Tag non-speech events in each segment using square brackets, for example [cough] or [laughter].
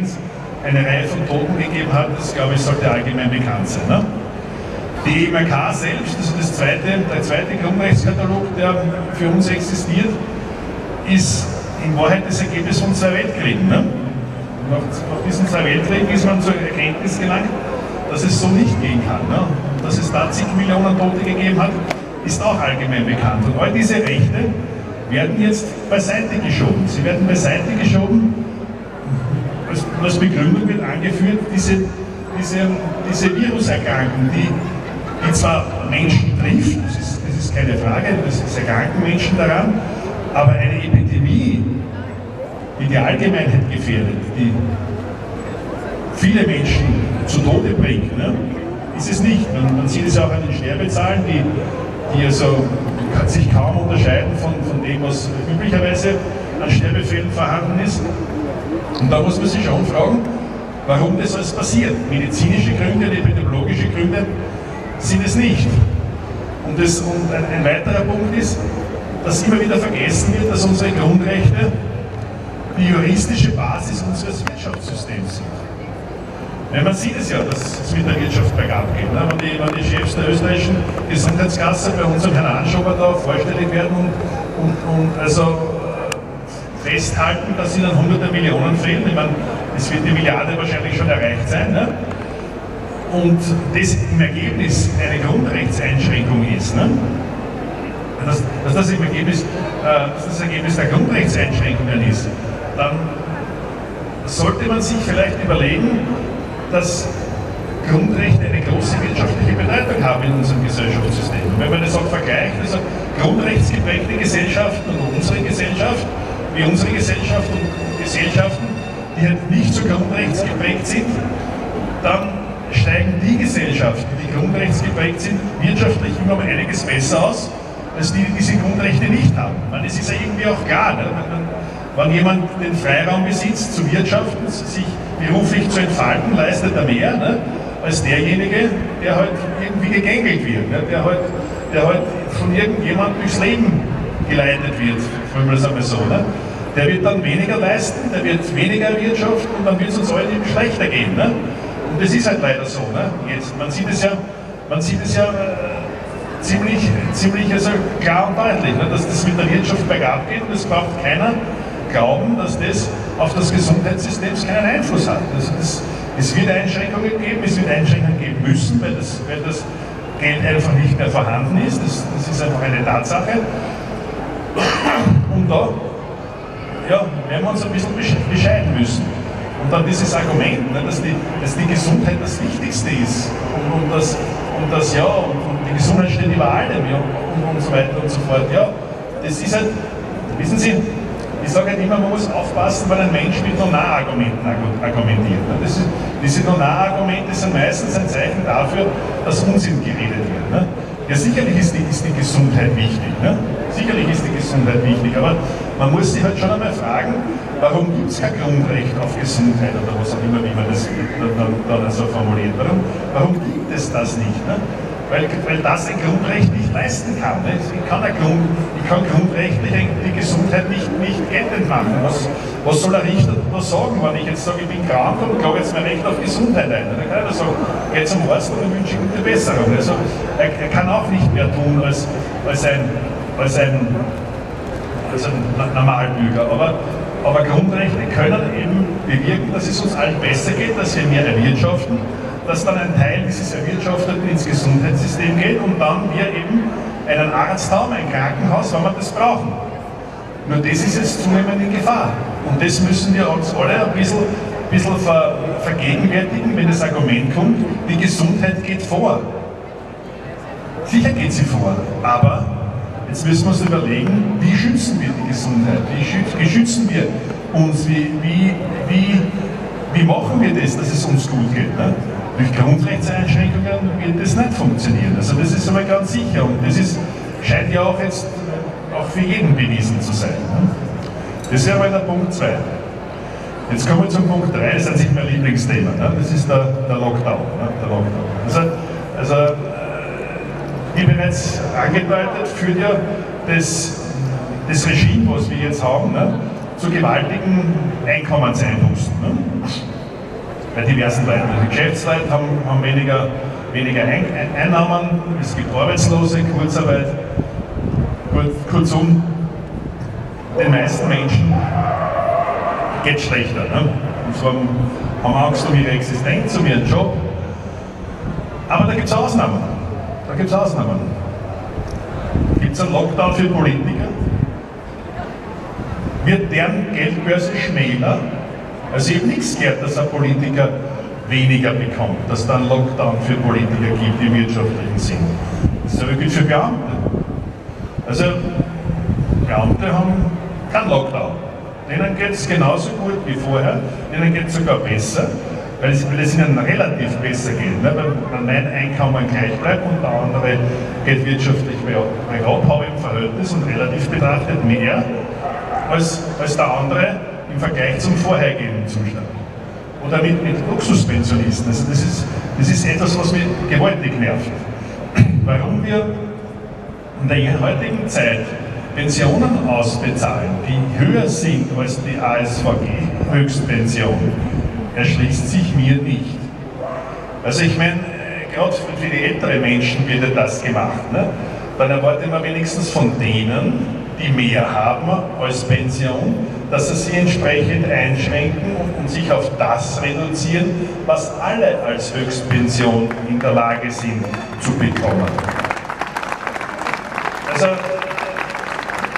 Geschehens eine Reihe von Toten gegeben hat, das glaube ich sollte allgemein bekannt sein. Ne? Die EMRK selbst, also das zweite, der zweite Grundrechtskatalog, der für uns existiert, ist in Wahrheit das Ergebnis von zwei Weltkriegen. Ne? Nach, nach, diesen zwei Weltkriegen ist man zur Erkenntnis gelangt, dass es so nicht gehen kann. Ne? Dass es da zig Millionen Tote gegeben hat, ist auch allgemein bekannt. Und all diese Rechte werden jetzt beiseite geschoben. Sie werden beiseite geschoben, als, als Begründung wird angeführt, diese, diese, diese Viruserkrankung, die die zwar Menschen trifft, das ist, das ist keine Frage, das erkranken Menschen daran, aber eine Epidemie, die die Allgemeinheit gefährdet, die viele Menschen zu Tode bringt, ne, ist es nicht. Man, man sieht es auch an den Sterbezahlen, die, die also sich kaum unterscheiden von, von dem, was üblicherweise an Sterbefällen vorhanden ist. Und da muss man sich schon fragen, warum das alles passiert. Medizinische Gründe, epidemiologische Gründe, sind es nicht. Und, das, und ein, ein weiterer Punkt ist, dass immer wieder vergessen wird, dass unsere Grundrechte die juristische Basis unseres Wirtschaftssystems sind. Ja, man sieht es ja, dass es mit der Wirtschaft bergab geht. Ne? Wenn, die, wenn die Chefs der österreichischen Gesundheitskasse bei unserem Herrn Anschober da vorstellig werden und, und, und also festhalten, dass ihnen hunderte Millionen fehlen. Ich meine, es wird die Milliarde wahrscheinlich schon erreicht sein. Ne? und das im Ergebnis eine Grundrechtseinschränkung ist, ne? dass, dass, das im Ergebnis, äh, dass das Ergebnis der Grundrechtseinschränkungen ist, dann sollte man sich vielleicht überlegen, dass Grundrechte eine große wirtschaftliche Bedeutung haben in unserem Gesellschaftssystem. Und wenn man das auch vergleicht, also grundrechtsgeprägte Gesellschaften und unsere Gesellschaft, wie unsere Gesellschaft und Gesellschaften, die halt nicht so grundrechtsgeprägt sind, dann steigen die Gesellschaften, die grundrechtsgeprägt sind, wirtschaftlich immer um einiges besser aus, als die, die diese Grundrechte nicht haben. Man, es ist ja irgendwie auch klar, ne? wenn, jemand den Freiraum besitzt, zu wirtschaften, sich beruflich zu entfalten, leistet er mehr ne? als derjenige, der halt irgendwie gegängelt wird, ne? der, halt, der halt von irgendjemand durchs Leben geleitet wird, wenn man das einmal so. Ne? Der wird dann weniger leisten, der wird weniger wirtschaften und dann wird es uns allen schlechter gehen. Ne? Und das ist halt leider so. Ne? Jetzt, man sieht es ja, man sieht es ja äh, ziemlich, ziemlich also klar und deutlich, ne? dass das mit der Wirtschaft bergab geht und es braucht keiner glauben, dass das auf das Gesundheitssystem keinen Einfluss hat. Also das, es wird Einschränkungen geben, es wird Einschränkungen geben müssen, weil das, weil das Geld einfach nicht mehr vorhanden ist. Das, das ist einfach eine Tatsache. Und da ja, werden wir uns ein bisschen bescheiden müssen. Und dann dieses Argument, ne, dass, die, dass die Gesundheit das Wichtigste ist und, und, das, und das ja, und, und die Gesundheit steht über allem ja, und, und so weiter und so fort. Ja, das ist halt, wissen Sie, ich sage halt immer, man muss aufpassen, weil ein Mensch mit Nonarargumenten argumentiert. Ne. Das ist, diese Nonarargumente sind meistens ein Zeichen dafür, dass Unsinn geredet wird. Ne? Ja, sicherlich ist die, ist die Gesundheit wichtig. Ne? Sicherlich ist die Gesundheit wichtig, aber man muss sich halt schon einmal fragen, warum gibt es kein Grundrecht auf Gesundheit oder was auch immer, wie man das dann, dann so formuliert. Warum, warum gibt es das nicht? Ne? Weil, weil das ein Grundrecht nicht leisten kann. Ne? Ich, kann ein Grund, ich kann grundrechtlich die Gesundheit nicht, nicht geltend machen. Was, was soll ein Richter da sagen, wenn ich jetzt sage, ich bin krank und klage jetzt mein Recht auf Gesundheit ein? Dann kann er sagen, geh zum Arzt und wünsche gute Besserung. Also, er, er kann auch nicht mehr tun als, als ein, als ein als ein Normalbürger. Aber, aber Grundrechte können eben bewirken, dass es uns allen besser geht, dass wir mehr erwirtschaften, dass dann ein Teil dieses Erwirtschafteten ins Gesundheitssystem geht und dann wir eben einen Arzt haben, ein Krankenhaus, wenn wir das brauchen. Nur das ist jetzt zunehmend in Gefahr. Und das müssen wir uns alle ein bisschen, ein bisschen ver, vergegenwärtigen, wenn das Argument kommt, die Gesundheit geht vor. Sicher geht sie vor, aber Jetzt müssen wir uns überlegen, wie schützen wir die Gesundheit? Wie schützen wir uns? Wie, wie, wie, wie machen wir das, dass es uns gut geht? Ne? Durch Grundrechtseinschränkungen wird das nicht funktionieren. Also das ist einmal ganz sicher und das ist, scheint ja auch jetzt auch für jeden bewiesen zu sein. Ne? Das wäre mal der Punkt 2. Jetzt kommen wir zum Punkt 3, das ist sich mein Lieblingsthema. Ne? Das ist der, der Lockdown. Ne? Der Lockdown. Also, also wie bereits angedeutet, führt ja das, das Regime, was wir jetzt haben, ne, zu gewaltigen Einkommenseinbußen. Ne? Bei diversen Leuten. Also die Geschäftsleute haben, haben weniger, weniger Ein Einnahmen, es gibt Arbeitslose, Kurzarbeit. Kurzum, den meisten Menschen geht es schlechter. Ne? Und haben, haben Angst um ihre Existenz, um ihren Job. Aber da gibt es Ausnahmen. Da gibt es Ausnahmen. Gibt es einen Lockdown für Politiker? Wird deren Geldbörse schmäler? Also ich habe nichts gehört, dass ein Politiker weniger bekommt, dass es da einen Lockdown für Politiker gibt im wirtschaftlichen Sinn. Dasselbe gilt für Beamte. Also Beamte haben keinen Lockdown. Denen geht es genauso gut wie vorher, denen geht es sogar besser, weil es, weil es ihnen relativ besser geht. Ne? Wenn mein Einkommen gleich bleibt und der andere geht wirtschaftlich bergab, habe im Verhältnis und relativ betrachtet mehr als, als der andere im Vergleich zum vorhergehenden Zustand. Oder mit, mit Luxuspensionisten. Also das, ist, das ist etwas, was mich gewaltig nervt. [clears throat] Warum wir in der heutigen Zeit Pensionen ausbezahlen, die höher sind als die ASVG-Höchstpension, erschließt sich mir nicht. Also ich meine, gerade für die älteren Menschen wird ja das gemacht. Ne? Dann erwartet man wenigstens von denen, die mehr haben als Pension, dass sie sie entsprechend einschränken und sich auf das reduzieren, was alle als Höchstpension in der Lage sind zu bekommen. Also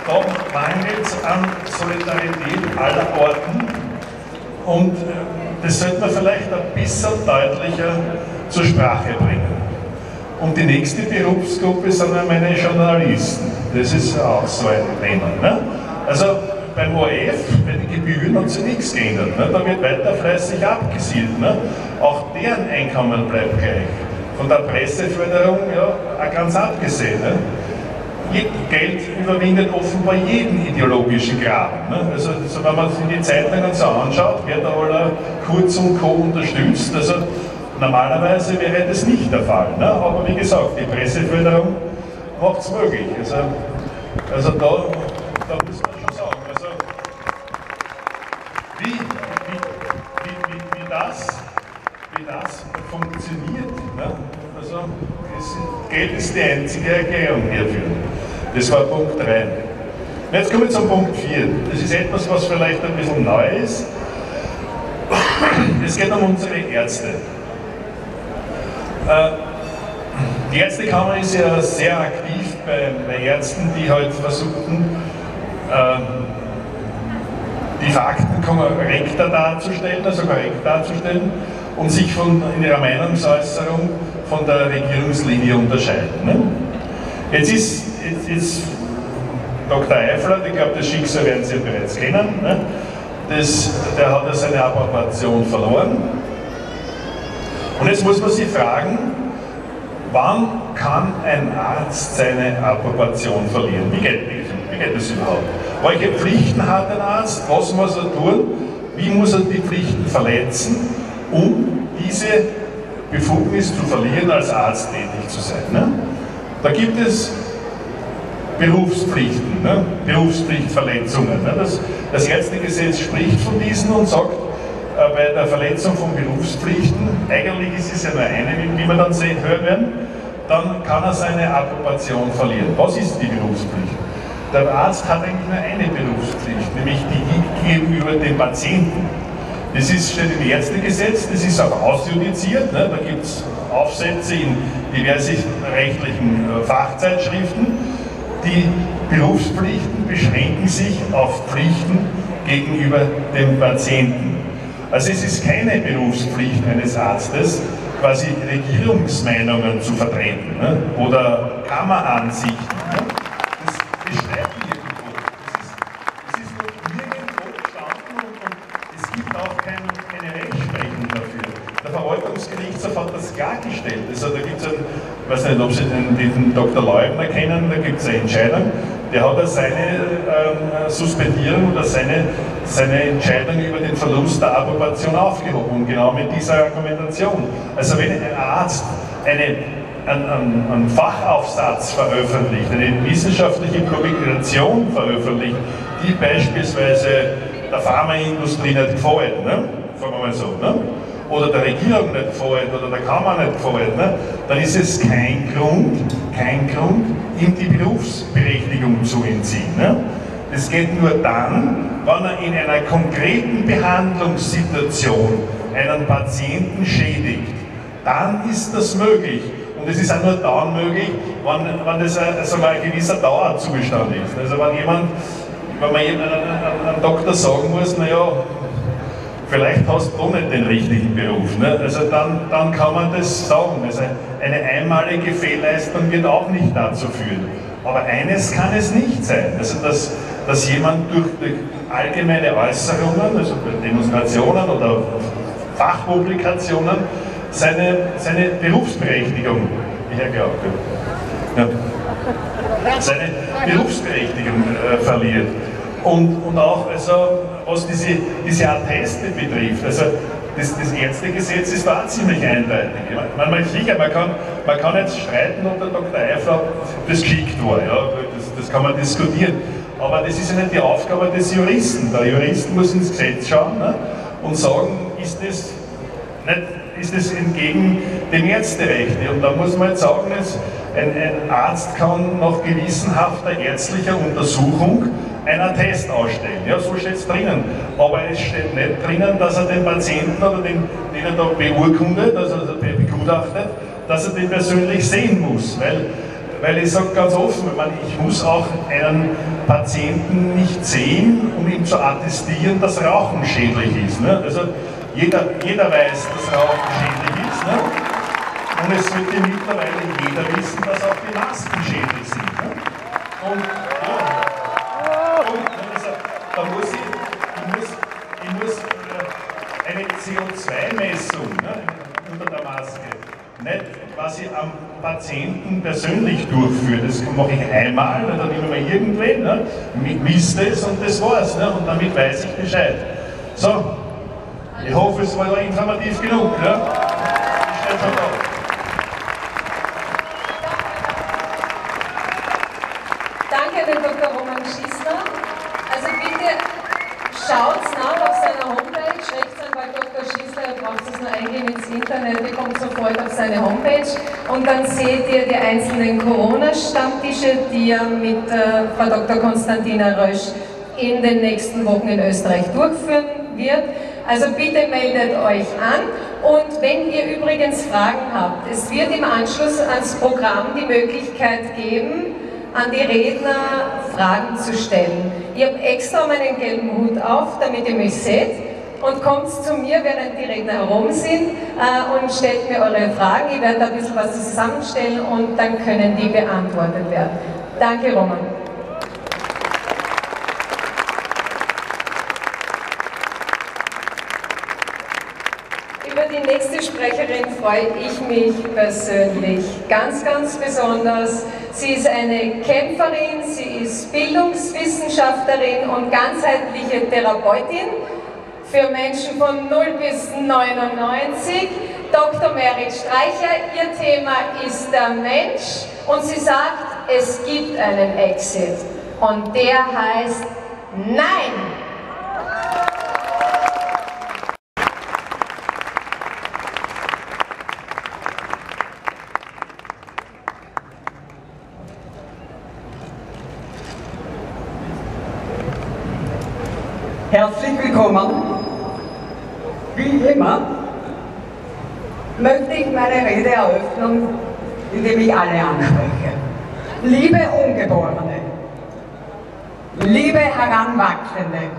da mangelt es an Solidarität aller Orten und äh, das sollte man vielleicht ein bisschen deutlicher zur Sprache bringen. Und die nächste Berufsgruppe sind meine Journalisten. Das ist auch so ein Thema. Ne? Also beim ORF, bei den Gebühren hat sich nichts geändert. Ne? Da wird weiter fleißig abgesiedelt. Ne? Auch deren Einkommen bleibt gleich. Von der Presseförderung ja auch ganz abgesehen. Ne? Geld überwindet offenbar jeden ideologischen Graben. Ne? Also, also, wenn man sich die Zeitungen so anschaut, wer da alle Kurz und Co. unterstützt, also normalerweise wäre das nicht der Fall. Ne? Aber wie gesagt, die Presseförderung macht es möglich. Also, also da, da muss man schon sagen, also, wie, wie, wie, wie, das, wie das funktioniert. Ne? Also, Geld ist die einzige Erklärung hierfür. Das war Punkt 3. Jetzt kommen wir zum Punkt 4. Das ist etwas, was vielleicht ein bisschen neu ist. Es geht um unsere Ärzte. Äh, die Ärztekammer ist ja sehr aktiv bei, Ärzten, die halt versuchen, ähm, die Fakten korrekter darzustellen, also korrekt darzustellen und sich von, in ihrer Meinungsäußerung von der Regierungslinie unterscheiden. Ne? Jetzt ist, jetzt ist Dr. Eifler, ich glaube, das Schicksal werden Sie bereits kennen, ne? das, der hat ja seine Approbation verloren. Und jetzt muss man sich fragen, wann kann ein Arzt seine Approbation verlieren? Wie geht, wie geht das überhaupt? Welche Pflichten hat ein Arzt? Was muss er tun? Wie muss er die Pflichten verletzen, um diese Befugnis zu verlieren, als Arzt tätig zu sein? Ne? Da gibt es Berufspflichten, ne? Berufspflichtverletzungen. Ne? Das, das Ärztegesetz spricht von diesen und sagt, äh, bei der Verletzung von Berufspflichten, eigentlich ist es ja nur eine, wie wir dann sehen, hören werden, dann kann er seine Approbation verlieren. Was ist die Berufspflicht? Der Arzt hat eigentlich nur eine Berufspflicht, nämlich die gegenüber dem Patienten. Das ist, steht im Ärztegesetz, das ist auch ausjudiziert, ne? da gibt es Aufsätze in diverse rechtlichen äh, Fachzeitschriften. Die Berufspflichten beschränken sich auf Pflichten gegenüber dem Patienten. Also es ist keine Berufspflicht eines Arztes, quasi Regierungsmeinungen zu vertreten ne? oder Kammeransichten. Gibt es eine Entscheidung, der hat seine ähm, Suspendierung oder seine, seine Entscheidung über den Verlust der Approbation aufgehoben, genau mit dieser Argumentation. Also wenn ein Arzt eine, einen, einen Fachaufsatz veröffentlicht, eine wissenschaftliche Publikation veröffentlicht, die beispielsweise der Pharmaindustrie nicht gefallen, ne? sagen wir mal so, ne? Oder der Regierung nicht gefällt oder der Kammer nicht gefällt, ne? dann ist es kein Grund, kein Grund, ihm die Berufsberechtigung zu entziehen. Ne? Das geht nur dann, wenn er in einer konkreten Behandlungssituation einen Patienten schädigt. Dann ist das möglich. Und es ist auch nur dann möglich, wenn, wenn das ein, also ein gewisser Dauerzustand ist. Also wenn jemand, wenn man einem Doktor sagen muss, naja, vielleicht hast du nicht den richtigen Beruf. Ne? Also dann, dann kann man das sagen. Also eine einmalige Fehlleistung wird auch nicht dazu führen. Aber eines kann es nicht sein, also dass, dass jemand durch, allgemeine Äußerungen, also Demonstrationen oder Fachpublikationen, seine, seine Berufsberechtigung, ich glaube, ja, seine Berufsberechtigung äh, verliert. Und, und auch, also, was diese, diese Atteste betrifft, also das, das Ärztegesetz ist da ziemlich eindeutig. Man, man, sicher, man kann, man kann jetzt streiten, ob der Dr. Eifler das geschickt war, ja, das, das kann man diskutieren. Aber das ist ja nicht die Aufgabe des Juristen. Der Jurist muss ins Gesetz schauen ne, und sagen, ist das nicht ist es entgegen dem Ärzterecht. Und da muss man jetzt sagen, ein, ein Arzt kann nach gewissenhafter ärztlicher Untersuchung einen Attest ausstellen. Ja, so steht es drinnen. Aber es steht nicht drinnen, dass er den Patienten oder den, den er da beurkundet, also begutachtet, dass er den persönlich sehen muss. Weil, weil ich sage ganz offen, ich muss auch einen Patienten nicht sehen, um ihm zu attestieren, dass Rauchen schädlich ist. Ne? Also jeder, jeder weiß, dass Rauchen schädlich ist. Ne? Und es sollte mittlerweile jeder wissen, dass auch die Masken schädlich sind. Ne? Und, CO2-Messung ne, unter der Maske nicht quasi am Patienten persönlich durchführen. Das mache ich einmal, dann nehme ich mal irgendwen, ne, misst es und das war's. Ne, und damit weiß ich Bescheid. So, ich hoffe, es war informativ genug. Ja? Ich und dann seht ihr die einzelnen Corona-Stammtische, die er mit äh, Frau Dr. Konstantina Rösch in den nächsten Wochen in Österreich durchführen wird. Also bitte meldet euch an und wenn ihr übrigens Fragen habt, es wird im Anschluss ans Programm die Möglichkeit geben, an die Redner Fragen zu stellen. Ich habe extra meinen gelben Hut auf, damit ihr mich seht und kommt zu mir, während die Redner herum sind äh, und stellt mir eure Fragen. Ich werde da ein bisschen was zusammenstellen und dann können die beantwortet werden. Danke, Roman. Sprecherin freue ich mich persönlich ganz, ganz besonders. Sie ist eine Kämpferin, sie ist Bildungswissenschaftlerin und ganzheitliche Therapeutin für Menschen von 0 bis 99. Dr. Merit Streicher, ihr Thema ist der Mensch und sie sagt, es gibt einen Exit und der heißt Nein! Herzlich willkommen. Wie immer möchte ich meine Rede eröffnen, indem ich alle anspreche. Liebe Ungeborene, liebe Heranwachsende,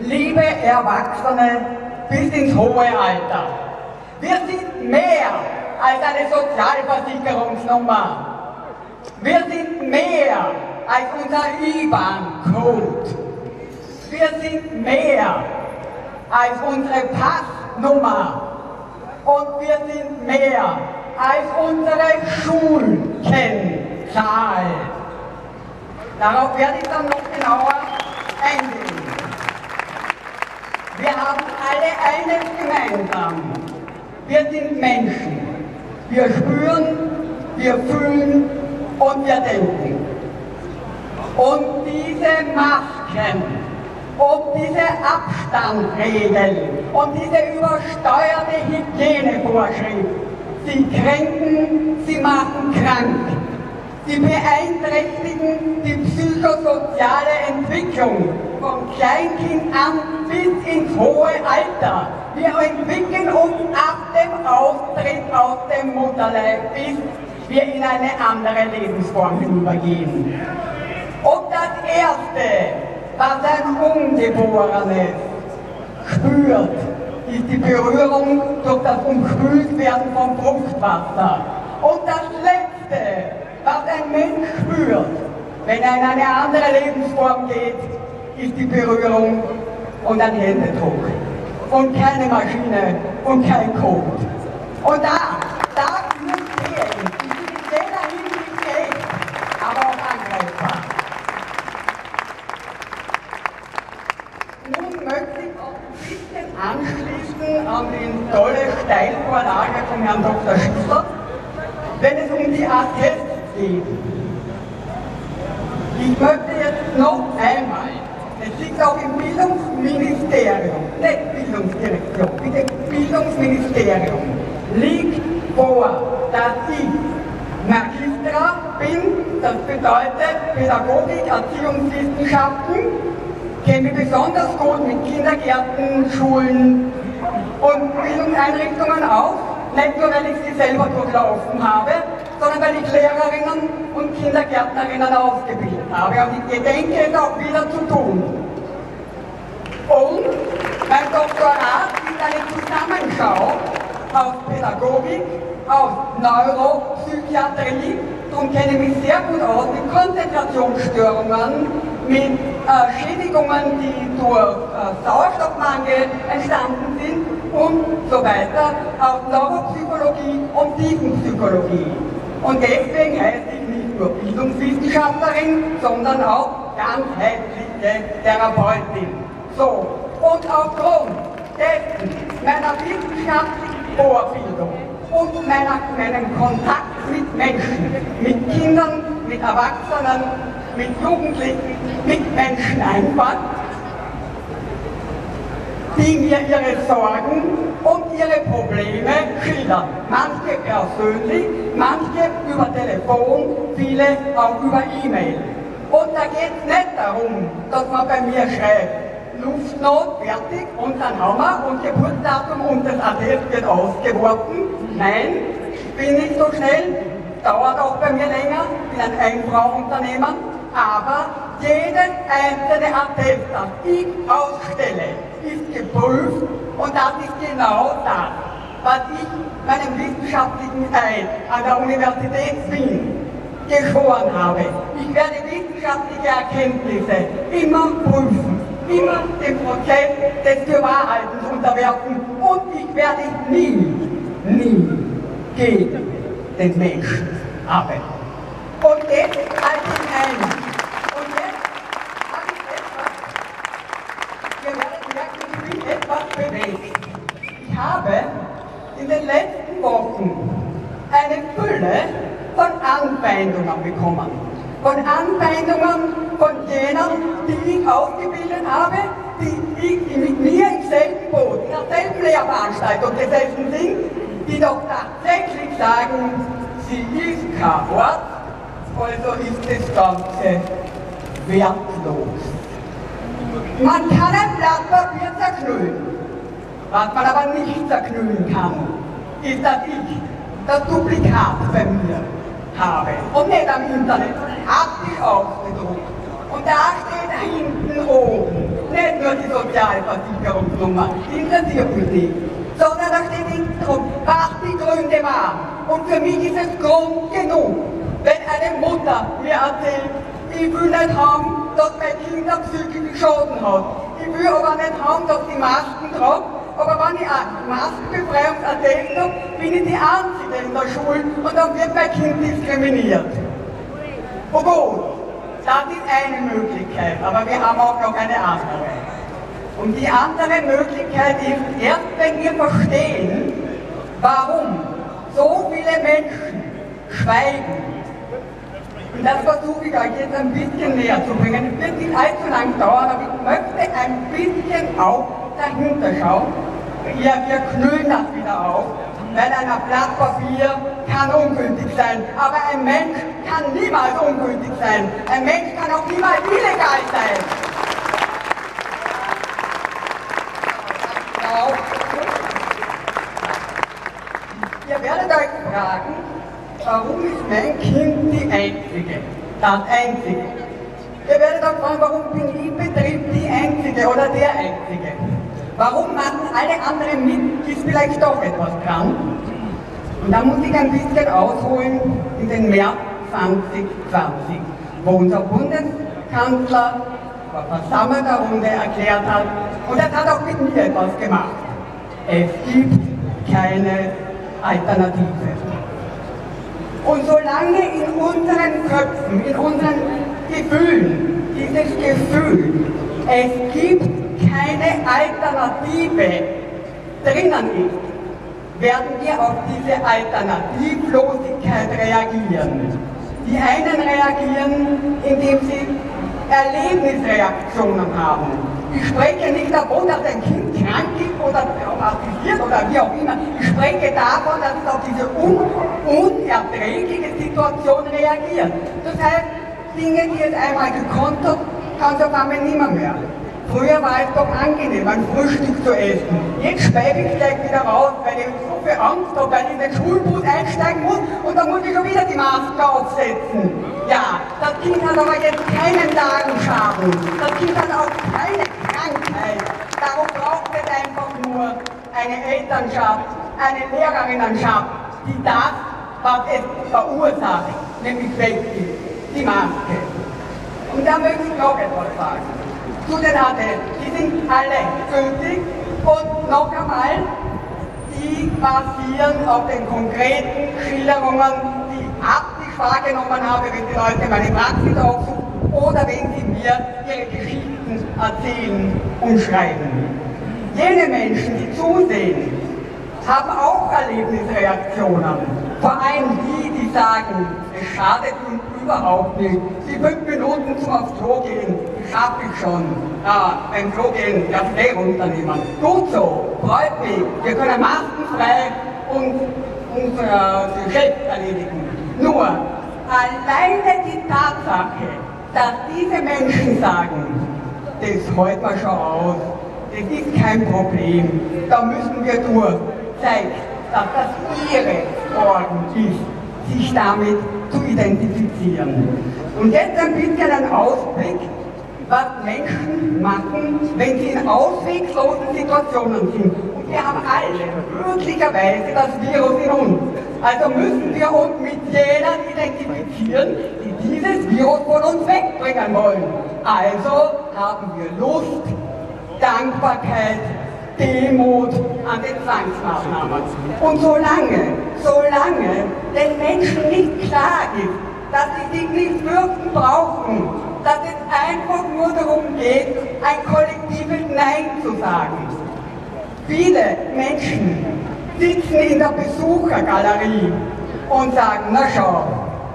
liebe Erwachsene bis ins hohe Alter, wir sind mehr als eine Sozialversicherungsnummer. Wir sind mehr als unser IBAN-Code. Wir sind mehr als unsere Passnummer und wir sind mehr als unsere Schulkennzahl. Darauf werde ich dann noch genauer eingehen. Wir haben alle eines gemeinsam. Wir sind Menschen. Wir spüren, wir fühlen und wir denken. Und diese Masken und diese Abstandregeln und diese übersteuerte Hygienevorschrift, sie kränken, sie machen krank. Sie beeinträchtigen die psychosoziale Entwicklung vom Kleinkind an bis ins hohe Alter. Wir entwickeln uns ab dem Austritt aus dem Mutterleib, bis wir in eine andere Lebensform hinübergehen. Und das Erste, was ein Ungeborenes spürt, ist die Berührung durch das Umspültwerden vom Fruchtwasser. Und das Letzte, was ein Mensch spürt, wenn er in eine andere Lebensform geht, ist die Berührung und ein Händedruck. Und keine Maschine und kein Code. Und da, da muss fehlen. Jeder Hinsicht echt, aber auch angreifbar. Nun möchte ich auch ein bisschen anschließen an die tolle Steilvorlage von Herrn Dr. Schüssler, wenn es um die Attest geben. Ich möchte jetzt noch einmal, es liegt auch im Bildungsministerium, nicht Bildungsdirektion, bitte Bildungsministerium, liegt vor, dass ich Magistra bin, das bedeutet Pädagogik, Erziehungswissenschaften, kenne mich besonders gut mit Kindergärten, Schulen und Bildungseinrichtungen aus, nicht nur weil ich sie selber durchlaufen habe, sondern weil ich Lehrerinnen und Kindergärtnerinnen ausgebildet habe. Und ich gedenke es auch wieder zu tun. Und mein Doktorat ist eine Zusammenschau aus Pädagogik, aus Neuropsychiatrie, darum kenne ich mich sehr gut aus mit Konzentrationsstörungen, mit äh, Schädigungen, die durch äh, Sauerstoffmangel entstanden sind und so weiter, aus Neuropsychologie und Tiefenpsychologie. Und deswegen heißt ich nicht nur Bildungswissenschaftlerin, sondern auch ganzheitliche Therapeutin. So, und aufgrund dessen meiner wissenschaftlichen Vorbildung und meiner, meinem Kontakt mit Menschen, mit Kindern, mit Erwachsenen, mit Jugendlichen, mit Menschen einfach, die mir ihre Sorgen und ihre Probleme schildern. Manche persönlich, manche über Telefon, viele auch über E-Mail. Und da geht es nicht darum, dass man bei mir schreibt, Luftnot, fertig, und dann haben wir, und Geburtsdatum und das Attest wird ausgeworfen. Nein, bin nicht so schnell, dauert auch bei mir länger, bin ein Einfrauunternehmer, aber jedes einzelne Attest, das ich ausstelle, ist geprüft und das ist genau das, was ich meinem wissenschaftlichen Eid an der Universität Wien geschworen habe. Ich werde wissenschaftliche Erkenntnisse immer prüfen, immer den Prozess des Fürwahrhaltens unterwerfen und ich werde nie, nie gegen den Menschen arbeiten. Und jetzt halte ich ein. Und jetzt habe ich etwas, ihr werdet ich bin etwas bewegt. Ich habe in den letzten Wochen eine Fülle von Anfeindungen bekommen. Von Anfeindungen von jenen, die ich ausgebildet habe, die, die mit mir im selben Boot, in derselben Lehrveranstaltung gesessen sind, die doch tatsächlich sagen, sie ist kein Wort, also ist das Ganze wertlos. Man kann ein Blatt Papier zerknüllen. Was man aber nicht zerknüllen kann, ist, dass ich das Duplikat bei mir habe. Und nicht am Internet, haptisch ausgedruckt. Und da steht hinten oben, nicht nur die Sozialversicherungsnummer, die interessiert mich nicht, sondern da steht hinten drum, was die Gründe waren. Und für mich ist es Grund genug, wenn eine Mutter mir erzählt, ich will nicht haben, dass mein Kind einen psychischen Schaden hat. Ich will aber nicht haben, dass die Masken tragen, aber wenn ich eine Maskenbefreiungsattest habe, bin ich die Einzige in der Schule und dann wird mein Kind diskriminiert. Oh gut, das ist eine Möglichkeit, aber wir haben auch noch eine andere. Und die andere Möglichkeit ist, erst wenn wir verstehen, warum so viele Menschen schweigen, das versuche ich euch jetzt ein bisschen näher zu bringen. Es wird nicht allzu lang dauern, aber ich möchte ein bisschen auch dahinter schauen. Ja, wir knüllen das wieder auf, weil ein Blatt Papier kann ungültig sein, aber ein Mensch kann niemals ungültig sein. Ein Mensch kann auch niemals illegal sein. Ihr werdet euch fragen, warum ist mein Kind die Einzige, das Einzige? Ihr werdet auch fragen, warum bin ich im Betrieb die Einzige oder der Einzige? Warum machen alle anderen mit, ist vielleicht doch etwas krank? Und da muss ich ein bisschen ausholen in den März 2020, wo unser Bundeskanzler vor versammelter Runde erklärt hat, und das hat auch mit mir etwas gemacht, es gibt keine Alternative. Und solange in unseren Köpfen, in unseren Gefühlen, dieses Gefühl, es gibt keine Alternative drinnen ist, werden wir auf diese Alternativlosigkeit reagieren. Die einen reagieren, indem sie Erlebnisreaktionen haben. Ich spreche nicht davon, dass ein Kind krank ist oder traumatisiert oder wie auch immer. Ich spreche davon, dass es auf diese un unerträgliche Situation reagiert. Das heißt, Dinge, die es einmal gekonnt hat, kann es auf einmal nimmer mehr. Früher war es doch angenehm, ein Frühstück zu essen. Jetzt speibe ich gleich wieder raus, weil ich so viel Angst habe, weil ich in den Schulbus einsteigen muss und dann muss ich schon wieder die Maske aufsetzen. Ja, das Kind hat aber jetzt keinen Darmschaden. Das Kind hat auch keine Krankheit. Darum braucht es einfach nur eine Elternschaft, eine Lehrerinnenschaft, die das, was es verursacht, nämlich weggibt, die Maske. Und da möchte ich noch etwas sagen zu den Atellen. Die sind alle gültig und noch einmal, die basieren auf den konkreten Schilderungen, die ich wahrgenommen habe, wenn die Leute meine Praxis aufsuchen oder wenn sie mir ihre Geschichten erzählen und schreiben. Jene Menschen, die zusehen, haben auch Erlebnisreaktionen. Vor allem die, die sagen, es schadet uns überhaupt nicht. Die fünf Minuten zum aufs Klo gehen, schaffe ich schon. Ja, beim Klo gehen, das Schnee runternehmen. Gut so, freut mich. Wir können maskenfrei und unser Geschäft erledigen. Nur, alleine die Tatsache, dass diese Menschen sagen, das halten wir schon aus, das ist kein Problem, da müssen wir durch, zeigt, dass das ihre Sorgen ist, sich damit zu identifizieren. Und jetzt ein bisschen ein Ausblick, was Menschen machen, wenn sie in ausweglosen Situationen sind. Und wir haben alle möglicherweise das Virus in uns. Also müssen wir uns mit jeder identifizieren, dieses Virus von uns wegbringen wollen. Also haben wir Lust, Dankbarkeit, Demut an den Zwangsmaßnahmen. Und solange, solange den Menschen nicht klar ist, dass sie sich nicht fürchten brauchen, dass es einfach nur darum geht, ein kollektives Nein zu sagen. Viele Menschen sitzen in der Besuchergalerie und sagen, na schau,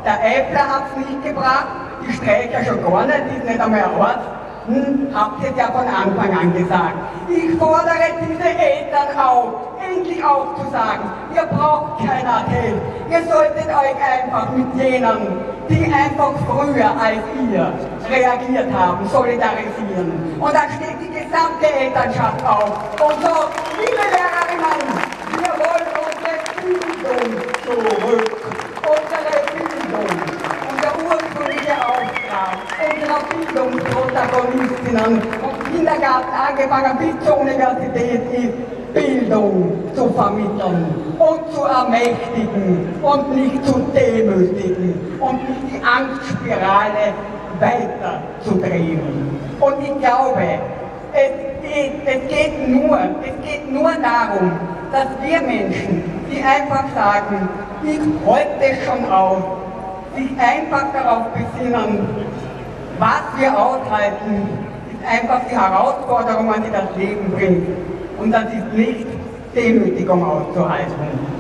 der Äppler hat es nicht gebracht, die Streicher schon gar nicht, die ist nicht einmal ein Ort, hm, habt ihr ja von Anfang an gesagt. Ich fordere diese Eltern auf, endlich aufzusagen, ihr braucht kein Appell. Ihr solltet euch einfach mit jenen, die einfach früher als ihr reagiert haben, solidarisieren. Und dann steht die gesamte Elternschaft auf und sagt, liebe Lehrerinnen, wir wollen unsere Bildung zurück. Unserer Bildungsprotagonistinnen vom Kindergarten angefangen bis zur Universität ist, Bildung zu vermitteln und zu ermächtigen und nicht zu demütigen und nicht die Angstspirale weiter zu drehen. Und ich glaube, es geht, es geht nur, es geht nur darum, dass wir Menschen, die einfach sagen, ich halte schon auf, sich einfach darauf besinnen, was wir aushalten, ist einfach die Herausforderungen, die das Leben bringt. Und das ist nicht Demütigung auszuhalten.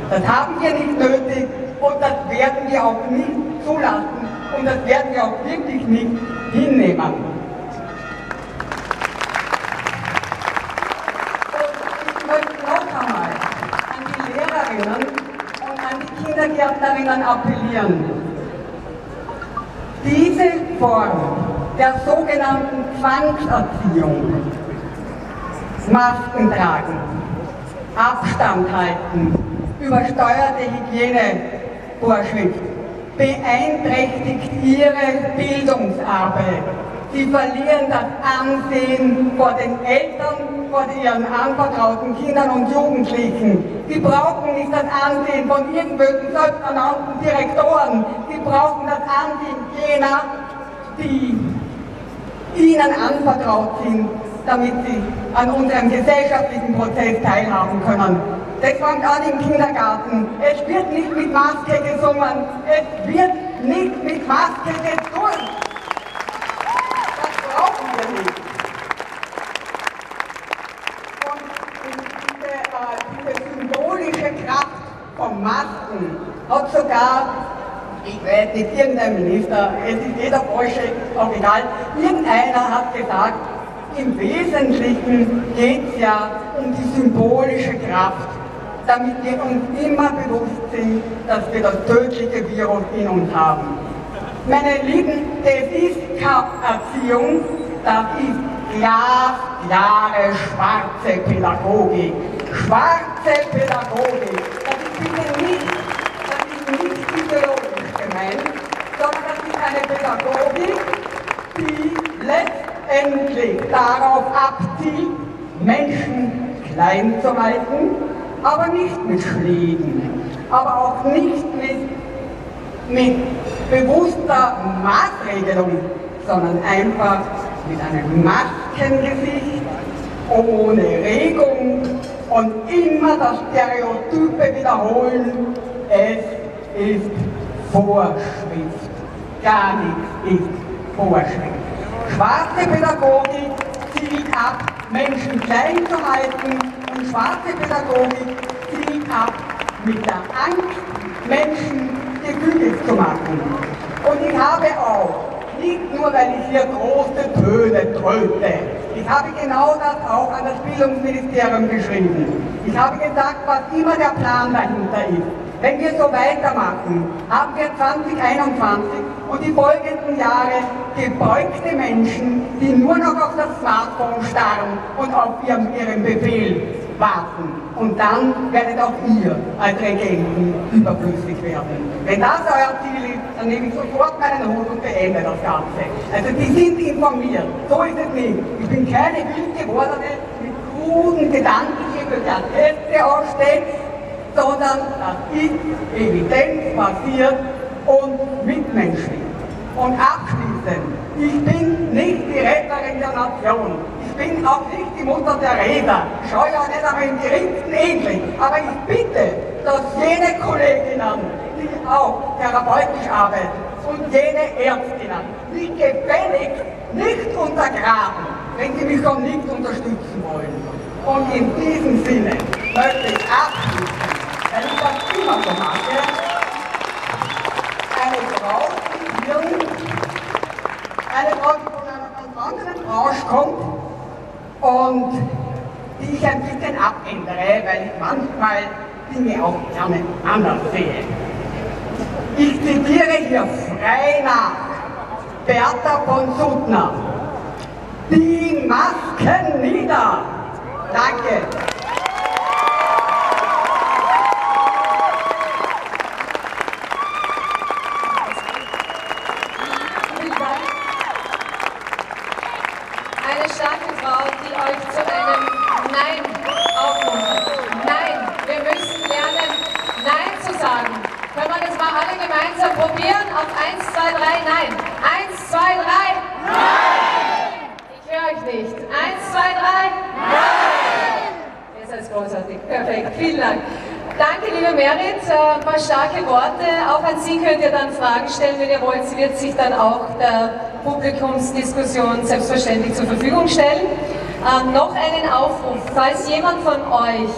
Das haben wir nicht nötig und das werden wir auch nicht zulassen und das werden wir auch wirklich nicht hinnehmen. Und ich möchte noch einmal an die Lehrerinnen und an die Kindergärtnerinnen appellieren. Diese Form der sogenannten Zwangserziehung, Masken tragen, Abstand halten, übersteuerte Hygienevorschrift, beeinträchtigt ihre Bildungsarbeit. Sie verlieren das Ansehen vor den Eltern, vor ihren anvertrauten Kindern und Jugendlichen. Sie brauchen nicht das Ansehen von irgendwelchen selbsternannten Direktoren. Sie brauchen das Ansehen jener, die ihnen anvertraut sind, damit sie an unserem gesellschaftlichen Prozess teilhaben können. Das fängt an im Kindergarten. Es wird nicht mit Maske gesungen, es wird nicht mit Maske gesungen. Das brauchen wir nicht. Und diese, äh, diese symbolische Kraft von Masken hat sogar ich weiß nicht, irgendein Minister, es ist jeder auch egal, irgendeiner hat gesagt, im Wesentlichen geht es ja um die symbolische Kraft, damit wir uns immer bewusst sind, dass wir das tödliche Virus in uns haben. Meine Lieben, das ist Erziehung, das ist glasklare schwarze Pädagogik. Schwarze Pädagogik, das ist bitte nicht, das ist nicht ideologisch gemeint, sondern das ist eine Pädagogik, die letztendlich endlich darauf abzielt, Menschen klein zu halten, aber nicht mit Schlägen, aber auch nicht mit, mit bewusster Maßregelung, sondern einfach mit einem Maskengesicht, ohne Regung und immer das Stereotype wiederholen, es ist Vorschrift. Gar nichts ist Vorschrift. Schwarze Pädagogik zielt ab, Menschen klein zu halten und schwarze Pädagogik zielt ab, mit der Angst Menschen gefügig zu machen. Und ich habe auch, nicht nur weil ich hier große Töne tröte, ich habe genau das auch an das Bildungsministerium geschrieben. Ich habe gesagt, was immer der Plan dahinter ist. Wenn wir so weitermachen, haben wir 2021 und die folgenden Jahre gebeugte Menschen, die nur noch auf das Smartphone starren und auf ihren, Befehl warten. Und dann werdet auch ihr als Regenten überflüssig werden. Wenn das euer Ziel ist, dann nehme ich sofort meinen Hut und beende das Ganze. Also die sind informiert, so ist es nicht. Ich bin keine wild gewordene, mit kruden Gedanken über der Teste aussteht, sondern das ist evidenzbasiert und mitmenschlich. Und abschließend, ich bin nicht die Retterin der Nation. Bin auch nicht die Mutter Teresa. Ich schaue ja nicht einmal im geringsten ähnlich. Aber ich bitte, dass jene Kolleginnen, die auch therapeutisch arbeiten, und jene Ärztinnen, mich gefälligst nicht untergraben, wenn sie mich schon nicht unterstützen wollen. Und in diesem Sinne möchte ich abschließen, weil ich das immer so mache, eine Frau zitieren, eine Frau, die von einer ganz anderen Branche kommt und die ich ein bisschen abändere, weil ich manchmal Dinge auch gerne anders sehe. Ich zitiere hier frei nach Bertha von Suttner. Die Masken nieder! Danke. Eine starke Frau, die euch zu einem Nein aufmuntert. Nein, wir müssen lernen, Nein zu sagen. Können wir das mal alle gemeinsam probieren? Auf 1, 2, 3, Nein. 1, 2, 3, Nein! Ich höre euch nicht. 1, 2, 3, Nein! Ihr seid großartig. Perfekt. Vielen Dank. Danke, liebe Merit. Ein starke Worte. Auch an Sie könnt ihr dann Fragen stellen, wenn ihr wollt. Sie wird sich dann auch der Publikumsdiskussion selbstverständlich zur Verfügung stellen. Ähm, noch einen Aufruf. Falls jemand von euch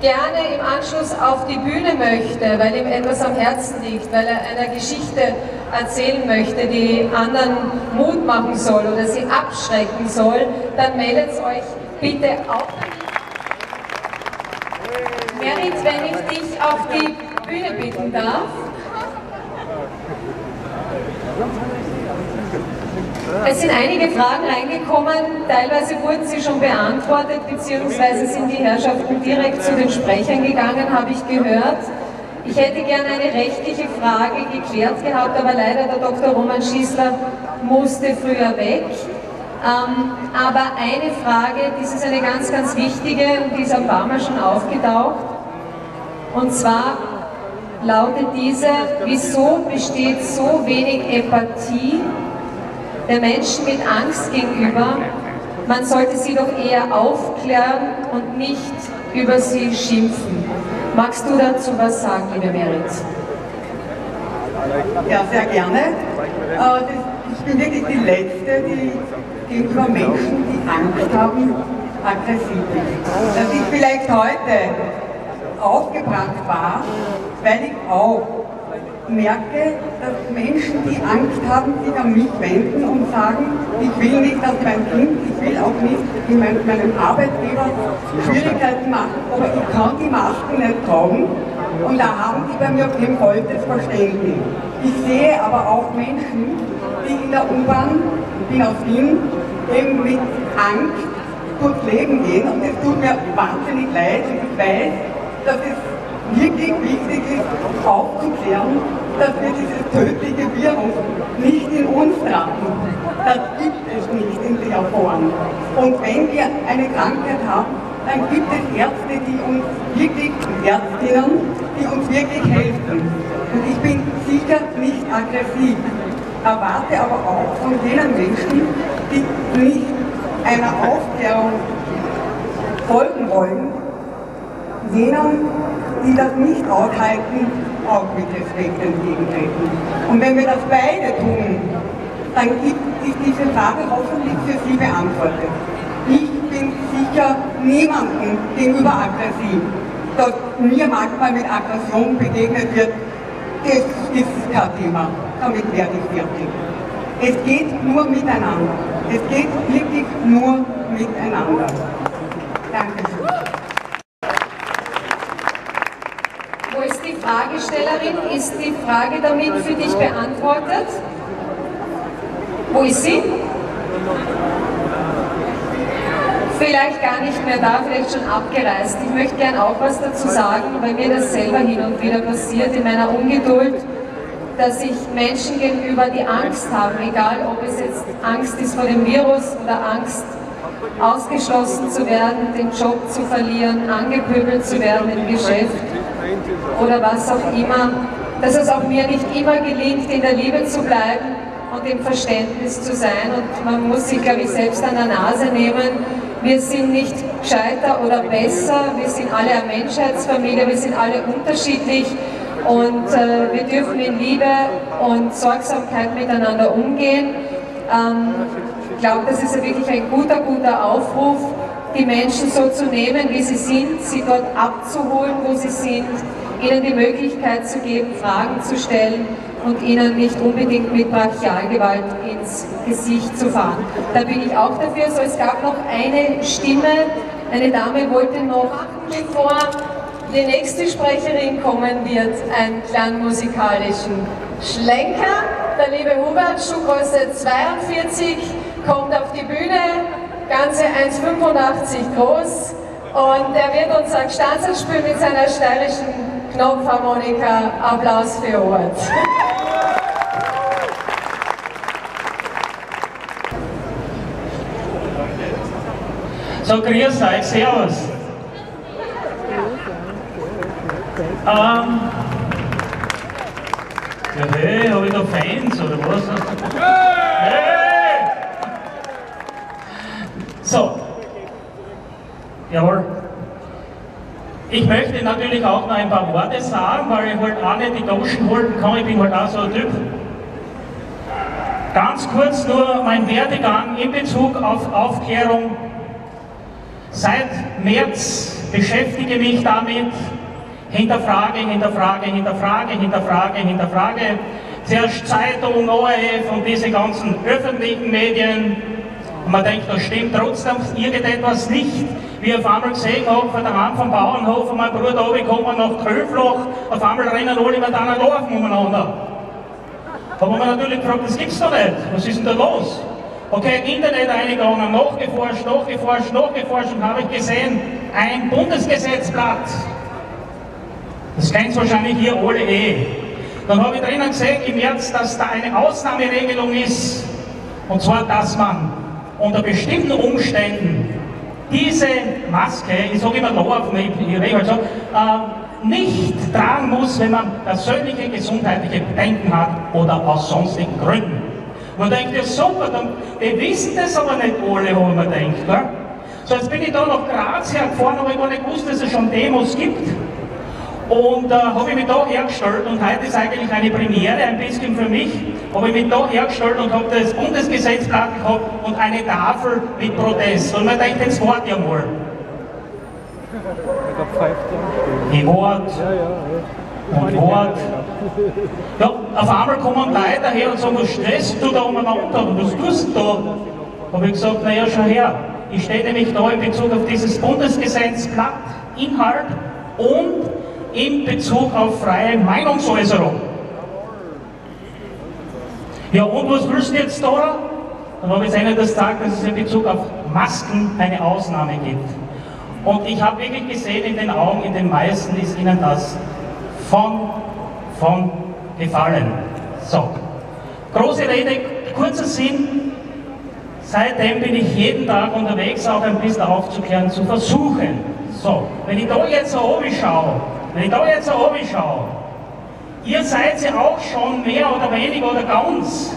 gerne im Anschluss auf die Bühne möchte, weil ihm etwas am Herzen liegt, weil er einer Geschichte erzählen möchte, die anderen Mut machen soll oder sie abschrecken soll, dann meldet euch bitte auch. Merit, wenn ich dich auf die Bühne bitten darf. Es sind einige Fragen reingekommen, teilweise wurden sie schon beantwortet, beziehungsweise sind die Herrschaften direkt zu den Sprechern gegangen, habe ich gehört. Ich hätte gerne eine rechtliche Frage geklärt gehabt, aber leider der Dr. Roman Schießler musste früher weg. Ähm, aber eine Frage, das ist eine ganz, ganz wichtige und die ist paar Mal schon aufgetaucht. Und zwar lautet diese, wieso besteht so wenig Empathie der Menschen mit Angst gegenüber? Man sollte sie doch eher aufklären und nicht über sie schimpfen. Magst du dazu was sagen, liebe Merit? Ja, sehr gerne. Äh, ich bin wirklich die Letzte, die gegenüber Menschen, die Angst haben, aggressiv ist. Dass ich vielleicht heute aufgebracht war, weil ich auch merke, dass Menschen, die Angst haben, sich an mich wenden und sagen, ich will nicht, dass mein Kind, ich will auch nicht in meinem, meinem Arbeitgeber Schwierigkeiten machen, aber ich kann die Masken nicht tragen. Und da haben die bei mir kein vollstes Verständnis. Ich sehe aber auch Menschen, die in der U-Bahn, bin aus Wien, eben mit Angst durchs Leben gehen und es tut mir wahnsinnig leid und ich weiß, dass es wirklich wichtig ist, aufzuklären, dass wir dieses tödliche Virus nicht in uns tragen. Das gibt es nicht in Leoporen. Und wenn wir eine Krankheit haben, dann gibt es Ärzte, die uns wirklich, Ärztinnen, die uns wirklich helfen. Und ich bin sicher nicht aggressiv, erwarte aber auch von jenen Menschen, die nicht einer Aufklärung folgen wollen, jenen, die das nicht aushalten, auch mit Respekt entgegentreten. Und wenn wir das beide tun, dann ist diese Frage hoffentlich für Sie beantwortet. Ich bin sicher niemandem gegenüber aggressiv. Dass mir manchmal mit Aggression begegnet wird, das ist kein Thema. Damit werde ich fertig. Es geht nur miteinander. Es geht wirklich nur miteinander. Dankeschön. Fragestellerin, ist die Frage damit für dich beantwortet? Wo ist sie? Vielleicht gar nicht mehr da, vielleicht schon abgereist. Ich möchte gern auch was dazu sagen, weil mir das selber hin und wieder passiert in meiner Ungeduld, dass ich Menschen gegenüber, die Angst haben, egal ob es jetzt Angst ist vor dem Virus oder Angst ausgeschlossen zu werden, den Job zu verlieren, angepöbelt zu werden im Geschäft, oder was auch immer, dass es auch mir nicht immer gelingt, in der Liebe zu bleiben und im Verständnis zu sein. Und man muss sich, glaube ich, selbst an der Nase nehmen. Wir sind nicht gescheiter oder besser, wir sind alle eine Menschheitsfamilie, wir sind alle unterschiedlich und äh, wir dürfen in Liebe und Sorgsamkeit miteinander umgehen. Ähm, ich glaube, das ist wirklich ein guter, guter Aufruf, die Menschen so zu nehmen, wie sie sind, sie dort abzuholen, wo sie sind, ihnen die Möglichkeit zu geben, Fragen zu stellen und ihnen nicht unbedingt mit Brachialgewalt ins Gesicht zu fahren. Da bin ich auch dafür. So, es gab noch eine Stimme, eine Dame wollte noch, bevor die nächste Sprecherin kommen wird, einen kleinen musikalischen Schlenker. Der liebe Hubert, Schuhgröße 42, kommt auf die Bühne, ganze 1,85 groß und er wird uns ein Stanzel spielen mit seiner steirischen Knopfharmonika. Applaus für Hubert. So, grüß euch, servus. Ähm, ja, hey, habe ich da Fans oder was? Hey! So. Jawohl. Ich möchte natürlich auch noch ein paar Worte sagen, weil ich halt auch nicht die Goschen halten kann, ich bin halt auch so ein Typ. Ganz kurz nur mein Werdegang in Bezug auf Aufklärung. Seit März beschäftige mich damit, hinterfrage, hinterfrage, hinterfrage, hinterfrage, hinterfrage. Zuerst Zeitung, ORF und diese ganzen öffentlichen Medien. Und man denkt, das stimmt trotzdem irgendetwas nicht. Wie ich auf einmal gesehen habe, von der Hand vom Bauernhof, und mein Bruder runtergekommen nach Köfloch, auf einmal rennen alle mit einer Laufen umeinander. Da haben wir natürlich gefragt, das gibt's doch nicht. Was ist denn da los? Okay, Internet eingegangen, nachgeforscht, nachgeforscht, nachgeforscht und habe ich gesehen, ein Bundesgesetzblatt. Das kennt wahrscheinlich hier alle eh. Dann habe ich drinnen gesehen im März, dass da eine Ausnahmeregelung ist. Und zwar, dass man unter bestimmten Umständen diese Maske, ich sage immer Laufen, ich, ich rede äh, nicht tragen muss, wenn man persönliche gesundheitliche Bedenken hat oder aus sonstigen Gründen. Man denkt, ja super, dann, die wissen das aber nicht alle, wo man denkt. Ne? So, jetzt bin ich da nach Graz hergefahren, aber ich gar nicht gewusst, dass es schon Demos gibt. Und äh, habe ich mich da hergestellt und heute ist eigentlich eine Premiere, ein bisschen für mich, habe ich mich da hergestellt und habe das Bundesgesetzblatt gehabt und eine Tafel mit Protest. Und man denkt, jetzt wart ihr mal. Ich wart. Und wart. Ja, auf einmal kommen Leute daher und sagen, was stresst du da umeinander? Was tust du da? Habe ich gesagt, naja, schau her. Ich stehe nämlich da in Bezug auf dieses Bundesgesetzblatt, Inhalt und in Bezug auf freie Meinungsäußerung. Ja, und was willst du jetzt da? Dann habe ich Ihnen das gesagt, dass es in Bezug auf Masken eine Ausnahme gibt. Und ich habe wirklich gesehen in den Augen, in den meisten ist Ihnen das von, von gefallen. So, große Rede, kurzer Sinn. Seitdem bin ich jeden Tag unterwegs, auch ein bisschen aufzuklären, zu versuchen. So, wenn ich da jetzt so oben schaue, wenn ich da jetzt so oben schaue, ihr seid ja auch schon mehr oder weniger oder ganz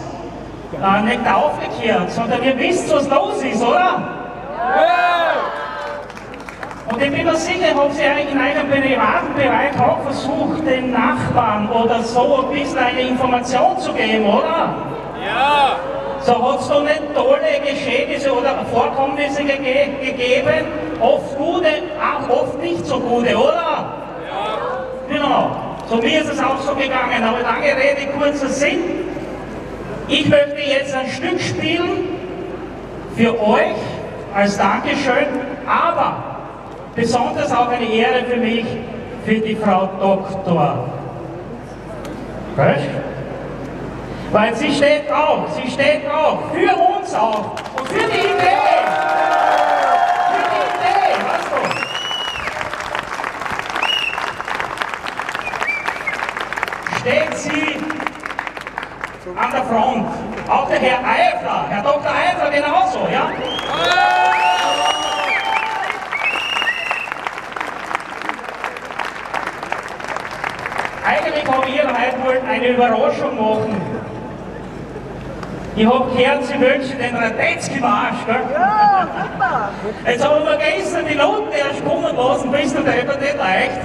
äh, nicht aufgekehrt, sondern ihr wisst, was los ist, oder? Ja! Und ich bin mir sicher, habt ihr in einem privaten Bereich auch versucht, den Nachbarn oder so ein bisschen eine Information zu geben, oder? Ja! So hat es doch nicht tolle Geschehnisse oder Vorkommnisse ge gegeben, oft gute, auch oft nicht so gute, oder? Genau. So mir ist es auch so gegangen. Aber lange Rede, kurzer Sinn. Ich möchte jetzt ein Stück spielen für euch als Dankeschön, aber besonders auch eine Ehre für mich, für die Frau Doktor. Weißt? Weil sie steht auch, sie steht auch, für uns auch und für die Idee. Steht sie an der Front. Auch der Herr Eifler, Herr Dr. Eifler genauso, ja? Eigentlich habe ich heute eine Überraschung machen. Ich habe gehört, Sie wünschen den Radetzky-Marsch, gell? Ja, super! Jetzt haben wir gestern die Noten erst kommen lassen, bis der Deppert nicht leicht.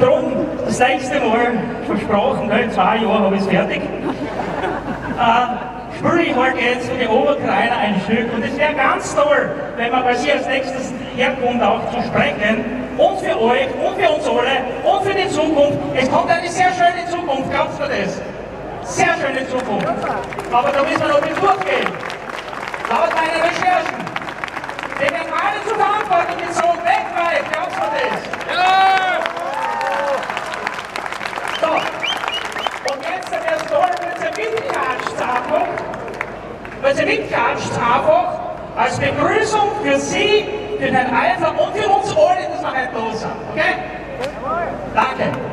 Drum, das nächste Mal, versprochen, gell, zwei Jahre habe ich es fertig, äh, spüre ich halt jetzt für die Oberkreiner ein Stück. Und es wäre ganz toll, wenn man bei Sie als nächstes herkommt, auch zu sprechen. Und für euch, und für uns alle, und für die Zukunft. Es kommt eine sehr schöne Zukunft, glaubst du das? Sehr schöne Zukunft. Aber da müssen wir noch mit durchgehen. Laut meinen Recherchen. Die werden alle zur Verantwortung gezogen, weltweit. Glaubst du das? Ja! So. Und jetzt wäre es toll, wenn sie Wenn sie mitklatscht einfach als Begrüßung für Sie, den Eifer und für uns alle, dass wir heute los sind. Okay? Danke.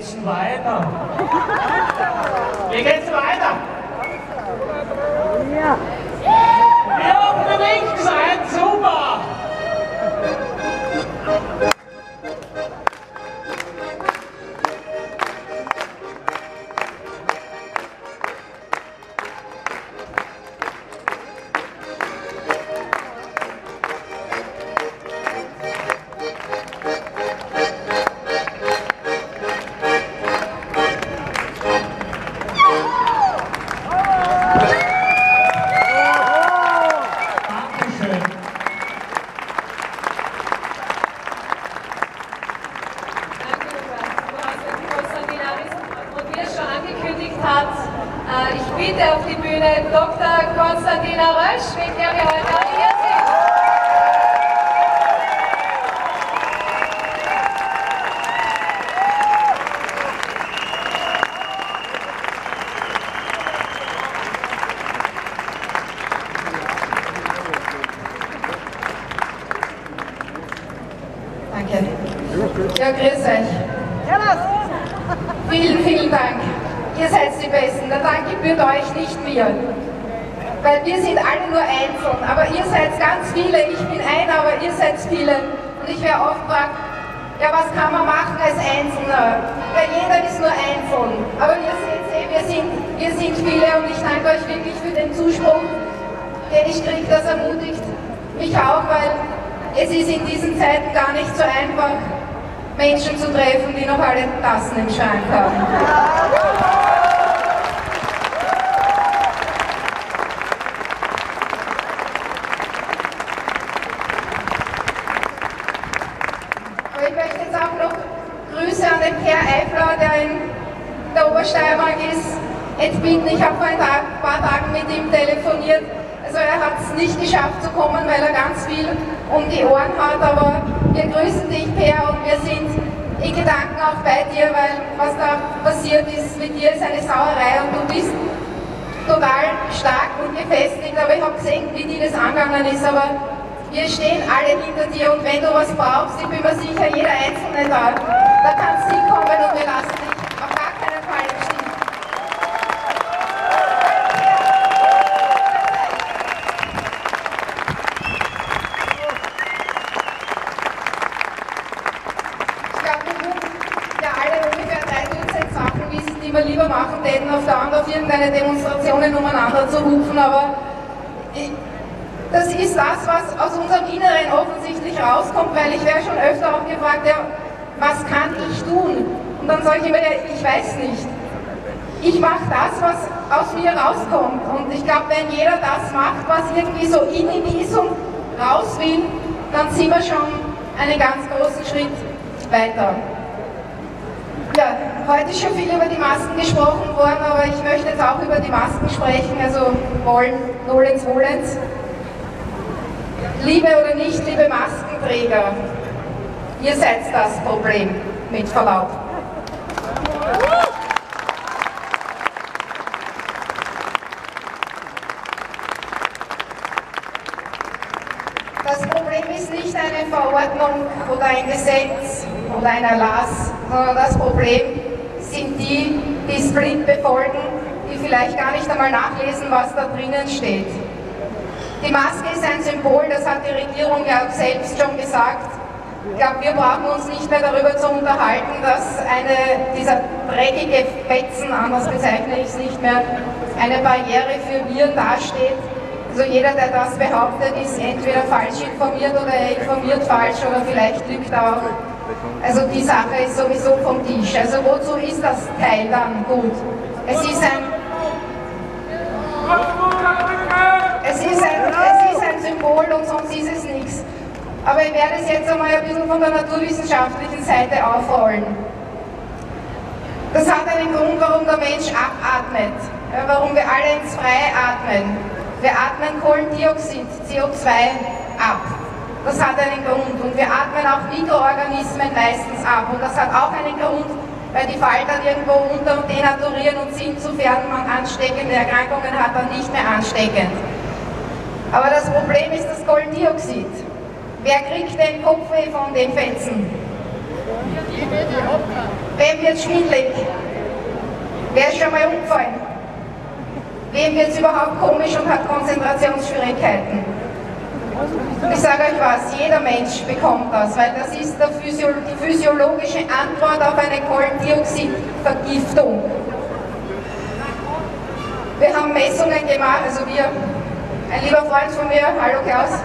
一来的 ermutigt mich auch, weil es ist in diesen Zeiten gar nicht so einfach, Menschen zu treffen, die noch alle Tassen im Schrank haben. Aber ich möchte jetzt auch noch Grüße an den Per Eifler, der in der Obersteiermark ist, entbieten. Ich habe vor ein Tag, paar Tagen mit ihm telefoniert. Also er hat es nicht geschafft zu kommen, weil er ganz viel um die Ohren hat. Aber wir grüßen dich, Per, und wir sind in Gedanken auch bei dir, weil was da passiert ist eine Sauerei und du bist total stark und gefestigt. Aber ich habe gesehen, wie dir das angegangen ist. Aber wir stehen alle hinter dir und wenn du was brauchst, ich bin mir sicher, jeder Einzelne da, da kannst du hinkommen und wir lassen dich auf gar keinen Fall im Stich. Ich glaube, wir tun ja alle ungefähr drei Dutzend Sachen, wie sie es immer lieber machen täten, auf der Hand auf irgendeine Demonstrationen umeinander zu rufen, aber ich, das ist das, was aus unserem Inneren offensichtlich rauskommt, weil ich werde schon öfter auch gefragt, ja, was kann ich tun? Und dann sage ich immer, ja, ich weiß nicht. Ich mache das, was aus mir rauskommt. Und ich glaube, wenn jeder das irgendwie so in ist und raus will, dann sind wir schon einen ganz großen Schritt weiter. Ja, heute ist schon viel über die Masken gesprochen worden, aber ich möchte jetzt auch über die Masken sprechen, also wollen, Nolens, Wohlens. Liebe oder nicht, liebe Maskenträger, ihr seid das Problem, mit Verlaub. Das Problem ist nicht eine Verordnung oder ein Gesetz oder ein Erlass, sondern das Problem sind die, die es blind befolgen, die vielleicht gar nicht einmal nachlesen, was da drinnen steht. Die Maske ist ein Symbol, das hat die Regierung ja selbst schon gesagt. Ich glaube, wir brauchen uns nicht mehr darüber zu unterhalten, dass eine, dieser dreckige Fetzen, anders bezeichne ich es nicht mehr, eine Barriere für Viren dasteht. Also jeder, der das behauptet, ist entweder falsch informiert oder er informiert falsch oder vielleicht lügt auch. Also die Sache ist sowieso vom Tisch. Also wozu ist das Teil dann gut? Es ist ein es ist, ein, es Symbol und sonst ist es nichts. Aber ich werde es jetzt einmal ein bisschen von der naturwissenschaftlichen Seite aufrollen. Das hat einen Grund, warum der Mensch abatmet, warum wir alle ins Freie atmen. Wir atmen Kohlendioxid, CO2 ab. Das hat einen Grund. Und wir atmen auch Mikroorganismen meistens ab. Und das hat auch einen Grund, weil die Falter irgendwo unter und denaturieren und sind, sofern man ansteckende Erkrankungen hat, dann nicht mehr ansteckend. Aber das Problem ist das Kohlendioxid. Wer kriegt den Kopfweh von den Fetzen? Wem wird schwindelig? Wer ist schon mal umgefallen? Wem wird es überhaupt komisch und hat Konzentrationsschwierigkeiten? Ich sage euch was, jeder Mensch bekommt das, weil das ist Physio die physiologische Antwort auf eine Kohlendioxidvergiftung. Wir haben Messungen gemacht, also wir, ein lieber Freund von mir, hallo Klaus,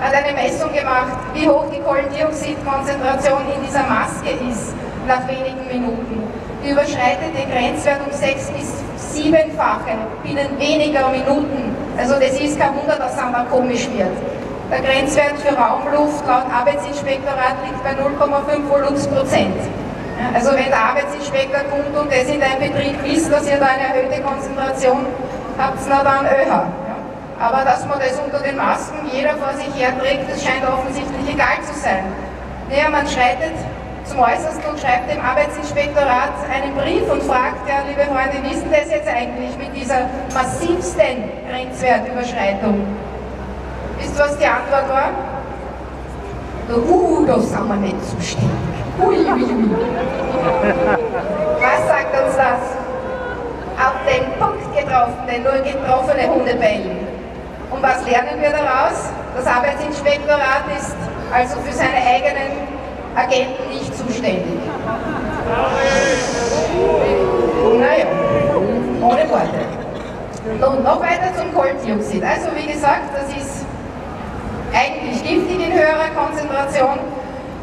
hat eine Messung gemacht, wie hoch die Kohlendioxidkonzentration in dieser Maske ist nach wenigen Minuten. Die überschreitet den Grenzwert um sechs bis siebenfache binnen weniger Minuten. Also das ist kein Wunder, dass es einmal komisch wird. Der Grenzwert für Raumluft laut Arbeitsinspektorat liegt bei 0,5 Volumensprozent. Also wenn der Arbeitsinspektor kommt und das in deinem Betrieb ist, dass ihr da eine erhöhte Konzentration habt, na dann öher. Aber dass man das unter den Masken jeder vor sich herträgt, das scheint offensichtlich egal zu sein. Naja, man schreitet zum Äußersten und schreibt dem Arbeitsinspektorat einen Brief und fragt, ja, liebe Freunde, wie ist denn das jetzt eigentlich mit dieser massivsten Grenzwertüberschreitung? Wisst ihr, was die Antwort war? Uh, da sind wir nicht zuständig. Ui, ui, ui. Was sagt uns das? Auf den Punkt getroffen, denn nur getroffene Hunde bellen. Und was lernen wir daraus? Das Arbeitsinspektorat ist also für seine eigenen Agenten nicht zuständig. Naja, ohne Worte. Und noch weiter zum Kohlendioxid. Also wie gesagt, das ist eigentlich giftig in höherer Konzentration.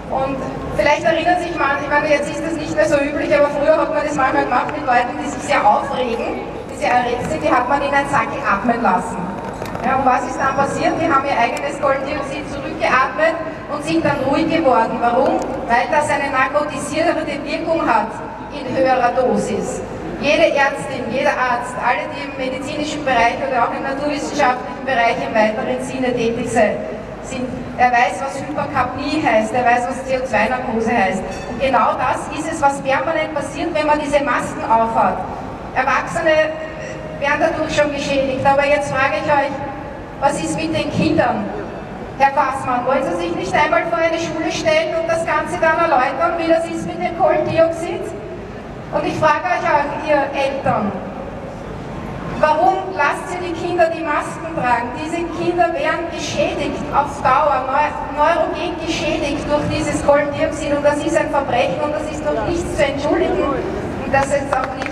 Und vielleicht erinnern sich manche, ich meine, jetzt ist das nicht mehr so üblich, aber früher hat man das manchmal gemacht mit Leuten, die sich sehr aufregen, die sehr erregt sind, die hat man in ein Sack atmen lassen. Ja, und was ist dann passiert? Die haben ihr eigenes Kohlendioxid zurückgeatmet und sind dann ruhig geworden. Warum? Weil das eine narkotisierende Wirkung hat in höherer Dosis. Jede Ärztin, jeder Arzt, alle, die im medizinischen Bereich oder auch im naturwissenschaftlichen Bereich im weiteren Sinne tätig sind, sind, er weiß, was Hyperkapnie heißt, er weiß, was CO2-Narkose heißt. Und genau das ist es, was permanent passiert, wenn man diese Masken aufhat. Erwachsene werden dadurch schon geschädigt, aber jetzt frage ich euch, was ist mit den Kindern? Herr Fassmann, wollen Sie sich nicht einmal vor eine Schule stellen und das Ganze dann erläutern, wie das ist mit dem Kohlendioxid? Und ich frage euch auch, ihr Eltern, warum lasst ihr die Kinder die Masken tragen? Diese Kinder werden geschädigt auf Dauer, neurogen geschädigt durch dieses Kohlendioxid und das ist ein Verbrechen und das ist noch nichts zu entschuldigen und das ist auch nicht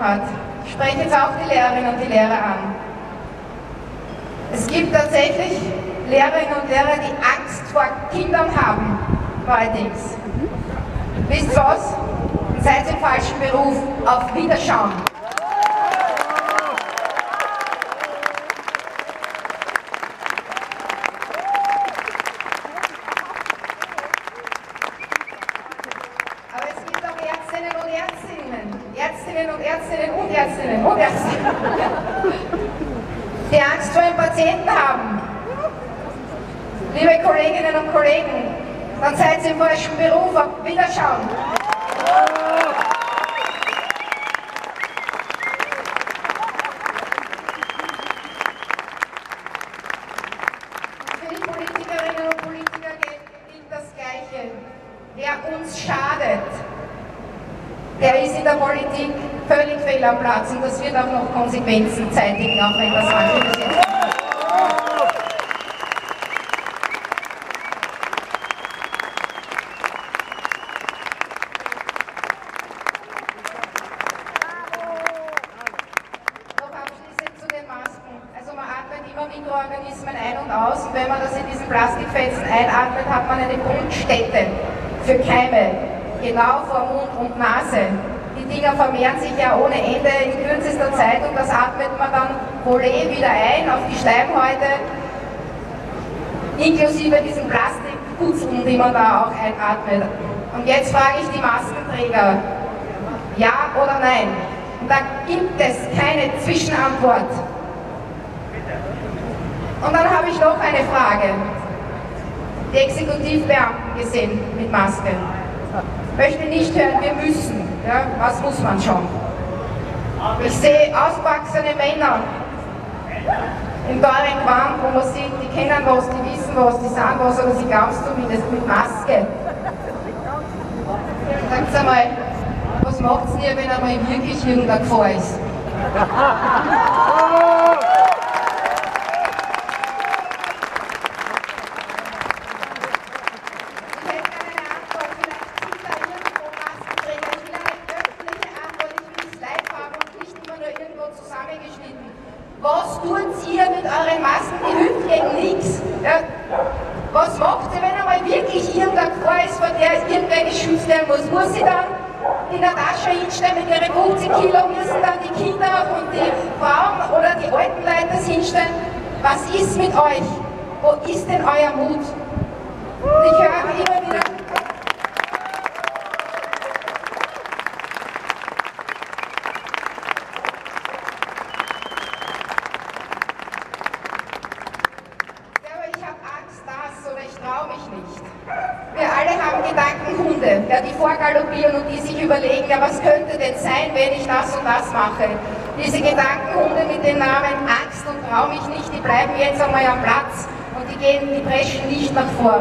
hat. Ich spreche jetzt auch die Lehrerinnen und die Lehrer an. Es gibt tatsächlich Lehrerinnen und Lehrer, die Angst vor Kindern haben, neuerdings. Wisst ihr was? Seid im falschen Beruf. Auf Wiederschauen. Konsequenzen zeitigen, auch wenn das manche bis jetzt Also Mikroorganismen ein und aus und wenn man das in diesen Plastikfetzen einatmet, hat man eine Brutstätte für Keime, genau vor Mund und Nase. Dinger vermehren sich ja ohne Ende in kürzester Zeit und das atmet man dann wohl eh wieder ein auf die Schleimhäute, inklusive diesen Plastikputzeln, die man einatmet. Und jetzt frage ich die Maskenträger, ja oder nein? Und da gibt es keine Zwischenantwort. Und dann habe ich noch eine Frage. Die Exekutivbeamten gesehen mit Maske. möchte nicht hören, wir müssen. Ja, was muss man schon? Ich sehe ausgewachsene Männer im Doring Gewand, wo man sieht, die kennen was, die wissen was, die sagen was, oder sie glauben es zumindest mit Maske. Sagt einmal, was macht ihr, wenn einmal wirklich irgendein Gefahr ist? Was tut ihr mit euren Masken? Die hilft gegen nichts. Ja. Was macht ihr, wenn einmal wirklich irgendeine Gefahr ist, vor der irgendwer geschützt werden muss? Muss sie dann in der Tasche hinstellen mit ihren 50 Kilo, müssen dann die Kinder und die Frauen oder die alten Leute das hinstellen? Was ist mit euch? Wo ist denn euer Mut? Und ich höre immer wieder, Ja, aber ich habe Angst, das oder ich traue mich nicht. Wir alle haben Gedankenhunde, ja, die vorgaloppieren und die sich überlegen, ja, was könnte denn sein, wenn ich das und das mache. Diese Gedankenhunde mit den Namen Angst und trau mich nicht, die bleiben jetzt einmal am Platz und die gehen, die preschen nicht nach vor.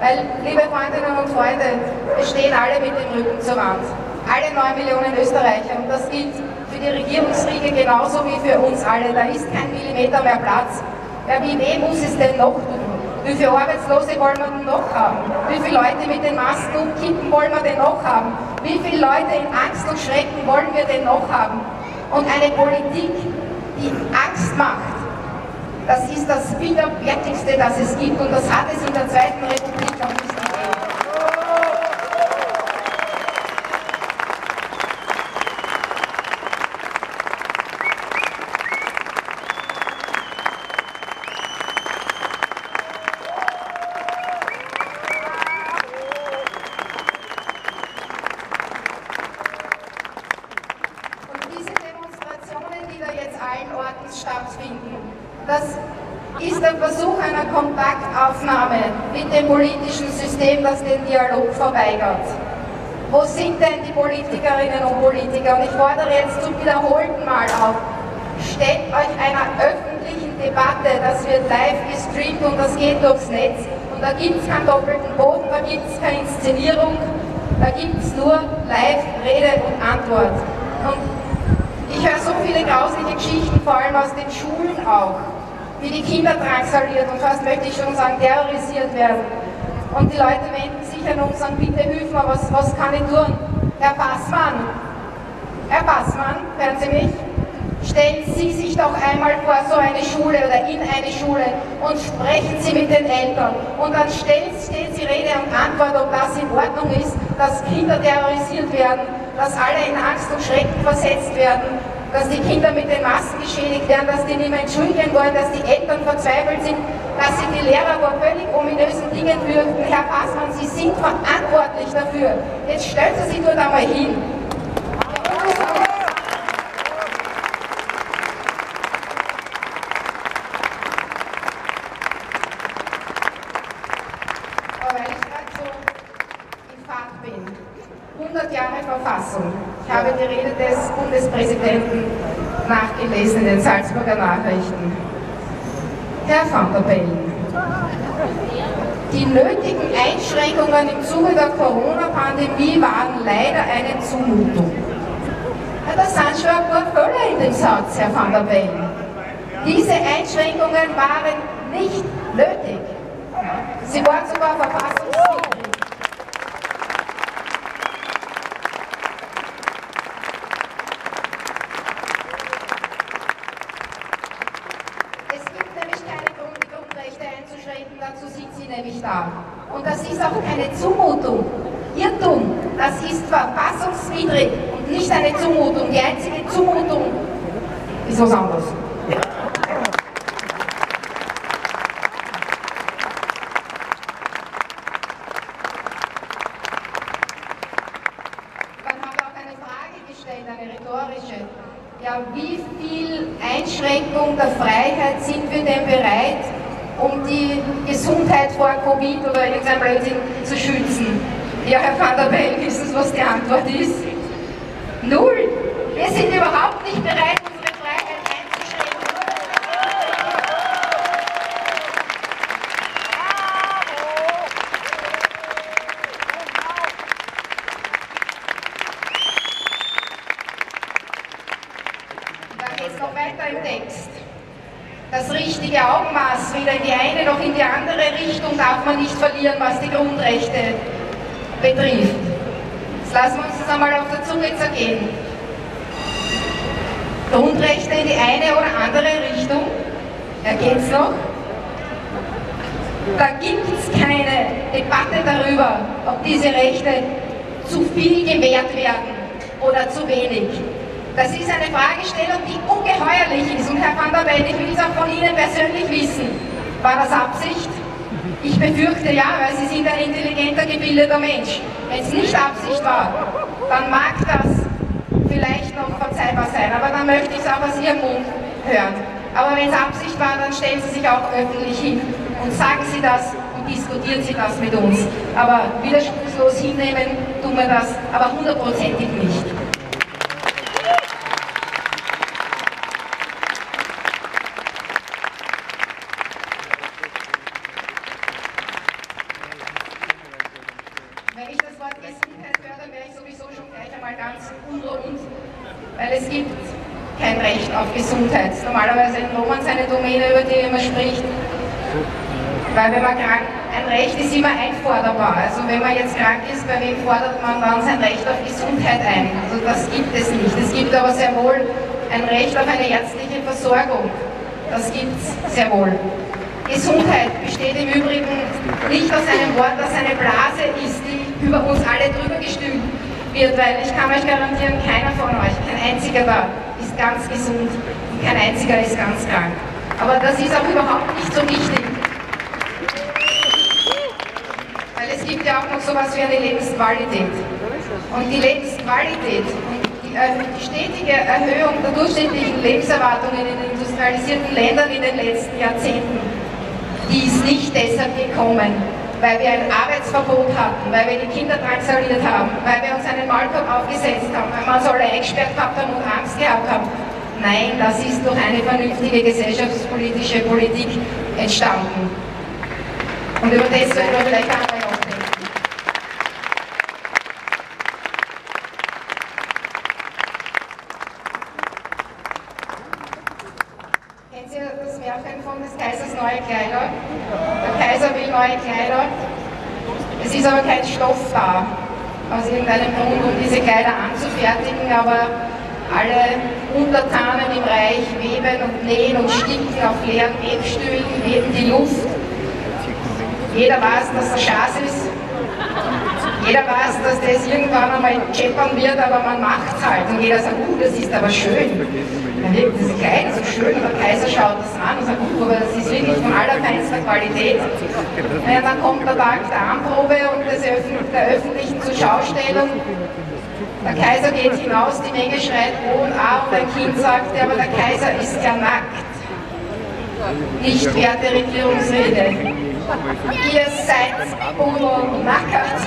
Weil, liebe Freundinnen und Freunde, wir stehen alle mit dem Rücken zur Wand. Alle 9 Millionen Österreicher und das gilt für die Regierungsriege genauso wie für uns alle. Da ist kein Millimeter mehr Platz. Ja, wie weh muss es denn noch tun? Wie viele Arbeitslose wollen wir denn noch haben? Wie viele Leute mit den Masken umkippen wollen wir denn noch haben? Wie viele Leute in Angst und Schrecken wollen wir denn noch haben? Und eine Politik, die Angst macht, das ist das Widerwärtigste, das es gibt und das hat es in der Zweiten Republik auch nicht gegeben. Und diese Demonstrationen, die da jetzt allen Orten stattfinden, das ist ein Versuch einer Kontaktaufnahme mit dem politischen System, das den Dialog verweigert. Wo sind denn die Politikerinnen und Politiker? Und ich fordere jetzt zum wiederholten Mal auf, stellt euch einer öffentlichen Debatte, das wird live gestreamt und das geht durchs Netz. Und da gibt es keinen doppelten Boden, da gibt es keine Inszenierung, da gibt es nur live Rede und Antwort. Und ich höre so viele grausliche Geschichten, vor allem aus den Schulen auch, wie die Kinder drangsaliert und fast möchte ich schon sagen terrorisiert werden. Und die Leute wenden sich an uns und sagen, bitte hilf mir, was, was kann ich tun? Herr Passmann, Herr Passmann, hören Sie mich? Stellen Sie sich doch einmal vor so eine Schule oder in eine Schule und sprechen Sie mit den Eltern. Und dann stellen, stehen Sie Rede und Antwort, ob das in Ordnung ist, dass Kinder terrorisiert werden, dass alle in Angst und Schrecken versetzt werden, dass die Kinder mit den Masken geschädigt werden, dass die mehr entschuldigen wollen, dass die Eltern verzweifelt sind, dass sie die Lehrer vor völlig ominösen Dingen fürchten. Herr Passmann, Sie sind verantwortlich dafür. Jetzt stellen Sie sich dort einmal hin. Aber weil ich gerade so in Fahrt bin. 100 Jahre Verfassung. Ich habe die Rede des Bundespräsidenten nachgelesen in den Salzburger Nachrichten. Herr van der Bellen, die nötigen Einschränkungen im Zuge der Corona-Pandemie waren leider eine Zumutung. Ja, da sind schon ein paar Fälle in dem Satz, Herr van der Bellen. Diese Einschränkungen waren nicht nötig. Sie waren sogar verfassungswidrig. Widerspruchslos hinnehmen tun wir das, aber hundertprozentig nicht. Wenn ich das Wort Gesundheit höre, dann wäre ich sowieso schon gleich einmal ganz unruhig, weil es gibt kein Recht auf Gesundheit. Normalerweise entlohnt man seine Domäne, über die man spricht. Weil wenn man krank, ein Recht ist immer einforderbar. Also wenn man jetzt krank ist, bei wem fordert man dann sein Recht auf Gesundheit ein? Also das gibt es nicht. Es gibt aber sehr wohl ein Recht auf eine ärztliche Versorgung. Das gibt es sehr wohl. Gesundheit besteht im Übrigen nicht aus einem Wort, das eine Blase ist, die über uns alle drüber gestülpt wird, weil ich kann euch garantieren, keiner von euch, kein einziger da, ist und kein einziger ist ganz krank. Aber das ist auch überhaupt nicht so wichtig. Weil es gibt ja auch noch sowas wie eine Lebensqualität. Und die Lebensqualität und die, äh, die stetige Erhöhung der durchschnittlichen Lebenserwartung in den industrialisierten Ländern in den letzten Jahrzehnten, die ist nicht deshalb gekommen, weil wir ein Arbeitsverbot hatten, weil wir die Kinder drangsaliert haben, weil wir uns einen Maulkorb aufgesetzt haben, weil wir uns alle eingesperrt haben und Angst gehabt haben. Nein, das ist durch eine vernünftige gesellschaftspolitische Politik entstanden. Und über das werden wir vielleicht einmal nachdenken. Kennen Sie das Märchen von des Kaisers neue Kleider? Der Kaiser will neue Kleider. Es ist aber kein Stoff da, aus irgendeinem Grund, um diese Kleider anzufertigen, aber alle Untertanen im Reich weben und nähen und sticken auf leeren Webstühlen, weben die Luft. Jeder weiß, dass er Schaß ist. Jeder weiß, dass das irgendwann einmal scheppern wird, aber man macht es halt. Und jeder sagt, uh, das ist aber schön. Dann wirkt das Kleid so schön der Kaiser schaut das an und sagt, uh, aber das ist wirklich von allerfeinster Qualität. Ja, dann kommt der Tag der Anprobe und der öffentlichen Zurschaustellung. Der Kaiser geht hinaus, die Menge schreit und A ein Kind sagt, aber der Kaiser ist ja nackt. Nicht werte Regierungsrede. Ihr seid Bono nackert.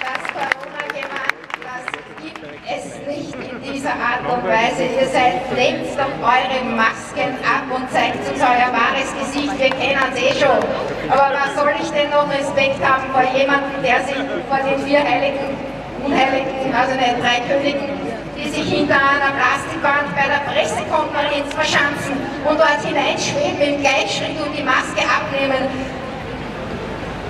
Das Corona-Gewand, das gibt es nicht in dieser Art und Weise. Ihr seid, nehmt doch eure Masken ab und zeigt uns euer wahres Gesicht. Wir kennen es eh schon. Aber was soll ich denn noch Respekt haben vor jemandem, der sich vor den vier Heiligen, Unheiligen, also nicht drei Königen, die sich hinter einer Plastikwand bei der Pressekonferenz verschanzen und dort hineinschweben im Gleichschritt und die Maske abnehmen.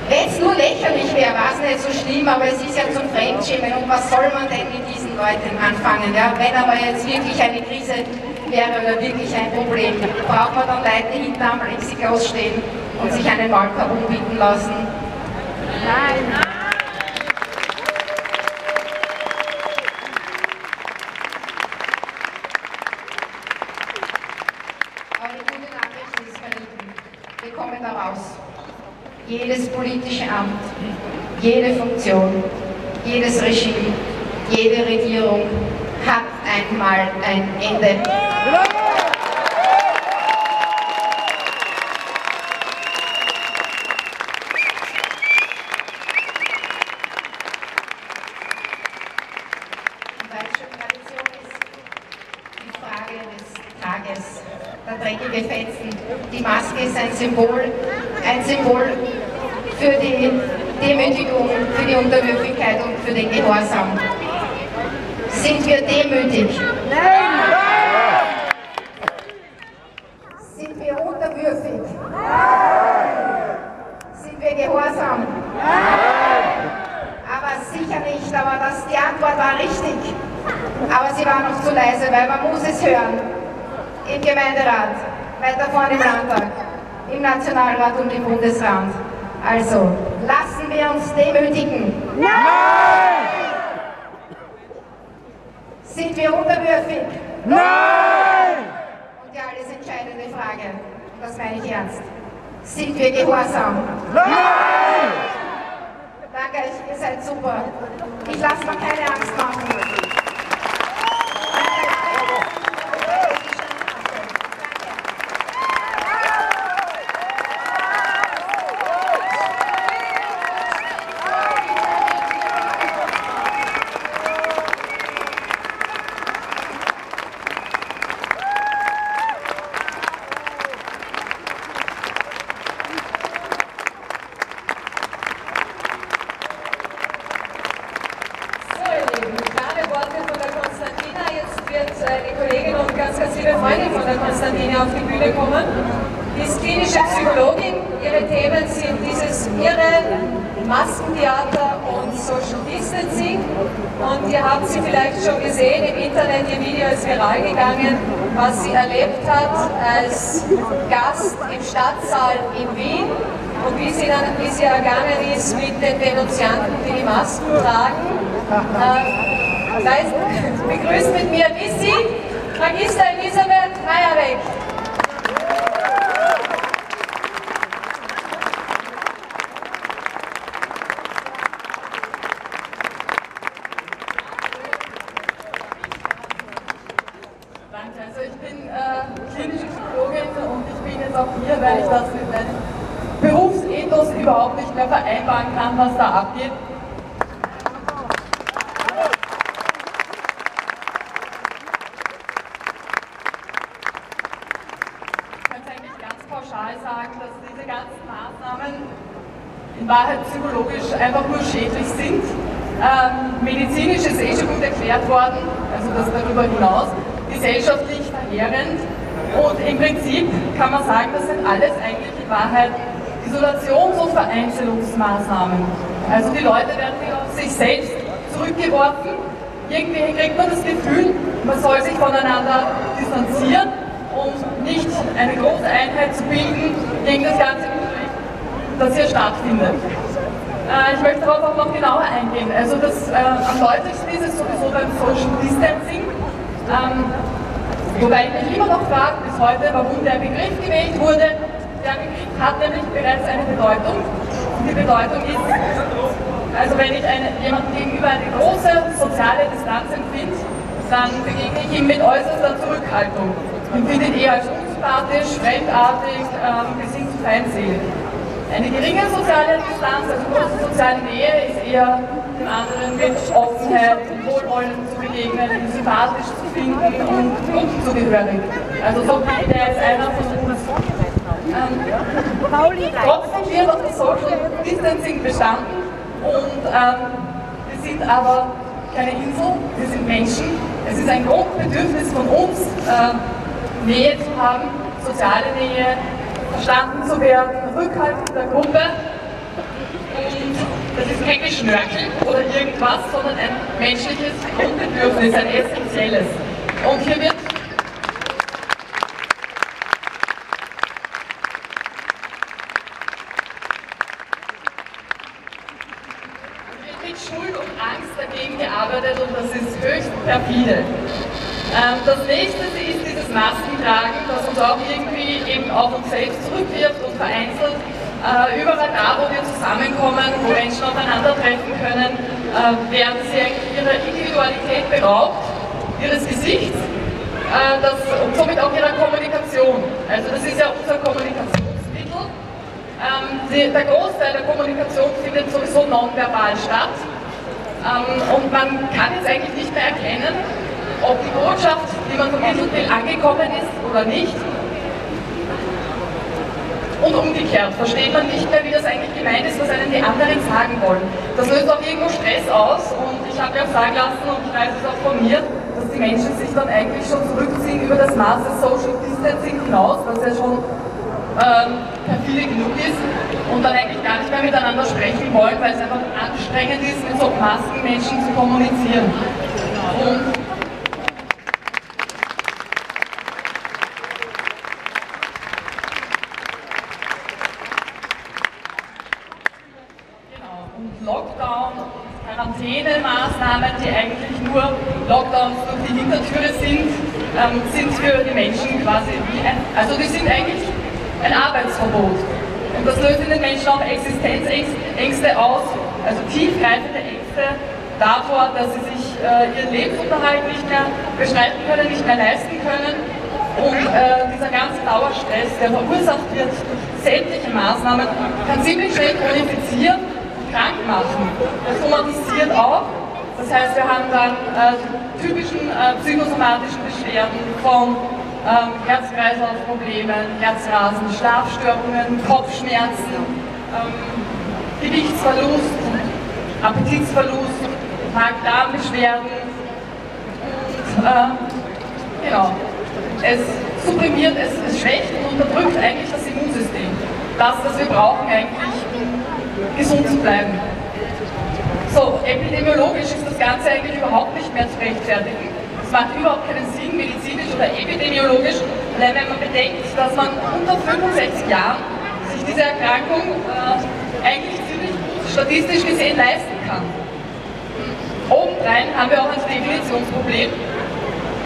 Wenn es nur lächerlich wäre, war es nicht so schlimm, aber es ist ja zum Fremdschämen. Und was soll man denn mit diesen Leuten anfangen? Ja? Wenn aber jetzt wirklich eine Krise wäre oder wirklich ein Problem, braucht man dann Leute, hinter am Plexiglas stehen und sich einen Maulkorb umbieten lassen? Nein. Aber Jede Funktion, jedes Regime, jede Regierung hat einmal ein Ende. Distancing. Ähm, wobei ich mich immer noch frage bis heute, warum der Begriff gewählt wurde. Der Begriff hat nämlich bereits eine Bedeutung. Die Bedeutung ist, also wenn ich eine, jemandem gegenüber eine große soziale Distanz empfinde, dann begegne ich ihm mit äußerster Zurückhaltung und finde ihn eher als unsympathisch, fremdartig, ähm, bis hin zu feindselig. Eine geringe soziale Distanz, also große soziale Nähe, ist eher dem anderen mit Offenheit und Wohlwollen Gelegenheit, sympathisch zu finden und, und zugehörig. Also so kann der jetzt einer von uns. Ähm, trotzdem wird auf das Social Distancing bestanden und ähm, wir sind aber keine Insel, wir sind Menschen. Es ist ein Grundbedürfnis von uns, äh, Nähe zu haben, soziale Nähe, verstanden zu werden, Rückhalt in der Gruppe. Und das ist kein Geschnörkel oder irgendwas, sondern ein menschliches Grundbedürfnis, ein essentielles. Und hier wird Herzrasen, Schlafstörungen, Kopfschmerzen, ähm, Gewichtsverlust, Appetitsverlust, Magen-Darm-Beschwerden äh, genau. Es supprimiert, es, es schwächt und unterdrückt eigentlich das Immunsystem. Das, was wir brauchen eigentlich, gesund zu bleiben. So, epidemiologisch ist das Ganze eigentlich überhaupt nicht mehr zu rechtfertigen. Es macht überhaupt keinen Sinn, medizinisch oder epidemiologisch, allein wenn man bedenkt, dass man unter 65 Jahren sich diese Erkrankung äh, eigentlich ziemlich statistisch gesehen leisten kann. Obendrein haben wir auch ein Definitionsproblem.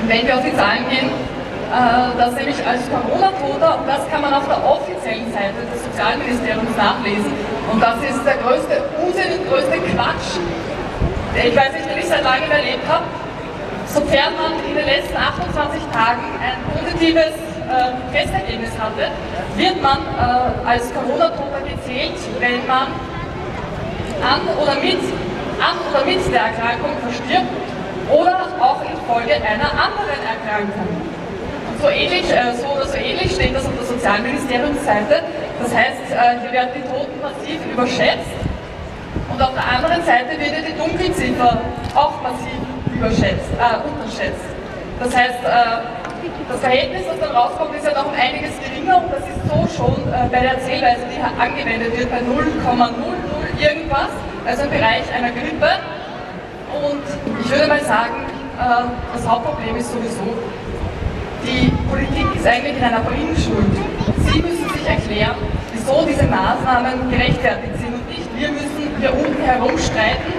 Wenn wir auf die Zahlen gehen, äh, dass nämlich als Corona-Toter, das kann man auf der offiziellen Seite des Sozialministeriums nachlesen, und das ist der größte Unsinn und größte Quatsch, ich weiß nicht, den ich seit langem erlebt habe, sofern man in den letzten 28 Tagen ein positives äh, Testergebnis hatte, wird man äh, als Corona-Toter gezählt, wenn man an oder mit, an oder mit der Erkrankung verstirbt oder auch infolge einer anderen Erkrankung so ähnlich, äh, so oder so ähnlich steht das auf der Sozialministeriumsseite. Das heißt, äh, hier werden die Toten massiv überschätzt und auf der anderen Seite wird die Dunkelziffer auch massiv überschätzt, äh, unterschätzt. Das heißt, äh, das Verhältnis, das dann rauskommt, ist ja noch um einiges geringer und das ist so schon äh, bei der Zählweise, die angewendet wird, bei 0,00 irgendwas, also im Bereich einer Grippe. Und ich würde mal sagen, äh, das Hauptproblem ist sowieso, die Politik ist eigentlich in einer Bringschuld. Sie müssen sich erklären, wieso diese Maßnahmen gerechtfertigt sind und nicht wir müssen hier unten herumstreiten,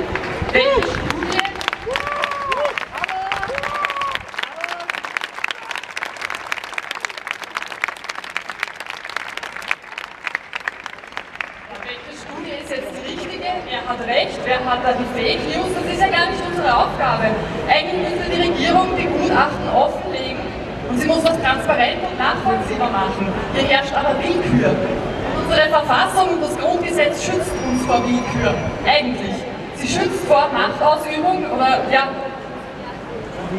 welche Studie ist jetzt die richtige, wer hat recht, wer hat da die Fake News, das ist ja gar nicht unsere Aufgabe. Eigentlich müsste die Regierung die Gutachten offenlegen und sie muss das transparent und nachvollziehbar machen. Hier herrscht aber Willkür. Und unsere Verfassung und das Grundgesetz schützt uns vor Willkür. Eigentlich. Sie schützt vor Machtausübung oder ja,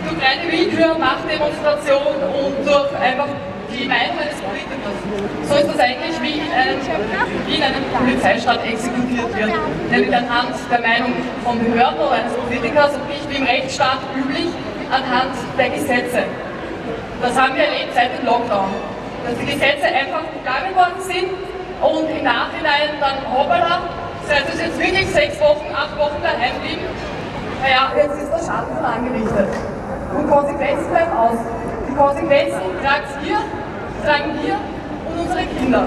durch reine Willkür, Machtdemonstration und durch einfach die Meinung eines Politikers. So ist das eigentlich, wie in einem, wie in einem Polizeistaat exekutiert wird. Nämlich anhand der Meinung von Behörden oder eines Politikers und nicht wie im Rechtsstaat üblich anhand der Gesetze. Das haben wir erlebt seit dem Lockdown. Dass die Gesetze einfach gegangen worden sind und im Nachhinein dann hoppala, seit es jetzt wirklich sechs Wochen, acht Wochen daheim blieben, naja, jetzt ist der Schaden schon angerichtet. Und Konsequenzen bleiben aus. Die Konsequenzen tragen wir, tragen wir und unsere Kinder.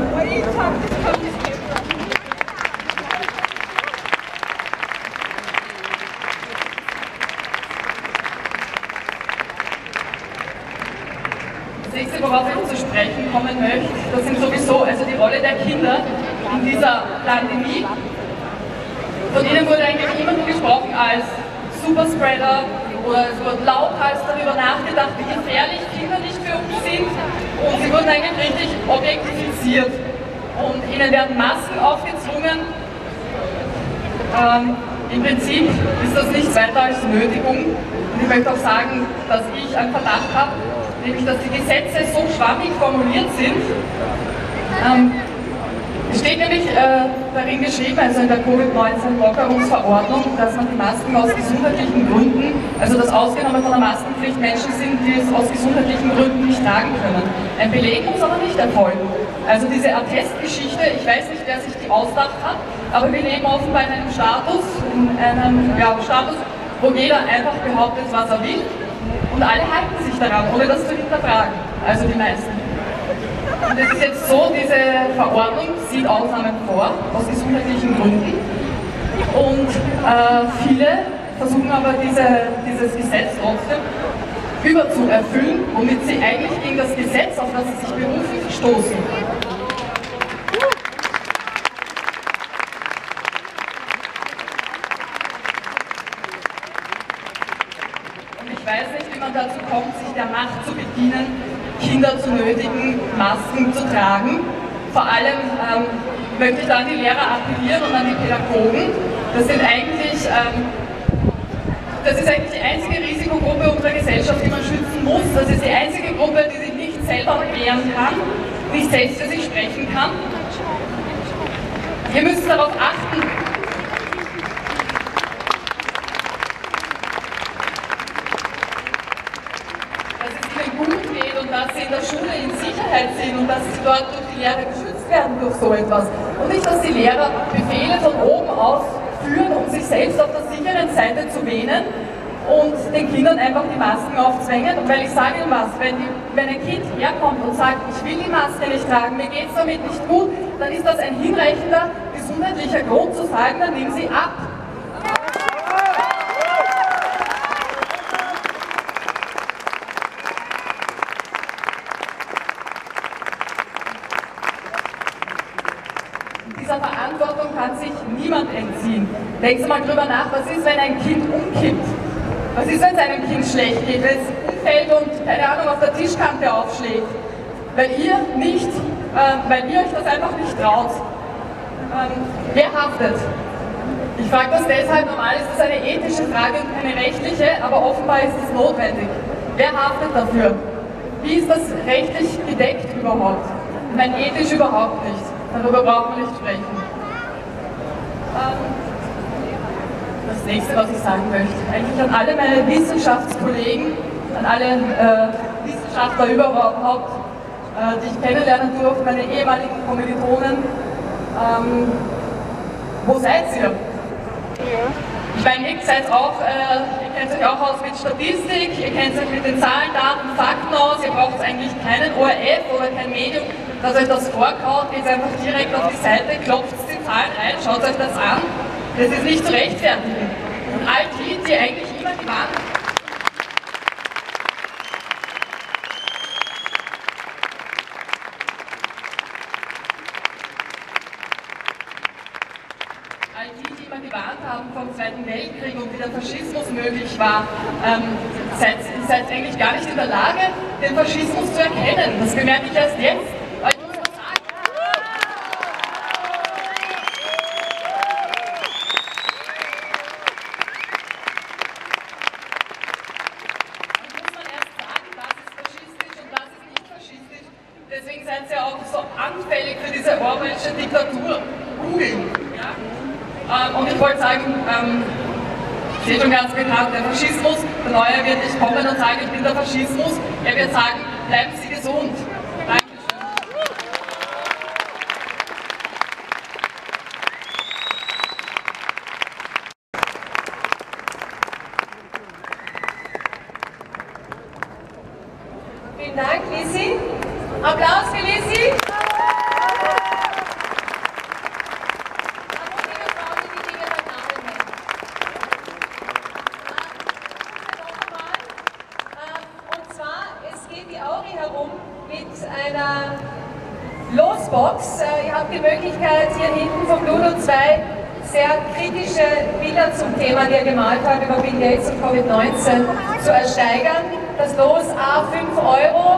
nächste, worauf ich zu sprechen kommen möchte, das sind sowieso also die Rolle der Kinder in dieser Pandemie. Von ihnen wurde eigentlich immer nur gesprochen als Superspreader, oder es wurde lauthals darüber nachgedacht, wie gefährlich Kinder nicht für uns sind. Und sie wurden eigentlich richtig objektifiziert. Und ihnen werden Masken aufgezwungen. Ähm, Im Prinzip ist das nichts weiter als Nötigung. Und ich möchte auch sagen, dass ich einen Verdacht habe, nämlich dass die Gesetze so schwammig formuliert sind, ähm, steht nämlich äh, darin geschrieben, also in der Covid-19-Lockerungsverordnung, dass man die Masken aus gesundheitlichen Gründen, also dass ausgenommen von der Maskenpflicht Menschen sind, die es aus gesundheitlichen Gründen nicht tragen können. Ein Beleg muss aber nicht erfolgen. Also diese Attestgeschichte, ich weiß nicht, wer sich die ausdacht hat, aber wir leben offenbar in einem Status, in einem ja, Status, wo jeder einfach behauptet, was er will und alle halten sich daran, ohne das zu hinterfragen. Also die meisten. Und es ist jetzt so, diese Verordnung sieht Ausnahmen vor, aus gesundheitlichen Gründen. Und äh, viele versuchen aber diese, dieses Gesetz trotzdem überzuerfüllen, womit sie eigentlich gegen das Gesetz, auf das sie sich berufen, verstoßen. Und ich weiß nicht, wie man dazu kommt, sich der Macht zu bedienen, Kinder zu nötigen, Masken zu tragen. Vor allem ähm, möchte ich da an die Lehrer appellieren und an die Pädagogen. Das sind eigentlich, ähm, das ist eigentlich die einzige Risikogruppe unserer Gesellschaft, die man schützen muss. Das ist die einzige Gruppe, die sich nicht selber wehren kann, nicht selbst für sich sprechen kann. Wir müssen darauf achten, in der Schule Sicherheit sind und dass sie dort durch die Lehrer geschützt werden durch so etwas. Und nicht, dass die Lehrer Befehle von oben aus führen, um sich selbst auf der sicheren Seite zu wähnen und den Kindern einfach die Masken aufzwängen. Und weil ich sage Ihnen was, wenn, die, wenn ein Kind herkommt und sagt, ich will die Maske nicht tragen, mir geht es damit nicht gut, dann ist das ein hinreichender gesundheitlicher Grund zu sagen, dann nehmen Sie ab. kann sich niemand Sie mal drüber nach, was ist, wenn ein Kind umkippt? Was ist, wenn es einem Kind schlecht geht, wenn es umfällt und, keine Ahnung, auf der Tischkante aufschlägt? Weil ihr nicht, äh, weil ihr euch das einfach nicht traut. Ähm, wer haftet? Ich frage das deshalb, normal ist das eine ethische Frage und keine rechtliche, aber offenbar ist es notwendig. Wer haftet dafür? Wie ist das rechtlich gedeckt überhaupt? Nein, ethisch überhaupt nicht. Darüber braucht man nicht sprechen. Das nächste, was ich sagen möchte. Eigentlich an alle meine Wissenschaftskollegen, an alle äh, Wissenschaftler überhaupt, äh, die ich kennenlernen durfte, meine ehemaligen Kommilitonen. Ähm, wo seid ihr? Ich meine, ihr seid auch, äh, ihr kennt euch auch aus mit Statistik, ihr kennt euch mit den Zahlen, Daten, Fakten aus, ihr braucht eigentlich keinen ORF oder kein Medium, das euch das vorkaut, geht einfach direkt auf die Seite, klopft die Zahlen rein, schaut euch das an das ist nicht zu rechtfertigen. All die, die eigentlich immer die Wand all die, die immer gewarnt haben vom Zweiten Weltkrieg und wie der Faschismus möglich war, ähm, seid, seid eigentlich gar nicht in der Lage, den Faschismus zu erkennen. Das bemerke ich erst jetzt. der Faschismus, der Neue wird nicht kommen und sagen, ich bin der Faschismus. Er wird sagen, bleiben Sie gesund. Losbox. Äh, ihr habt die Möglichkeit, hier hinten vom Ludo zwei sehr kritische Bilder Bilder zum Thema, die er gemalt hat, über Bill Gates und Covid-19 zu ersteigern. Das Los A 5 Euro.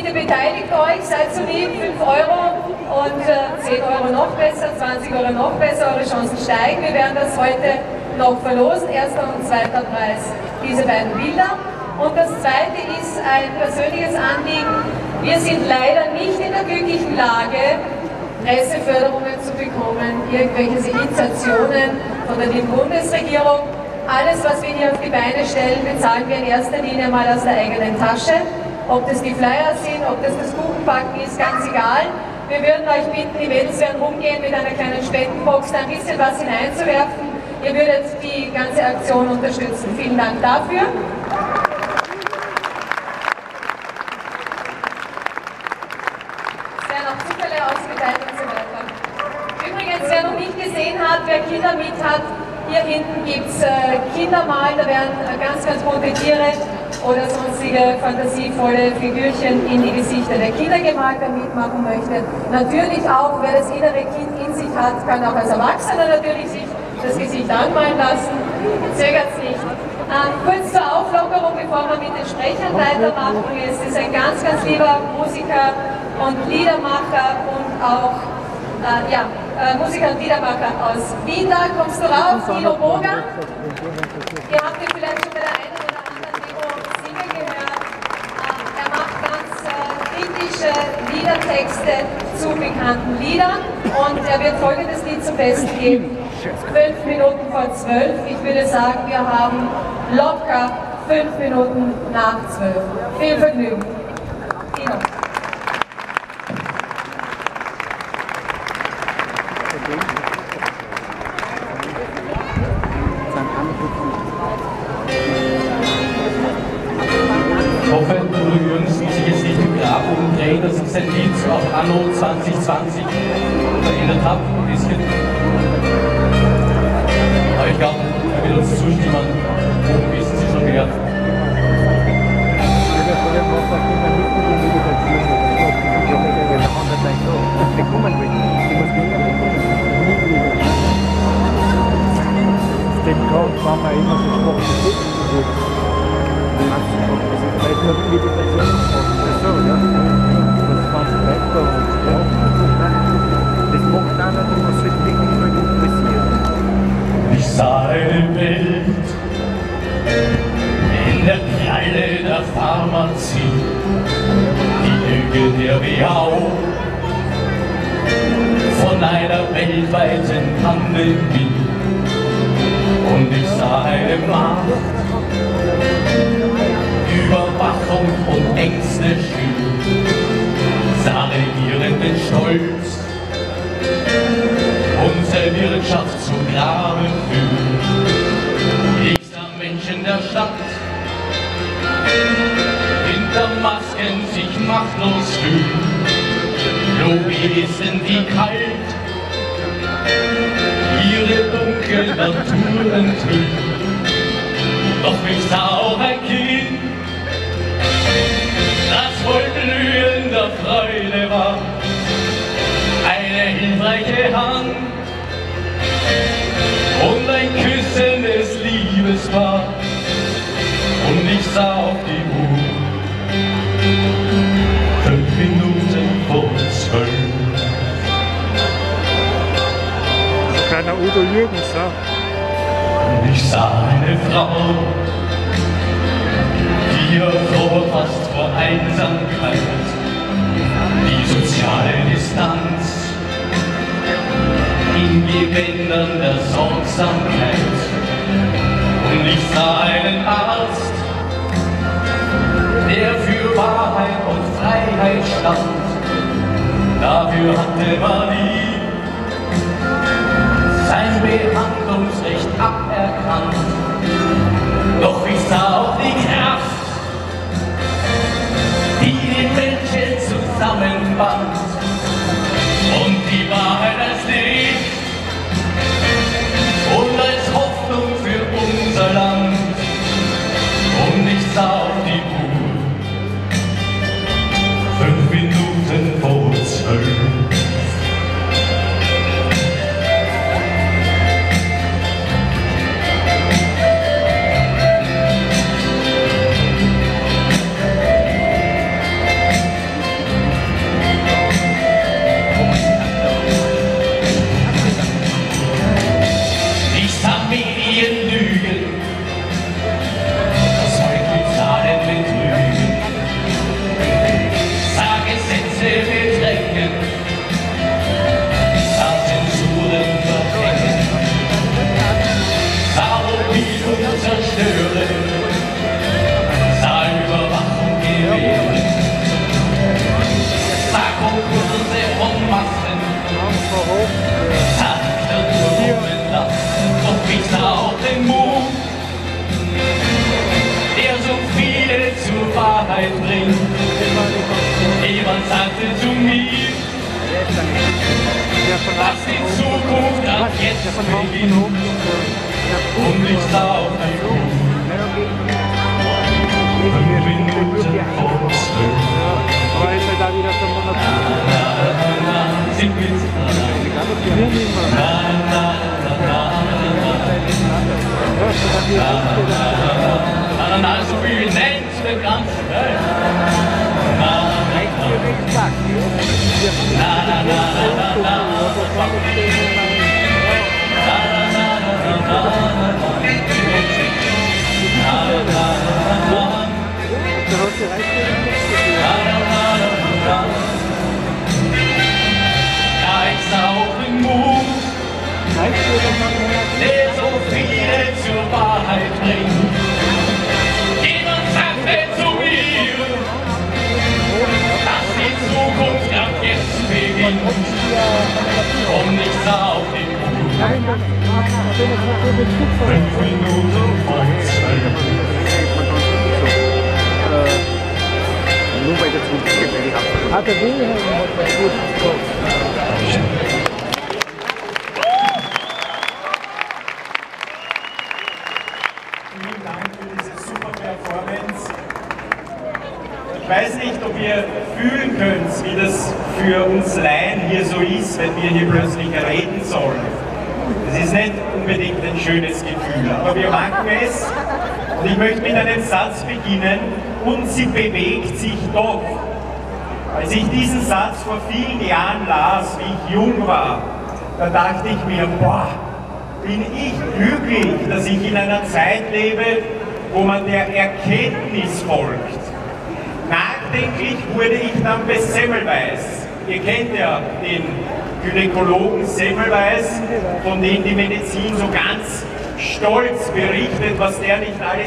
Bitte beteiligt euch, seid so lieb, 5 Euro und äh, 10 Euro noch besser, 20 Euro noch besser, eure Chancen steigen. Wir werden das heute noch verlosen, erster und zweiter Preis, diese beiden Bilder. Und das zweite ist ein persönliches Anliegen. Wir sind leider nicht in der glücklichen Lage, Presseförderungen zu bekommen, irgendwelche Initiationen von der Bundesregierung. Alles, was wir hier auf die Beine stellen, bezahlen wir in erster Linie mal aus der eigenen Tasche. Ob das die Flyer sind, ob das das Kuchenbacken ist, ganz egal. Wir würden euch bitten, die werden rumgehen mit einer kleinen Spendenbox, da ein bisschen was hineinzuwerfen. Ihr würdet die ganze Aktion unterstützen. Vielen Dank dafür. wer Kinder mit hat, hier hinten gibt es äh, Kindermal, da werden äh, ganz, ganz bunte Tiere oder sonstige fantasievolle Figürchen in die Gesichter der Kinder gemalt, wer mitmachen möchte. Natürlich auch, wer das innere Kind in sich hat, kann auch als Erwachsener natürlich sich das Gesicht anmalen lassen. Zögert es nicht. Ähm, kurz zur Auflockerung, bevor wir mit den Sprechern weitermachen. Es ist ein ganz, ganz lieber Musiker und Liedermacher und auch äh, ja, äh, Musiker und Liedermacher aus Wien da. Kommst du rauf, Nilo Boga? Ihr Liedertexte zu bekannten Liedern und er wird folgendes Lied zum Besten geben. Fünf Minuten vor zwölf. Ich würde sagen, wir haben locker fünf Minuten nach zwölf. Viel Vergnügen.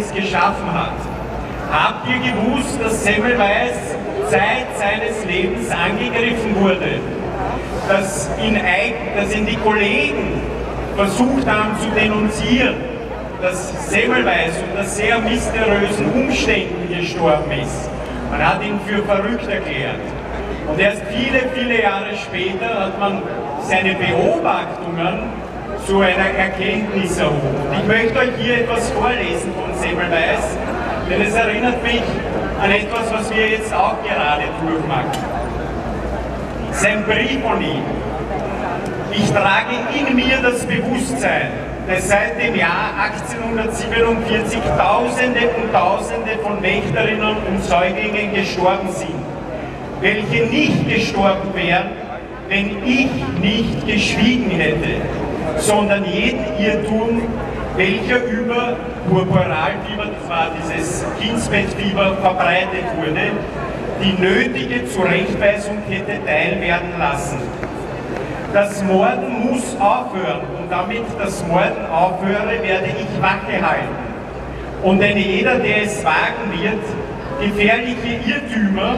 Alles geschaffen hat. Habt ihr gewusst, dass Semmelweis Zeit seines Lebens angegriffen wurde? Dass ihn, dass ihn die Kollegen versucht haben zu denunzieren, dass Semmelweis unter sehr mysteriösen Umständen gestorben ist. Man hat ihn für verrückt erklärt. Und erst viele, viele Jahre später hat man seine Beobachtungen zu einer Erkenntnis erhoben. Ich möchte euch hier etwas vorlesen Semmelweis, denn es erinnert mich an etwas, was wir jetzt auch gerade durchmachen. Sein Brief an ihn. Ich trage in mir das Bewusstsein, dass seit dem Jahr 1847 Tausende und Tausende von Wächterinnen und Säuglingen gestorben sind, welche nicht gestorben wären, wenn ich nicht geschwiegen hätte, sondern jeden Irrtum, welcher über das war dieses Kindsbettfieber, verbreitet wurde, die nötige Zurechtweisung hätte teilwerden lassen. Das Morden muss aufhören und damit das Morden aufhöre, werde ich Wache halten. Und denn jeder, der es wagen wird, gefährliche Irrtümer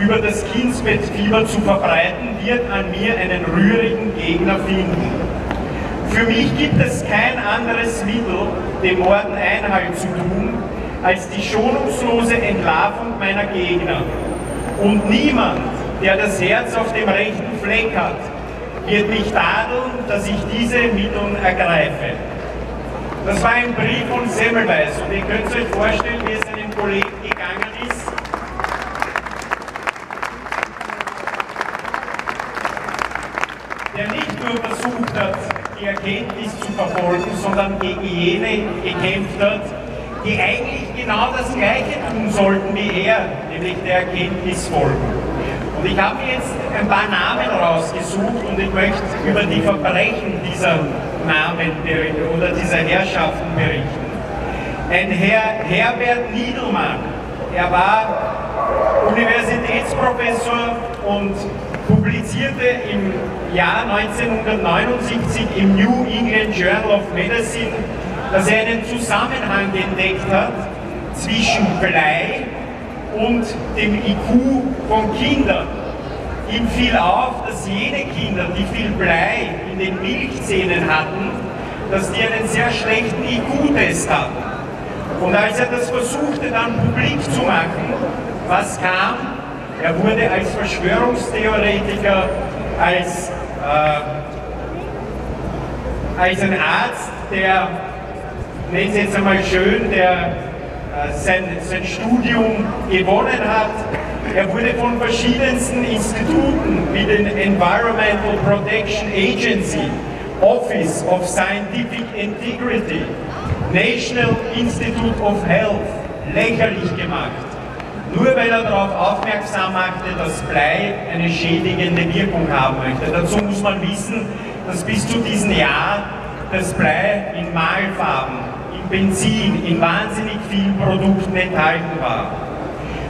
über das Kindsbettfieber zu verbreiten, wird an mir einen rührigen Gegner finden. Für mich gibt es kein anderes Mittel, dem Morden Einhalt zu tun, als die schonungslose Entlarvung meiner Gegner. Und niemand, der das Herz auf dem rechten Fleck hat, wird mich tadeln, dass ich diese Mittel ergreife. Das war ein Brief von Semmelweis und ihr könnt euch vorstellen, wie es einem Kollegen gegangen ist. Der nicht nur versucht hat, die Erkenntnis zu verfolgen, sondern gegen jene gekämpft hat, die eigentlich genau das Gleiche tun sollten wie er, Erkenntnis folgen. Und ich habe jetzt ein paar Namen rausgesucht und ich möchte über die Verbrechen dieser Namen oder dieser Herrschaften berichten. Ein Herr Herbert Niedelmann, er war Universitätsprofessor und publizierte im Jahr 1979 im New England Journal of Medicine, dass er einen Zusammenhang entdeckt hat zwischen Blei und dem IQ von Kindern. Ihm fiel auf, dass jene Kinder, die viel Blei in den Milchzähnen hatten, dass die einen sehr schlechten IQ-Test hatten. Und als er das versuchte dann publik zu machen, was kam? Er wurde als Verschwörungstheoretiker, als, äh, als ein Arzt, der, nennen Sie jetzt einmal schön, der sein, sein Studium gewonnen hat. Er wurde von verschiedensten Instituten wie den Environmental Protection Agency, Office of Scientific Integrity, National Institute of Health lächerlich gemacht. Nur weil er darauf aufmerksam machte, dass Blei eine schädigende Wirkung haben möchte. Dazu muss man wissen, dass bis zu diesem Jahr das Blei in Malfarben, Benzin, in wahnsinnig vielen Produkten enthalten war.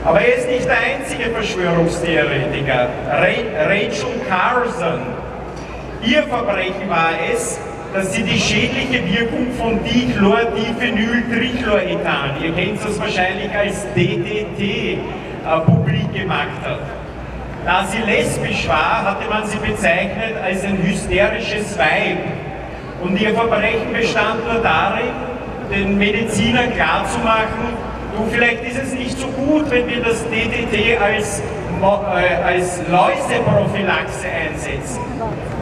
Aber er ist nicht der einzige Verschwörungstheoretiker. Rachel Carson, ihr Verbrechen war es, dass sie die schädliche Wirkung von Dichlor-Diphenyltrichlorethan, ihr kennt das wahrscheinlich als DDT, äh, publik gemacht hat. Da sie lesbisch war, hatte man sie bezeichnet als ein hysterisches Weib. Und ihr Verbrechen bestand nur darin, den Medizinern klarzumachen, du, vielleicht ist es nicht so gut, wenn wir das DDT als, äh, als Läuseprophylaxe einsetzen,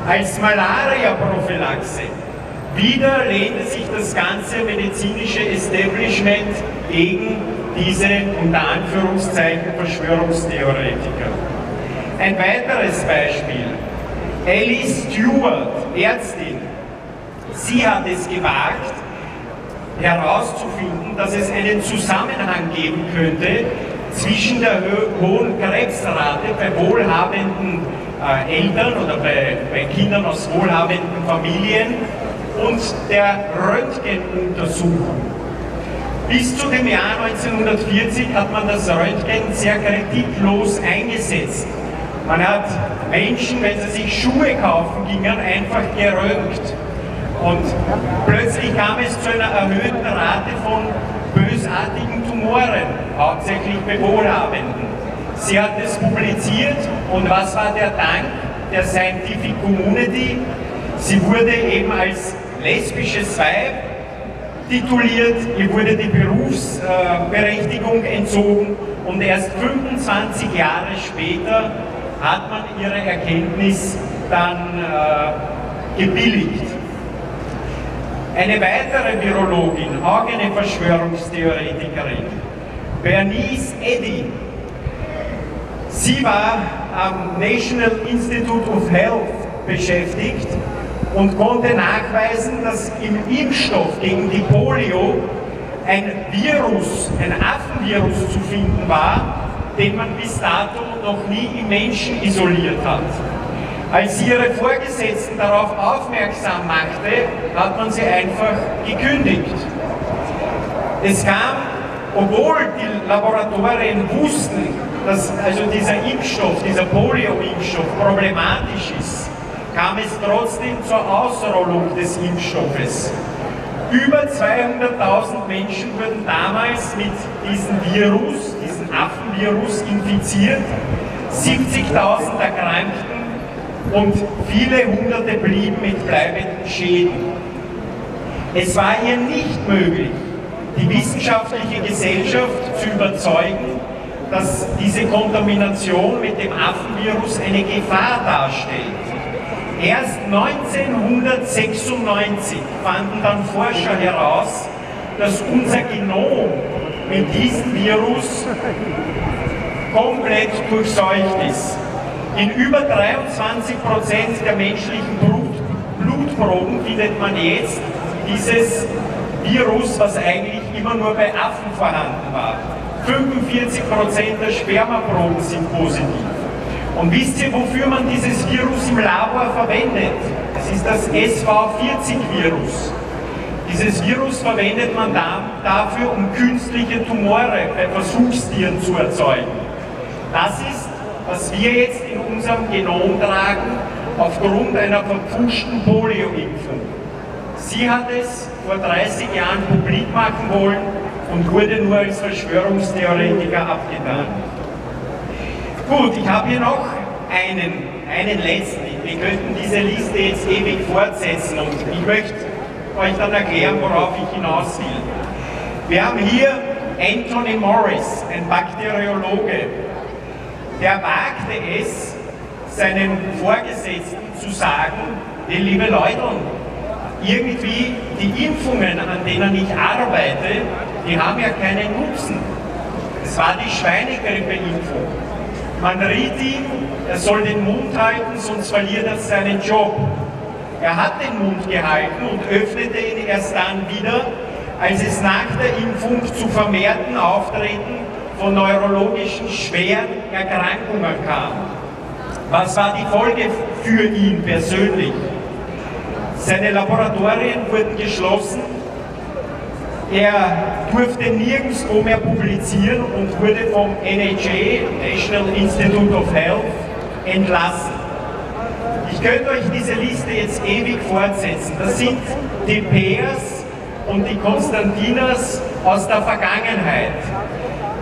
als Malaria-Prophylaxe. Wieder lehnte sich das ganze medizinische Establishment gegen diese unter Anführungszeichen Verschwörungstheoretiker. Ein weiteres Beispiel. Ellie Stewart, Ärztin, sie hat es gewagt, herauszufinden, dass es einen Zusammenhang geben könnte zwischen der hohen Krebsrate bei wohlhabenden äh, Eltern oder bei, bei Kindern aus wohlhabenden Familien und der Röntgenuntersuchung. Bis zu dem Jahr 1940 hat man das Röntgen sehr kritiklos eingesetzt. Man hat Menschen, wenn sie sich Schuhe kaufen gingen, einfach gerönt. Und plötzlich kam es zu einer erhöhten Rate von bösartigen Tumoren, hauptsächlich bei Wohlhabenden. Sie hat es publiziert und was war der Dank der Scientific Community? Sie wurde eben als lesbisches Weib tituliert, ihr wurde die Berufsberechtigung entzogen und erst 25 Jahre später hat man ihre Erkenntnis dann äh, gebilligt. Eine weitere Virologin, auch eine Verschwörungstheoretikerin, Bernice Eddy, sie war am National Institute of Health beschäftigt und konnte nachweisen, dass im Impfstoff gegen die Polio ein Virus, ein Affenvirus zu finden war, den man bis dato noch nie im Menschen isoliert hat. Als sie ihre Vorgesetzten darauf aufmerksam machte, hat man sie einfach gekündigt. Es kam, obwohl die Laboratorien wussten, dass also dieser Impfstoff, dieser Polio-Impfstoff problematisch ist, kam es trotzdem zur Ausrollung des Impfstoffes. Über 200.000 Menschen wurden damals mit diesem Virus, diesem Affenvirus infiziert, 70.000 erkrankten und viele Hunderte blieben mit bleibenden Schäden. Es war ihr nicht möglich, die wissenschaftliche Gesellschaft zu überzeugen, dass diese Kontamination mit dem Affenvirus eine Gefahr darstellt. Erst 1996 fanden dann Forscher heraus, dass unser Genom mit diesem Virus komplett durchseucht ist. In über 23 Prozent der menschlichen Blut, Blutproben findet man jetzt dieses Virus, was eigentlich immer nur bei Affen vorhanden war. 45 Prozent der Spermaproben sind positiv. Und wisst ihr, wofür man dieses Virus im Labor verwendet? Es ist das SV40-Virus. Dieses Virus verwendet man dafür, um künstliche Tumore bei Versuchstieren zu erzeugen. Das ist, was wir jetzt in unserem Genom tragen, aufgrund einer verpfuschten Polio-Impfung. Sie hat es vor 30 Jahren publik machen wollen und wurde nur als Verschwörungstheoretiker abgetan. Gut, ich habe hier noch einen, einen letzten. Wir könnten diese Liste jetzt ewig fortsetzen und ich möchte euch dann erklären, worauf ich hinaus will. Wir haben hier Anthony Morris, ein Bakteriologe. Der wagte es, seinen Vorgesetzten zu sagen, die liebe Leute, irgendwie die Impfungen, an denen ich arbeite, die haben ja keinen Nutzen. Es war die Schweinegrippeimpfung. Man riet ihm, er soll den Mund halten, sonst verliert er seinen Job. Er hat den Mund gehalten und öffnete ihn erst dann wieder, als es nach der Impfung zu vermehrten Auftreten von neurologischen schweren Erkrankungen kam. Was war die Folge für ihn persönlich? Seine Laboratorien wurden geschlossen, er durfte nirgendwo mehr publizieren und wurde vom NHA, National Institute of Health, entlassen. Ich könnte euch diese Liste jetzt ewig fortsetzen. Das sind die Peers und die Konstantinas aus der Vergangenheit.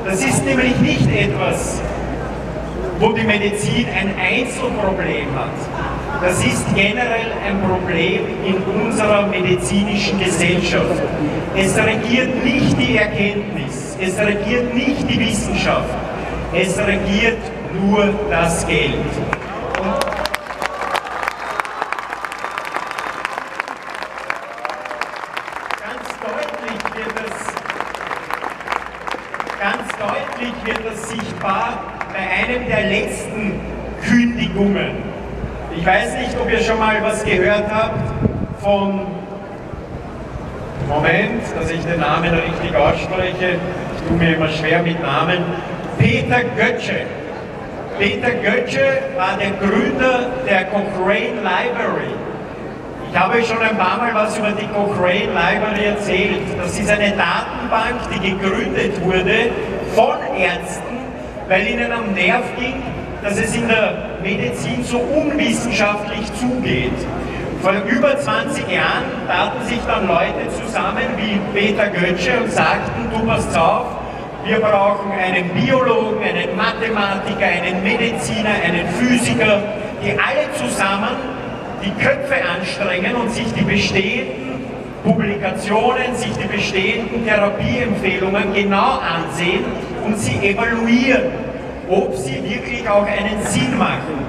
Das ist nämlich nicht etwas, wo die Medizin ein Einzelproblem hat. Das ist generell ein Problem in unserer medizinischen Gesellschaft. Es regiert nicht die Erkenntnis, es regiert nicht die Wissenschaft, es regiert nur das Geld. Und ganz deutlich wird es, ganz deutlich wird das sichtbar bei einem der letzten Kündigungen. Ich weiß nicht, ob ihr schon mal was gehört habt von, Moment, dass ich den Namen richtig ausspreche, ich tue mir immer schwer mit Namen, Peter Götze. Peter Götze war der Gründer der Cochrane Library. Ich habe euch schon ein paar Mal was über die Cochrane Library erzählt. Das ist eine Datenbank, die gegründet wurde von Ärzten, weil ihnen am Nerv ging, dass es in der Medizin so unwissenschaftlich zugeht. Vor über 20 Jahren taten sich dann Leute zusammen wie Peter Götze und sagten, du passt auf, wir brauchen einen Biologen, einen Mathematiker, einen Mediziner, einen Physiker, die alle zusammen die Köpfe anstrengen und sich die bestehenden Publikationen, sich die bestehenden Therapieempfehlungen genau ansehen und sie evaluieren, ob sie wirklich auch einen Sinn machen.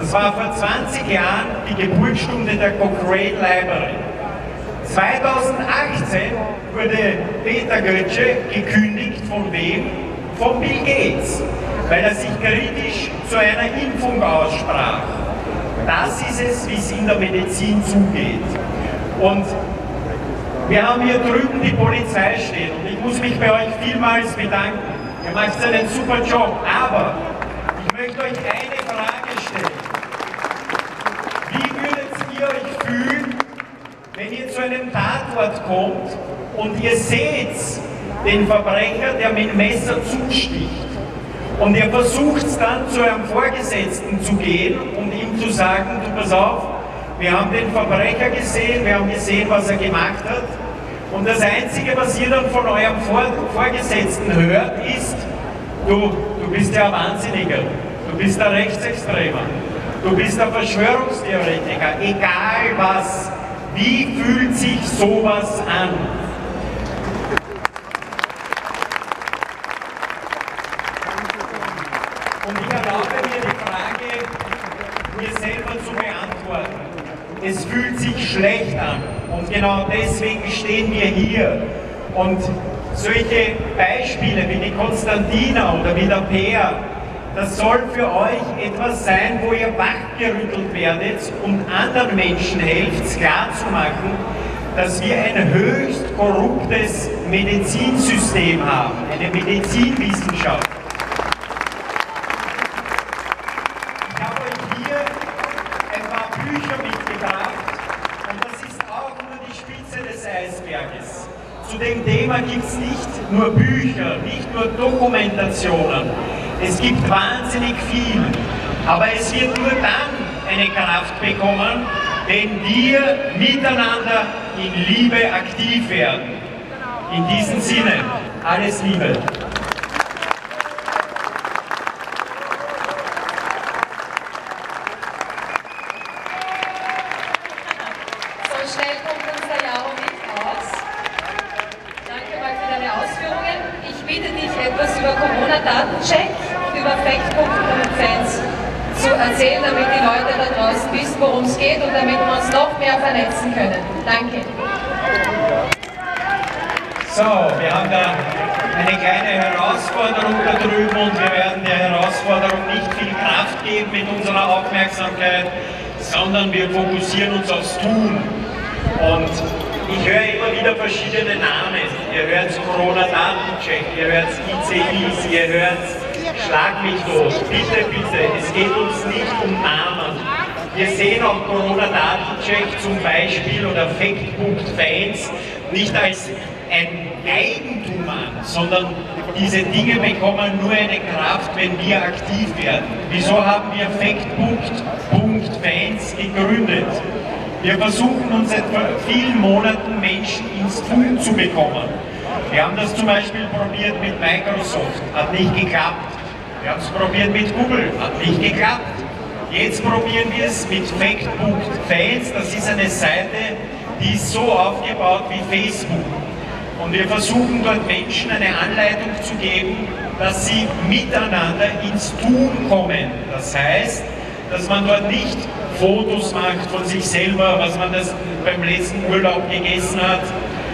Das war vor 20 Jahren die Geburtsstunde der Cochrane Library. 2018 wurde Peter Götze gekündigt von wem? Von Bill Gates, weil er sich kritisch zu einer Impfung aussprach. Das ist es, wie es in der Medizin zugeht. Und wir haben hier drüben die Polizei stehen und ich muss mich bei euch vielmals bedanken. Ihr macht einen super Job, aber ich möchte euch eine Frage stellen. Wie würdet ihr euch fühlen, wenn ihr zu einem Tatort kommt und ihr seht den Verbrecher, der mit dem Messer zusticht und ihr versucht dann zu eurem Vorgesetzten zu gehen und ihm zu sagen, du pass auf, wir haben den Verbrecher gesehen, wir haben gesehen, was er gemacht hat und das Einzige, was ihr dann von eurem Vor Vorgesetzten hört, ist, du, du bist ja ein Wahnsinniger, du bist ein Rechtsextremer, du bist ein Verschwörungstheoretiker, egal was. Wie fühlt sich sowas an? Und ich erlaube mir die Frage, mir selber zu beantworten. Es fühlt sich schlecht an und genau deswegen stehen wir hier. Und solche Beispiele wie die Konstantina oder wie der Peer, das soll für euch etwas sein, wo ihr wachgerüttelt werdet und anderen Menschen helft, klarzumachen, dass wir ein höchst korruptes Medizinsystem haben, eine Medizinwissenschaft. Nicht nur Bücher, nicht nur Dokumentationen. Es gibt wahnsinnig viel, aber es wird nur dann eine Kraft bekommen, wenn wir miteinander in Liebe aktiv werden. In diesem Sinne, alles Liebe. So schnell kommt uns der Jaro nicht aus. Danke mal für deine Ausführungen. Ich bitte dich etwas über Corona-Datencheck und über Facebook-Fans zu erzählen, damit die Leute da draußen wissen, worum es geht und damit wir uns noch mehr vernetzen können. Danke. So, wir haben da eine kleine Herausforderung da drüben und wir werden der Herausforderung nicht viel Kraft geben mit unserer Aufmerksamkeit, sondern wir fokussieren uns aufs Tun. Und ich höre immer wieder verschiedene Namen. Ihr hört Corona-Datencheck, ihr hört ICIs, ihr hört Schlag mich tot. Bitte, bitte, es geht uns nicht um Namen. Wir sehen auch Corona-Datencheck zum Beispiel oder Fact.fans nicht als ein Eigentum an, sondern diese Dinge bekommen nur eine Kraft, wenn wir aktiv werden. Wieso haben wir Fact.fans gegründet? Wir versuchen uns seit vielen Monaten Menschen ins Tun zu bekommen. Wir haben das zum Beispiel probiert mit Microsoft, hat nicht geklappt. Wir haben es probiert mit Google, hat nicht geklappt. Jetzt probieren wir es mit Fact.fans, das ist eine Seite, die ist so aufgebaut wie Facebook. Und wir versuchen dort Menschen eine Anleitung zu geben, dass sie miteinander ins Tun kommen. Das heißt, dass man dort nicht Fotos macht von sich selber, was man das beim letzten Urlaub gegessen hat,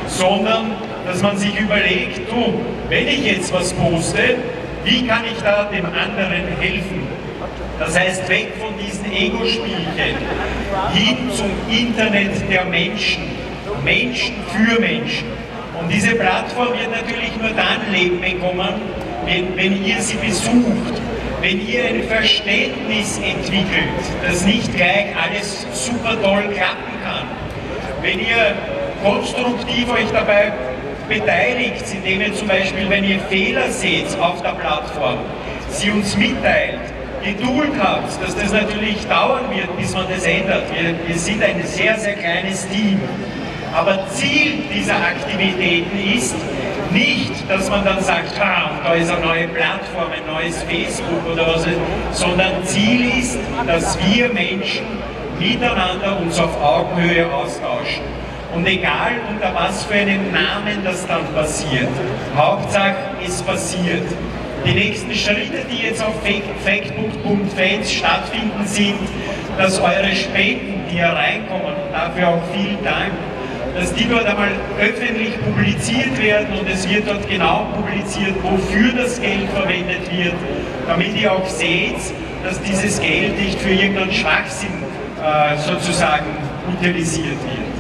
sondern dass man sich überlegt, du, wenn ich jetzt was poste, wie kann ich da dem anderen helfen? Das heißt, weg von diesen Ego-Spielchen hin zum Internet der Menschen, Menschen für Menschen. Und diese Plattform wird natürlich nur dann Leben bekommen, wenn, wenn ihr sie besucht, wenn ihr ein Verständnis entwickelt, dass nicht gleich alles super toll klappen kann, wenn ihr konstruktiv euch dabei beteiligt, indem ihr zum Beispiel, wenn ihr Fehler seht auf der Plattform, sie uns mitteilt, Geduld habt, dass das natürlich dauern wird, bis man das ändert. Wir, wir sind ein sehr, sehr kleines Team. Aber Ziel dieser Aktivitäten ist nicht, dass man dann sagt, ha, da ist eine neue Plattform, ein neues Facebook oder was, sondern Ziel ist, dass wir Menschen miteinander uns auf Augenhöhe austauschen. Und egal unter was für einem Namen das dann passiert, Hauptsache es passiert. Die nächsten Schritte, die jetzt auf Facebook.fans stattfinden, sind, dass eure Spenden, die hereinkommen, und dafür auch vielen Dank, dass die dort einmal öffentlich publiziert werden und es wird dort genau publiziert, wofür das Geld verwendet wird, damit ihr auch seht, dass dieses Geld nicht für irgendeinen Schwachsinn äh, sozusagen utilisiert wird.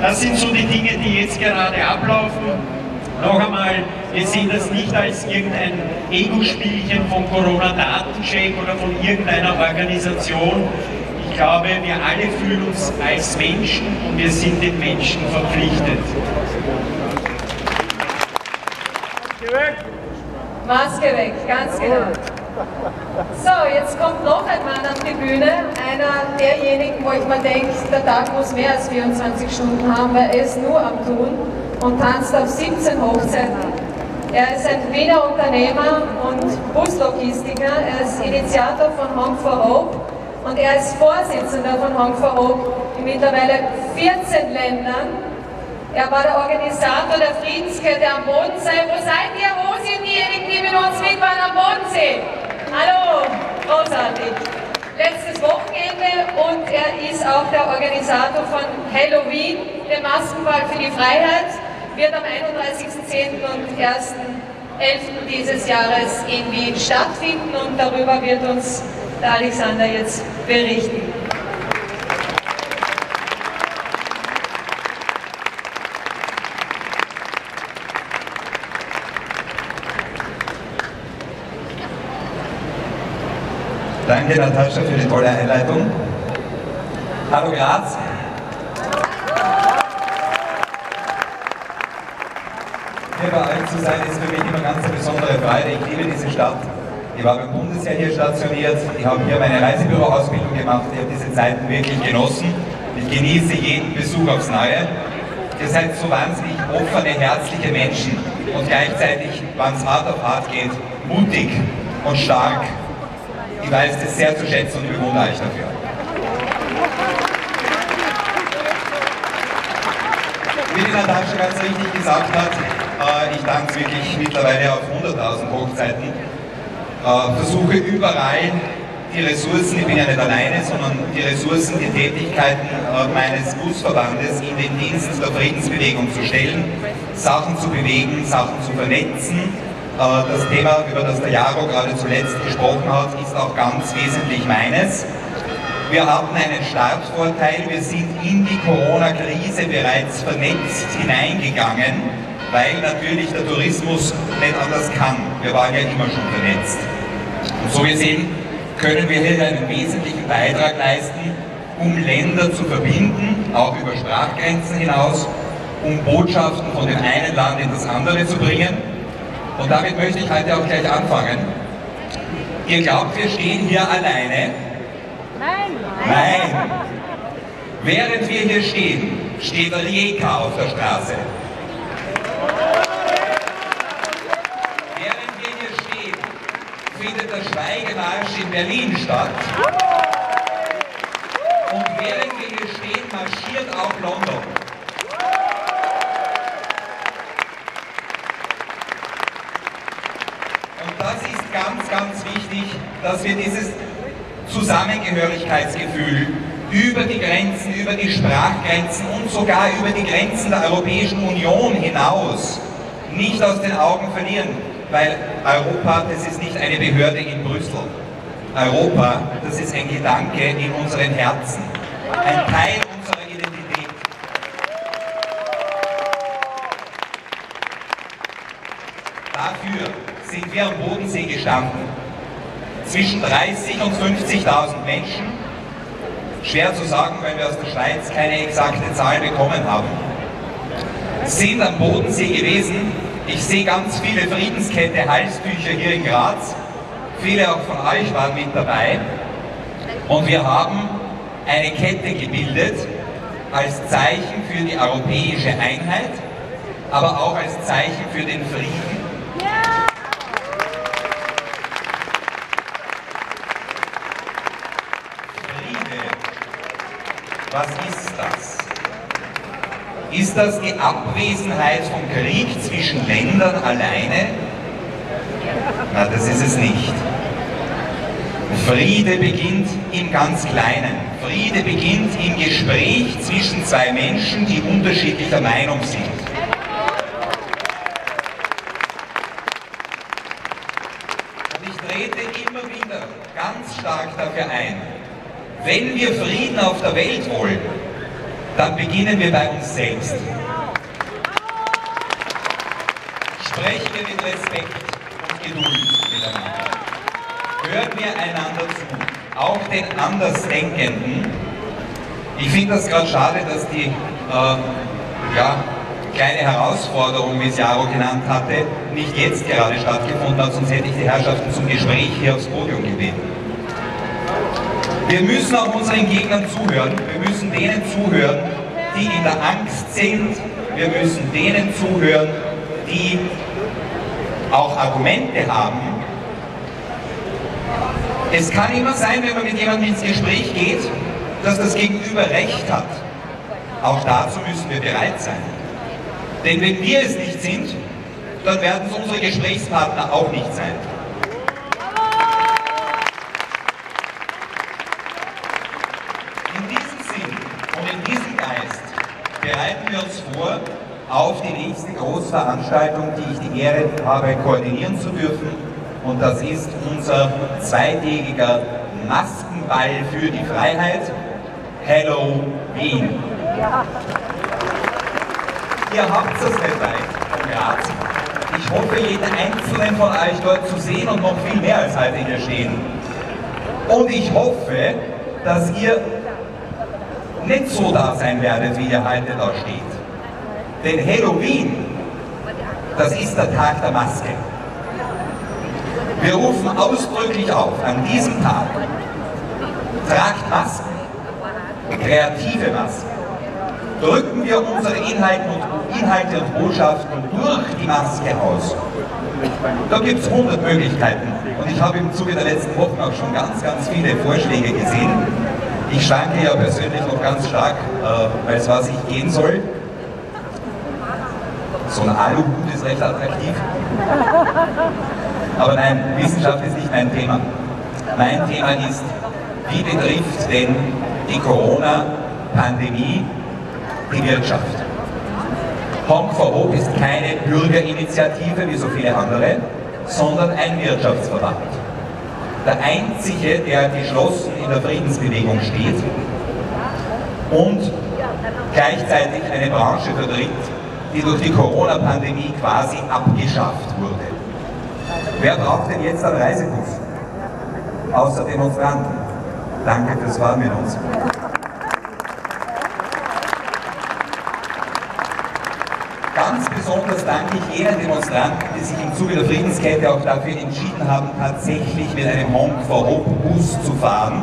Das sind so die Dinge, die jetzt gerade ablaufen. Noch einmal, wir sehen das nicht als irgendein Ego-Spielchen von Corona-Datencheck oder von irgendeiner Organisation, glaube, wir alle fühlen uns als Menschen und wir sind den Menschen verpflichtet. Maske weg! Maske weg, ganz genau. So, jetzt kommt noch ein Mann auf die Bühne, einer derjenigen, wo ich mir denke, der Tag muss mehr als 24 Stunden haben, weil er ist nur am Tun und tanzt auf 17 Hochzeiten. Er ist ein Wiener Unternehmer und Buslogistiker, er ist Initiator von Home for Hope und er ist Vorsitzender von Hong for in mittlerweile 14 Ländern. Er war der Organisator der Friedenskette am Bodensee. Wo seid ihr? Wo sind diejenigen, die mit uns mit waren am Bodensee? Hallo, großartig. Letztes Wochenende und er ist auch der Organisator von Halloween, dem Maskenball für die Freiheit, wird am 31.10. und 1.11. dieses Jahres in Wien stattfinden und darüber wird uns der Alexander jetzt berichten. Danke Natascha für die tolle Einleitung. Hallo Graz. Hier bei euch zu sein ist für mich immer ganz eine besondere Freude. Ich liebe diese Stadt. Ich war beim Bundesheer hier stationiert, ich habe hier meine Reisebüroausbildung gemacht, ich habe diese Zeiten wirklich genossen. Ich genieße jeden Besuch aufs Neue. Ihr seid so wahnsinnig offene, herzliche Menschen und gleichzeitig, wenn es hart auf hart geht, mutig und stark. Ich weiß das sehr zu schätzen und bewundere euch dafür. Wie die Natascha ganz richtig gesagt hat, äh, ich tanze wirklich mittlerweile auf 100.000 Hochzeiten versuche überall die Ressourcen, ich bin ja nicht alleine, sondern die Ressourcen, die Tätigkeiten äh, meines Busverbandes in den Dienst der Friedensbewegung zu stellen, Sachen zu bewegen, Sachen zu vernetzen. Äh, das Thema, über das der Jaro gerade zuletzt gesprochen hat, ist auch ganz wesentlich meines. Wir hatten einen Startvorteil, wir sind in die Corona-Krise bereits vernetzt hineingegangen, weil natürlich der Tourismus nicht anders kann. Wir waren ja immer schon vernetzt. Und so gesehen können wir hier einen wesentlichen Beitrag leisten, um Länder zu verbinden, auch über Sprachgrenzen hinaus, um Botschaften von dem einen Land in das andere zu bringen. Und damit möchte ich heute auch gleich anfangen. Ihr glaubt, wir stehen hier alleine? Nein. Nein. Während wir hier stehen, steht Rijeka auf der Straße. findet der Schweigemarsch in Berlin statt. Und während wir hier stehen, marschiert auch London. Und das ist ganz, ganz wichtig, dass wir dieses Zusammengehörigkeitsgefühl über die Grenzen, über die Sprachgrenzen und sogar über die Grenzen der Europäischen Union hinaus nicht aus den Augen verlieren weil Europa, das ist nicht eine Behörde in Brüssel. Europa, das ist ein Gedanke in unseren Herzen, ein Teil unserer Identität. Dafür sind wir am Bodensee gestanden. Zwischen 30 und 50.000 Menschen. Schwer zu sagen, weil wir aus der Schweiz keine exakte Zahl bekommen haben. Sind am Bodensee gewesen, ich sehe ganz viele Friedenskette Halstücher hier in Graz. Viele auch von euch waren mit dabei. Und wir haben eine Kette gebildet als Zeichen für die europäische Einheit, aber auch als Zeichen für den Frieden. Ist das die Abwesenheit vom Krieg zwischen Ländern alleine? Na, das ist es nicht. Friede beginnt im ganz Kleinen. Friede beginnt im Gespräch zwischen zwei Menschen, die unterschiedlicher Meinung sind. Und ich trete immer wieder ganz stark dafür ein, wenn wir Frieden auf der Welt wollen, dann beginnen wir bei uns selbst. Sprechen wir mit Respekt und Geduld miteinander. Hören wir einander zu, auch den Andersdenkenden. Ich finde das gerade schade, dass die äh, ja, kleine Herausforderung, wie es Jaro genannt hatte, nicht jetzt gerade stattgefunden hat, sonst hätte ich die Herrschaften zum Gespräch hier aufs Podium gebeten. Wir müssen auch unseren Gegnern zuhören. Wir müssen denen zuhören, die in der Angst sind. Wir müssen denen zuhören, die auch Argumente haben. Es kann immer sein, wenn man mit jemandem ins Gespräch geht, dass das Gegenüber Recht hat. Auch dazu müssen wir bereit sein. Denn wenn wir es nicht sind, dann werden es unsere Gesprächspartner auch nicht sein. Großveranstaltung, die ich die Ehre habe, koordinieren zu dürfen. Und das ist unser zweitägiger Maskenball für die Freiheit. Hello Wien. Ihr habt es nicht weit Graz. Ich hoffe, jeden einzelnen von euch dort zu sehen und noch viel mehr als heute hier stehen. Und ich hoffe, dass ihr nicht so da sein werdet, wie ihr heute da steht. Denn Halloween, das ist der Tag der Maske. Wir rufen ausdrücklich auf, an diesem Tag, tragt Masken, kreative Masken. Drücken wir unsere Inhalte und, Inhalte und Botschaften durch die Maske aus. Da gibt es 100 Möglichkeiten und ich habe im Zuge der letzten Wochen auch schon ganz, ganz viele Vorschläge gesehen. Ich schwanke ja persönlich noch ganz stark, äh, als was ich gehen soll. So ein Aluhut recht attraktiv. Aber nein, Wissenschaft ist nicht mein Thema. Mein Thema ist, wie betrifft denn die Corona-Pandemie die Wirtschaft? Honk for Hope ist keine Bürgerinitiative wie so viele andere, sondern ein Wirtschaftsverband. Der einzige, der geschlossen in der Friedensbewegung steht und gleichzeitig eine Branche vertritt, die durch die Corona-Pandemie quasi abgeschafft wurde. Wer braucht denn jetzt einen Reisepass? Außer Demonstranten. Danke fürs Fahren mit uns. Ganz besonders danke ich jenen Demonstranten, die sich im Zuge der Friedenskette auch dafür entschieden haben, tatsächlich mit einem Honk Hope Bus zu fahren.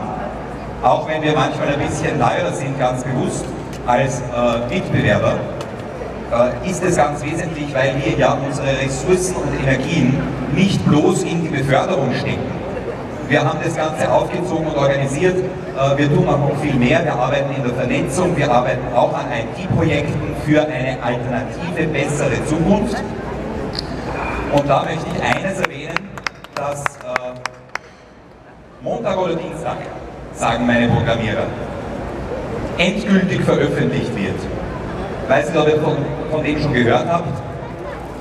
Auch wenn wir manchmal ein bisschen teurer sind, ganz bewusst, als äh, Mitbewerber, ist es ganz wesentlich, weil wir ja unsere Ressourcen und Energien nicht bloß in die Beförderung stecken. Wir haben das Ganze aufgezogen und organisiert. Äh, wir tun auch noch viel mehr. Wir arbeiten in der Vernetzung, wir arbeiten auch an IT-Projekten für eine alternative, bessere Zukunft. Und da möchte ich eines erwähnen, dass äh, Montag oder Dienstag, sagen meine Programmierer, endgültig veröffentlicht wird. Weiß nicht, ob ihr von, von dem schon gehört habt.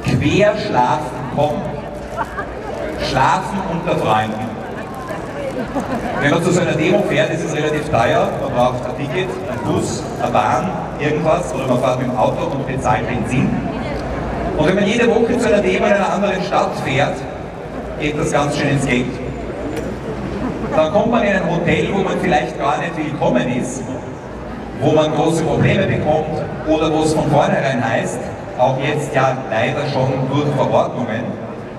Querschlafen.com. Schlafen unter Freunden. Wenn man zu so einer Demo fährt, ist es relativ teuer. Man braucht ein Ticket, ein Bus, eine Bahn, irgendwas. Oder man fährt mit dem Auto und bezahlt Benzin. Und wenn man jede Woche zu einer Demo in einer anderen Stadt fährt, geht das ganz schön ins Geld. Dann kommt man in ein Hotel, wo man vielleicht gar nicht willkommen ist, wo man große Probleme bekommt oder wo es von vornherein heißt, auch jetzt ja leider schon durch Verordnungen,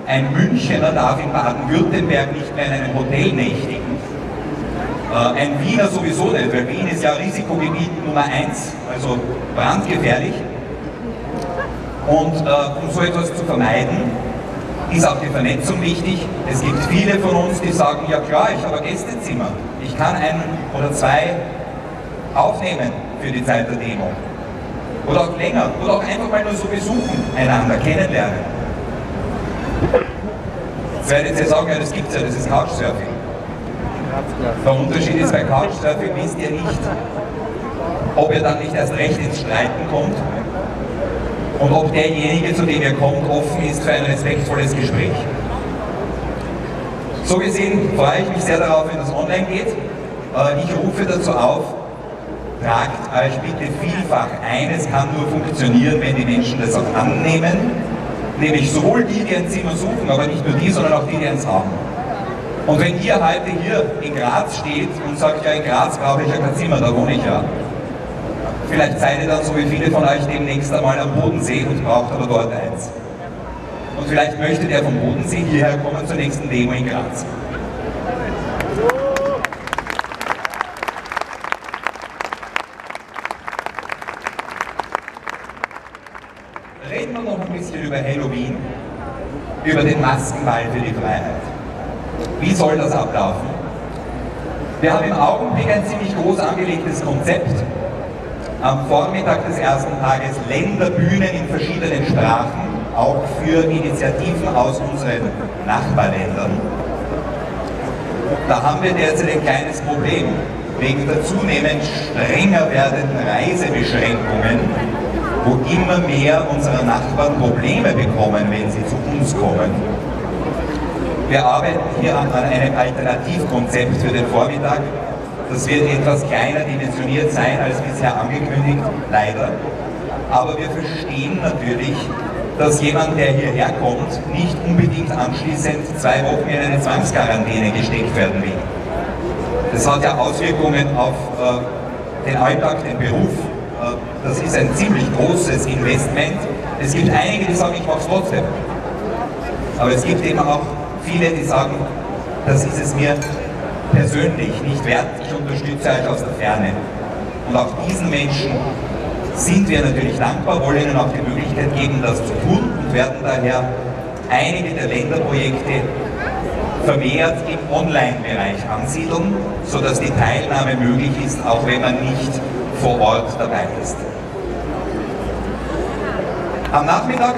ein Münchener darf in Baden-Württemberg nicht mehr in einem Hotel nächtigen. Äh, ein Wiener sowieso nicht, weil Wien ist ja Risikogebiet Nummer eins, also brandgefährlich. Und äh, um so etwas zu vermeiden, ist auch die Vernetzung wichtig. Es gibt viele von uns, die sagen, ja klar, ich habe ein Gästezimmer. Ich kann einen oder zwei aufnehmen für die Zeit der Demo. Oder auch länger. Oder auch einfach mal nur so besuchen, einander kennenlernen. Werdet ihr sagen, ja, das gibt es ja, das ist Couchsurfing. Der Unterschied ist, bei Couchsurfing wisst ihr nicht, ob ihr dann nicht erst recht ins Streiten kommt und ob derjenige, zu dem ihr kommt, offen ist für ein respektvolles Gespräch. So gesehen freue ich mich sehr darauf, wenn das online geht. Äh, ich rufe dazu auf, tragt euch bitte vielfach ein. Es kann nur funktionieren, wenn die Menschen das auch annehmen nämlich sowohl die, die ein Zimmer suchen, aber nicht nur die, sondern auch die, die eins haben. Und wenn ihr heute hier in Graz steht und sagt, ja in Graz brauche ich ja kein Zimmer, da wohne ich ja, vielleicht seid ihr dann so wie viele von euch demnächst einmal am Bodensee und braucht aber dort eins. Und vielleicht möchtet ihr vom Bodensee hierher kommen zur nächsten Demo in Graz. Reden wir noch ein bisschen über Halloween, Maskenball für die Freiheit. Wie soll das ablaufen? Wir haben im Augenblick ein ziemlich groß angelegtes Konzept. Am Vormittag des ersten Tages Länderbühnen in verschiedenen Sprachen, auch für Initiativen aus unseren Nachbarländern. Da haben wir derzeit ein kleines Problem. Wegen der zunehmend strenger werdenden Reisebeschränkungen wo immer mehr unserer Nachbarn Probleme bekommen, wenn sie zu uns kommen. Wir arbeiten hier an einem Alternativkonzept für den Vormittag. Das wird etwas kleiner dimensioniert sein als bisher angekündigt, leider. Aber wir verstehen natürlich, dass jemand, der hierher kommt, nicht unbedingt anschließend zwei Wochen in eine Zwangsquarantäne gesteckt werden will. Das hat ja Auswirkungen auf äh, den Alltag, den Beruf, das ist ein ziemlich großes Investment. Es gibt einige, die sagen, ich mache es trotzdem. Aber es gibt eben auch viele, die sagen, das ist es mir persönlich nicht wert, ich unterstütze euch aus der Ferne. Und auch diesen Menschen sind wir natürlich dankbar, wollen ihnen auch die Möglichkeit geben, das zu tun und werden daher einige der Länderprojekte vermehrt im Online-Bereich ansiedeln, sodass die Teilnahme möglich ist, auch wenn man nicht vor Ort dabei ist. Am Nachmittag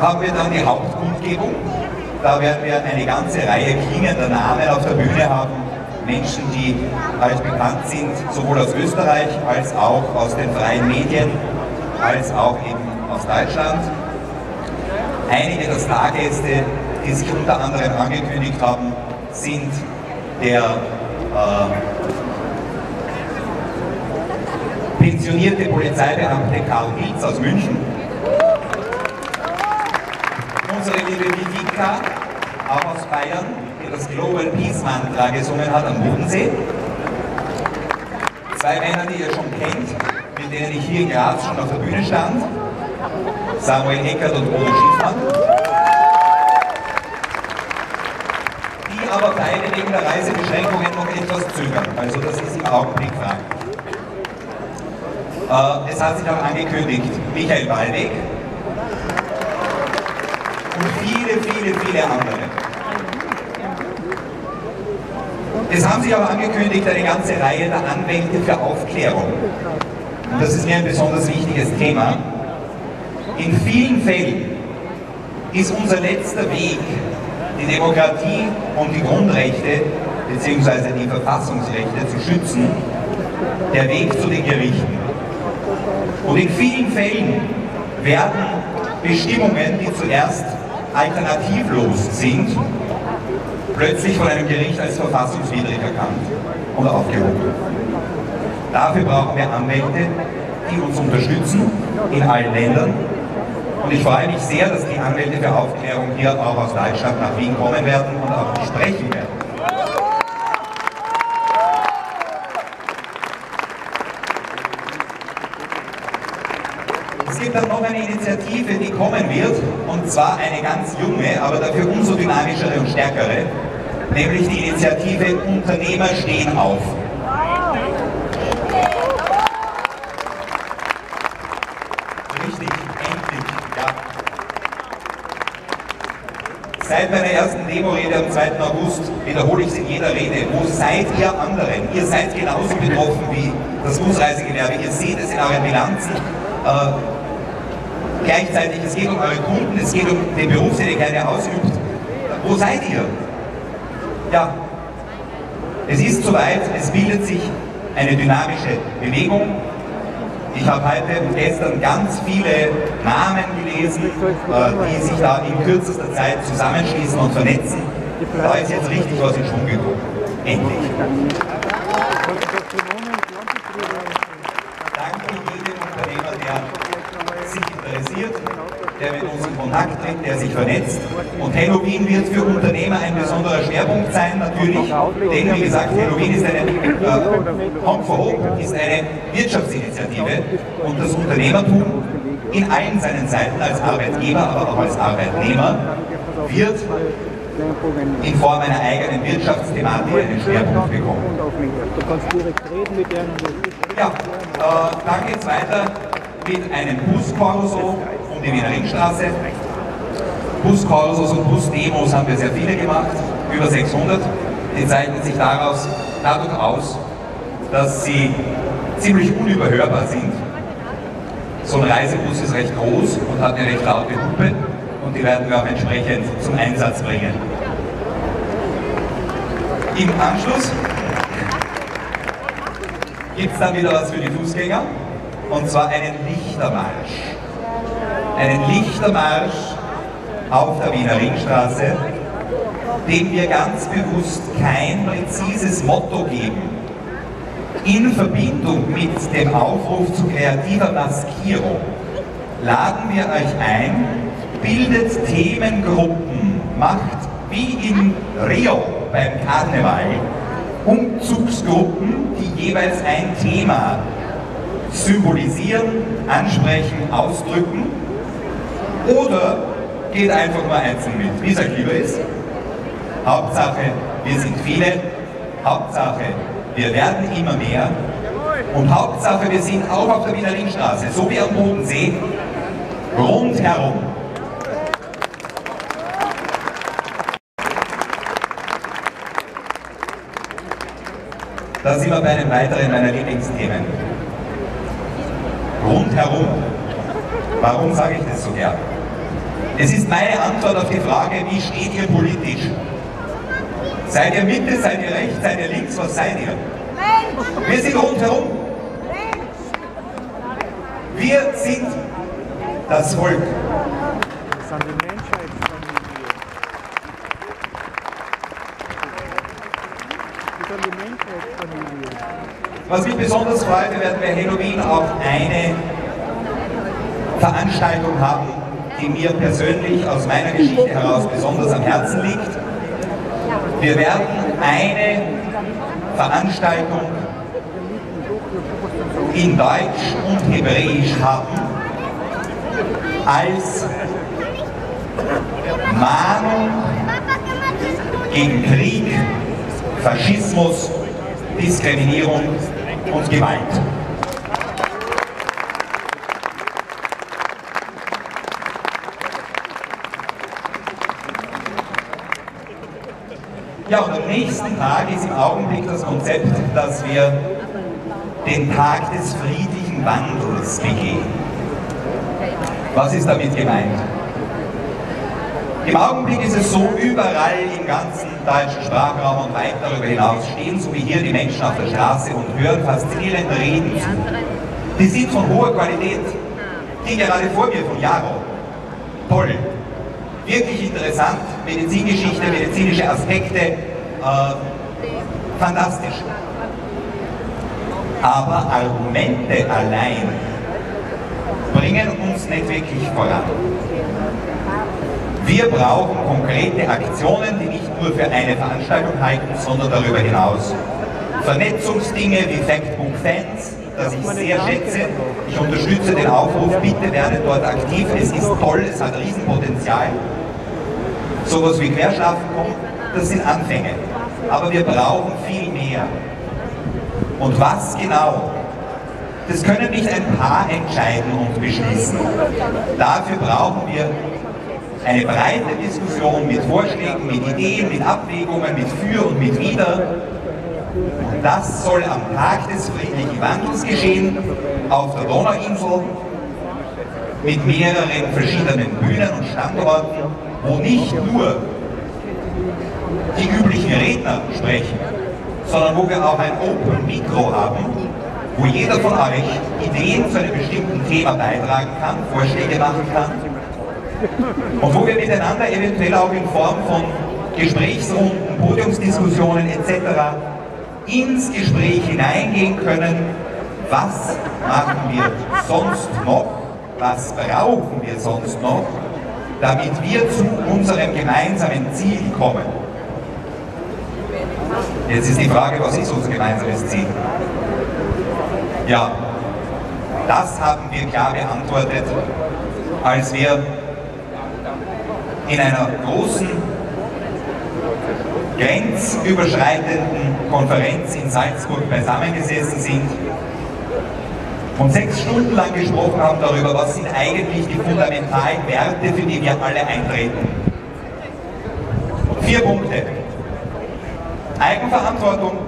haben wir dann die Hauptkundgebung. Da werden wir eine ganze Reihe klingender Namen auf der Bühne haben. Menschen, die halt bekannt sind, sowohl aus Österreich als auch aus den freien Medien, als auch eben aus Deutschland. Einige der Stargäste, die sich unter anderem angekündigt haben, sind der äh, pensionierte Polizeibeamte Karl Pilz aus München, unsere liebe Vivika, aus Bayern, die das Global Peace Mantra gesungen hat am Bodensee. Zwei Männer, die ihr schon kennt, mit denen ich hier in Graz schon auf der Bühne stand, Samuel Eckert und Bodo Schiffmann. Die aber beide wegen der Reisebeschränkungen noch etwas zögern. Also das ist im Augenblick fraglich. Äh, es hat sich auch angekündigt, Michael Ballweg und viele, viele, viele andere. Es haben sich aber angekündigt eine ganze Reihe der Anwälte für Aufklärung. Und das ist mir ein besonders wichtiges Thema. In vielen Fällen ist unser letzter Weg, die Demokratie und die Grundrechte bzw. die Verfassungsrechte zu schützen, der Weg zu den Gerichten. Und in vielen Fällen werden Bestimmungen, die zuerst alternativlos sind, plötzlich von einem Gericht als verfassungswidrig erkannt und aufgehoben. Dafür brauchen wir Anwälte, die uns unterstützen in allen Ländern. Und ich freue mich sehr, dass die Anwälte für Aufklärung hier auch aus Deutschland nach Wien kommen werden und auch sprechen werden. Es gibt dann noch eine Initiative, die kommen wird, und zwar eine ganz junge, aber dafür umso dynamischere und stärkere, nämlich die Initiative Unternehmer stehen auf. Richtig, endlich, ja. Seit meiner ersten Demo-Rede am 2. August wiederhole ich es in jeder Rede. Wo seid ihr anderen? Ihr seid genauso betroffen wie das Busreisegewerbe. Ihr seht es in euren Bilanzen. Äh, gleichzeitig, es geht um eure Kunden, es geht um den Beruf, den ihr gerne ausübt. Wo seid ihr? Ja, es ist soweit, es bildet sich eine dynamische Bewegung. Ich habe heute und gestern ganz viele Namen gelesen, äh, die sich da in kürzester Zeit zusammenschließen und vernetzen. Da ist jetzt richtig was in Schwung gekommen. Endlich. Danke jedem Unternehmer, der sich interessiert, der mit uns tritt, der sich vernetzt. Und Halloween wird für Unternehmer ein besonderer Schwerpunkt sein, natürlich. Denn, wie gesagt, Halloween ist eine, äh, Home for Hope ist eine Wirtschaftsinitiative und das Unternehmertum in allen seinen Seiten als Arbeitgeber, aber auch als Arbeitnehmer wird in Form einer eigenen Wirtschaftsthematik einen Schwerpunkt bekommen. Du kannst direkt reden mit. Ja, äh, dann geht es weiter mit einem Buskorso um die Wiener Ringstraße. Buskorsos und Busdemos haben wir sehr viele gemacht, über 600. Die zeichnen sich daraus, dadurch aus, dass sie ziemlich unüberhörbar sind. So ein Reisebus ist recht groß und hat eine recht laute Hupe und die werden wir auch entsprechend zum Einsatz bringen. Im Anschluss gibt es dann wieder was für die Fußgänger und zwar einen Lichtermarsch. Einen Lichtermarsch auf der Wiener Ringstraße, dem wir ganz bewusst kein präzises Motto geben. In Verbindung mit dem Aufruf zu kreativer Maskierung laden wir euch ein, bildet Themengruppen, macht wie in Rio beim Karneval Umzugsgruppen, die jeweils ein Thema symbolisieren, ansprechen, ausdrücken oder geht einfach nur einzeln mit, wie es euch lieber ist. Hauptsache, wir sind viele, Hauptsache, wir werden immer mehr und Hauptsache, wir sind auch auf der Wiener Ringstraße, so wie am Bodensee, rundherum. Da sind wir bei einem weiteren meiner Lieblingsthemen. Rundherum. Warum sage ich das so gern? Es ist meine Antwort auf die Frage, wie steht ihr politisch? Seid ihr Mitte, seid ihr rechts, seid ihr links, was seid ihr? Wir sind rundherum. Wir sind das Volk. Was mich besonders freut, wir werden bei Halloween auch eine Veranstaltung haben, die mir persönlich aus meiner Geschichte heraus besonders am Herzen liegt. Wir werden eine Veranstaltung in Deutsch und Hebräisch haben als Mahnung gegen Krieg, Faschismus, Diskriminierung und Gewalt. Ja, und am nächsten Tag ist im Augenblick das Konzept, dass wir den Tag des friedlichen Wandels begehen. Was ist damit gemeint? Im Augenblick ist es so, überall im ganzen deutschen Sprachraum und weit darüber hinaus stehen, so wie hier die Menschen auf der Straße und hören faszinierende Reden zu. Die sind von hoher Qualität. Die gerade vor mir von Jaro. Toll. Wirklich interessant. Medizingeschichte, medizinische Aspekte. Äh, fantastisch. Aber Argumente allein bringen uns nicht wirklich voran. Wir brauchen konkrete Aktionen, die nicht nur für eine Veranstaltung halten, sondern darüber hinaus. Vernetzungsdinge wie Factbook Fans, das ich sehr schätze. Ich unterstütze den Aufruf, bitte werdet dort aktiv. Es ist toll, es hat Riesenpotenzial. Sowas wie Querschlafen kommt, das sind Anfänge. Aber wir brauchen viel mehr. Und was genau? Das können nicht ein paar entscheiden und beschließen. Dafür brauchen wir eine breite Diskussion mit Vorschlägen, mit Ideen, mit Abwägungen, mit Für und mit Wider. Und das soll am Tag des friedlichen Wandels geschehen, auf der Donauinsel, mit mehreren verschiedenen Bühnen und Standorten, wo nicht nur die üblichen Redner sprechen, sondern wo wir auch ein Open Mikro haben, wo jeder von euch Ideen zu einem bestimmten Thema beitragen kann, Vorschläge machen kann und wo wir miteinander eventuell auch in Form von Gesprächsrunden, Podiumsdiskussionen etc. ins Gespräch hineingehen können, was machen wir sonst noch, was brauchen wir sonst noch, damit wir zu unserem gemeinsamen Ziel kommen. Jetzt ist die Frage, was ist unser gemeinsames Ziel? Ja, das haben wir klar beantwortet, als wir in einer großen, grenzüberschreitenden Konferenz in Salzburg beisammengesessen sind und sechs Stunden lang gesprochen haben darüber, was sind eigentlich die fundamentalen Werte, für die wir alle eintreten. Vier Punkte. Eigenverantwortung,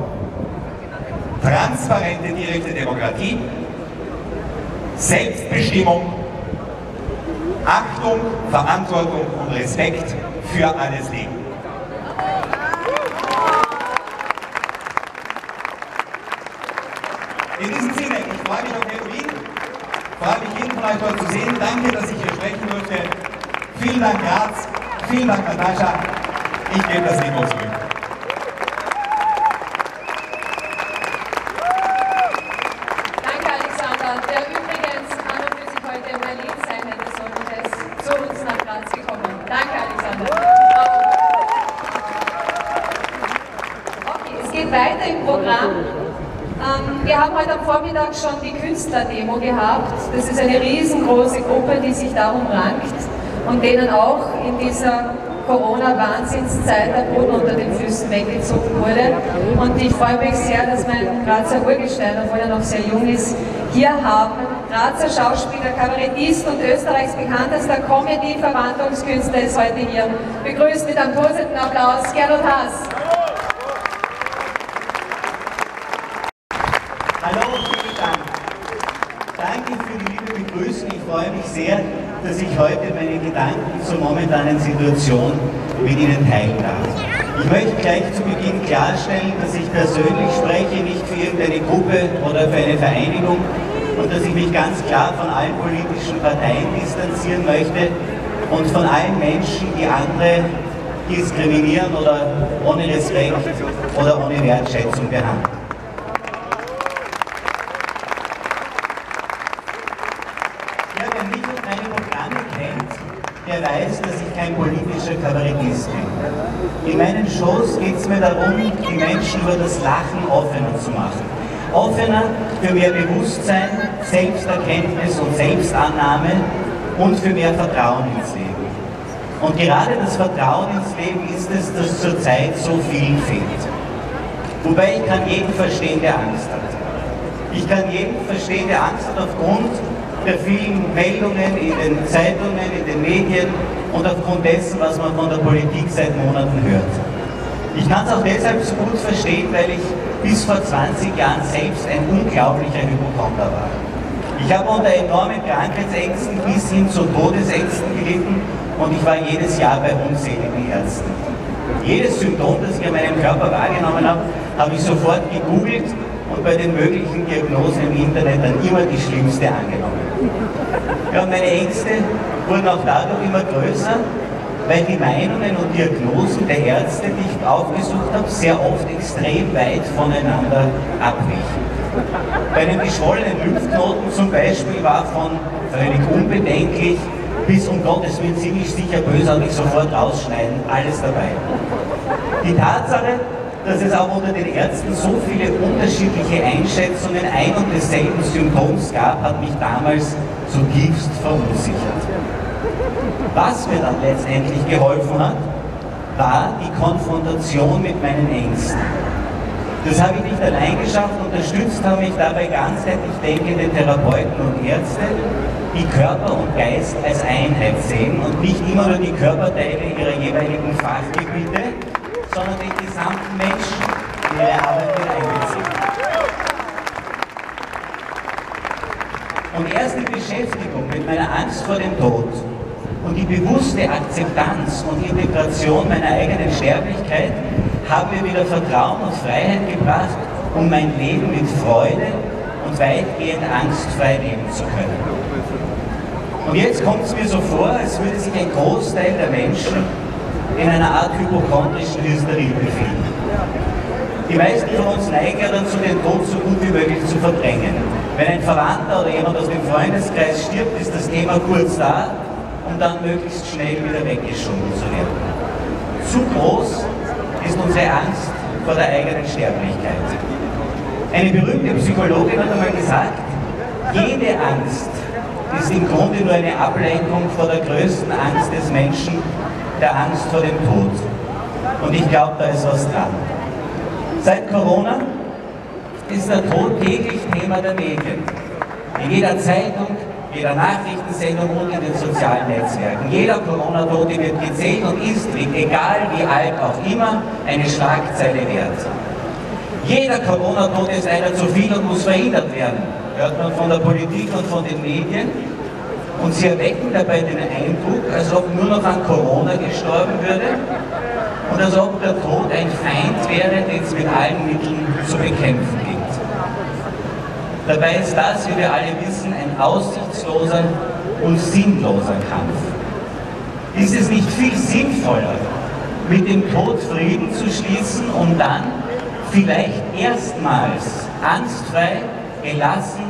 transparente direkte Demokratie, Selbstbestimmung, Achtung, Verantwortung und Respekt für alles Leben. In diesem Sinne, freue mich auf Halloween, freue mich jeden von euch dort zu sehen. Danke, dass ich hier sprechen durfte. Vielen Dank Graz, vielen Dank Natascha. Ich gebe das Mikro zurück. Danke, Alexander, der übrigens an und für sich heute in Berlin sein hätte sollen und er ist zu uns nach Graz gekommen. Danke, Alexander. Okay, es geht weiter im Programm. Ähm, wir haben heute am Vormittag schon Künstlerdemo gehabt. Das ist eine riesengroße Gruppe, die sich darum rankt und denen auch in dieser Corona-Wahnsinnszeit der Boden unter den Füßen weggezogen wurde. Und ich freue mich sehr, dass mein Grazer Urgestein, obwohl er noch sehr jung ist, hier haben. Grazer Schauspieler, Kabarettist und Österreichs bekanntester Comedy-Verwandlungskünstler ist heute hier. Begrüßt mit einem tosenden Applaus Gernot Haas. Hallo, vielen Dank. Danke für die liebe Begrüßung. Ich freue mich sehr, dass ich heute meine Gedanken zur momentanen Situation mit Ihnen teilen darf. Ich möchte gleich zu Beginn klarstellen, dass ich persönlich spreche, nicht für irgendeine Gruppe oder für eine Vereinigung und dass ich mich ganz klar von allen politischen Parteien distanzieren möchte und von allen Menschen, die andere diskriminieren oder ohne Respekt oder ohne Wertschätzung behandeln. Mir darum, die Menschen über das Lachen offener zu machen. Offener für mehr Bewusstsein, Selbsterkenntnis und Selbstannahme und für mehr Vertrauen ins Leben. Und gerade das Vertrauen ins Leben ist es, das zurzeit so viel fehlt. Wobei ich kann jeden verstehen, der Angst hat. Ich kann jeden verstehen, der Angst hat aufgrund der vielen Meldungen in den Zeitungen, in den Medien und aufgrund dessen, was man von der Politik seit Monaten hört. Ich kann es auch deshalb so gut verstehen, weil ich bis vor 20 Jahren selbst ein unglaublicher Hypochonder war. Ich habe unter enormen Krankheitsängsten bis hin zu Todesängsten gelitten und ich war jedes Jahr bei unzähligen Ärzten. Jedes Symptom, das ich an meinem Körper wahrgenommen habe, habe ich sofort gegoogelt und bei den möglichen Diagnosen im Internet dann immer die schlimmste angenommen. Ja, meine Ängste wurden auch dadurch immer größer, weil die Meinungen und Diagnosen der Ärzte, die ich aufgesucht habe, sehr oft extrem weit voneinander abwichen. Bei einem geschwollenen Lymphknoten zum Beispiel war von völlig unbedenklich bis um Gottes Willen ziemlich sicher bösartig sofort ausschneiden, alles dabei. Die Tatsache, dass es auch unter den Ärzten so viele unterschiedliche Einschätzungen ein und desselben Symptoms gab, hat mich damals zutiefst verunsichert. Was mir dann letztendlich geholfen hat, war die Konfrontation mit meinen Ängsten. Das habe ich nicht allein geschafft, unterstützt haben mich dabei ganzheitlich denkende Therapeuten und Ärzte, die Körper und Geist als Einheit sehen und nicht immer nur die Körperteile ihrer jeweiligen Fachgebiete, sondern den gesamten Menschen in ihre Arbeit mit einbeziehen. Und erst die Beschäftigung mit meiner Angst vor dem Tod und die bewusste Akzeptanz und Integration meiner eigenen Sterblichkeit haben mir wieder Vertrauen und Freiheit gebracht, um mein Leben mit Freude und weitgehend angstfrei leben zu können. Und jetzt kommt es mir so vor, als würde sich ein Großteil der Menschen in einer Art hypochondrischen Hysterie befinden. Die meisten von uns neigen dazu, den Tod so gut wie möglich zu verdrängen. Wenn ein Verwandter oder jemand aus dem Freundeskreis stirbt, ist das Thema kurz da, um dann möglichst schnell wieder weggeschoben zu werden. Zu groß ist unsere Angst vor der eigenen Sterblichkeit. Eine berühmte Psychologin hat einmal gesagt, jede Angst ist im Grunde nur eine Ablenkung vor der größten Angst des Menschen, der Angst vor dem Tod. Und ich glaube, da ist was dran. Seit Corona ist der Tod täglich Thema der Medien. In jeder Zeitung, jeder Nachrichtensendung und in den sozialen Netzwerken. Jeder Corona-Tote wird gezählt und ist, egal wie alt auch immer, eine Schlagzeile wert. Jeder Corona-Tote ist einer zu viel und muss verhindert werden, hört man von der Politik und von den Medien. Und sie erwecken dabei den Eindruck, als ob nur noch an Corona gestorben würde und als ob der Tod ein Feind wäre, den es mit allen Mitteln zu bekämpfen gilt. Dabei ist das, wie wir alle wissen, aussichtsloser und sinnloser Kampf. Ist es nicht viel sinnvoller, mit dem Tod Frieden zu schließen, um dann vielleicht erstmals angstfrei, gelassen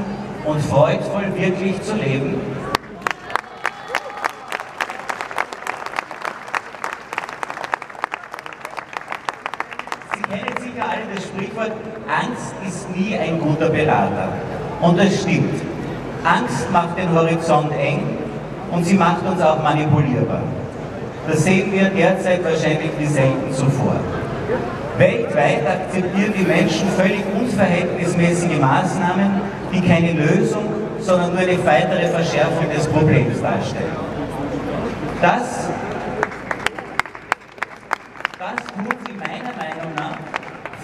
und freudvoll wirklich zu leben? Sie kennen sicher alle das Sprichwort, Angst ist nie ein guter Berater. Und das stimmt. Angst macht den Horizont eng und sie macht uns auch manipulierbar. Das sehen wir derzeit wahrscheinlich wie selten zuvor. Weltweit akzeptieren die Menschen völlig unverhältnismäßige Maßnahmen, die keine Lösung, sondern nur eine weitere Verschärfung des Problems darstellen. Das, das tun sie meiner Meinung nach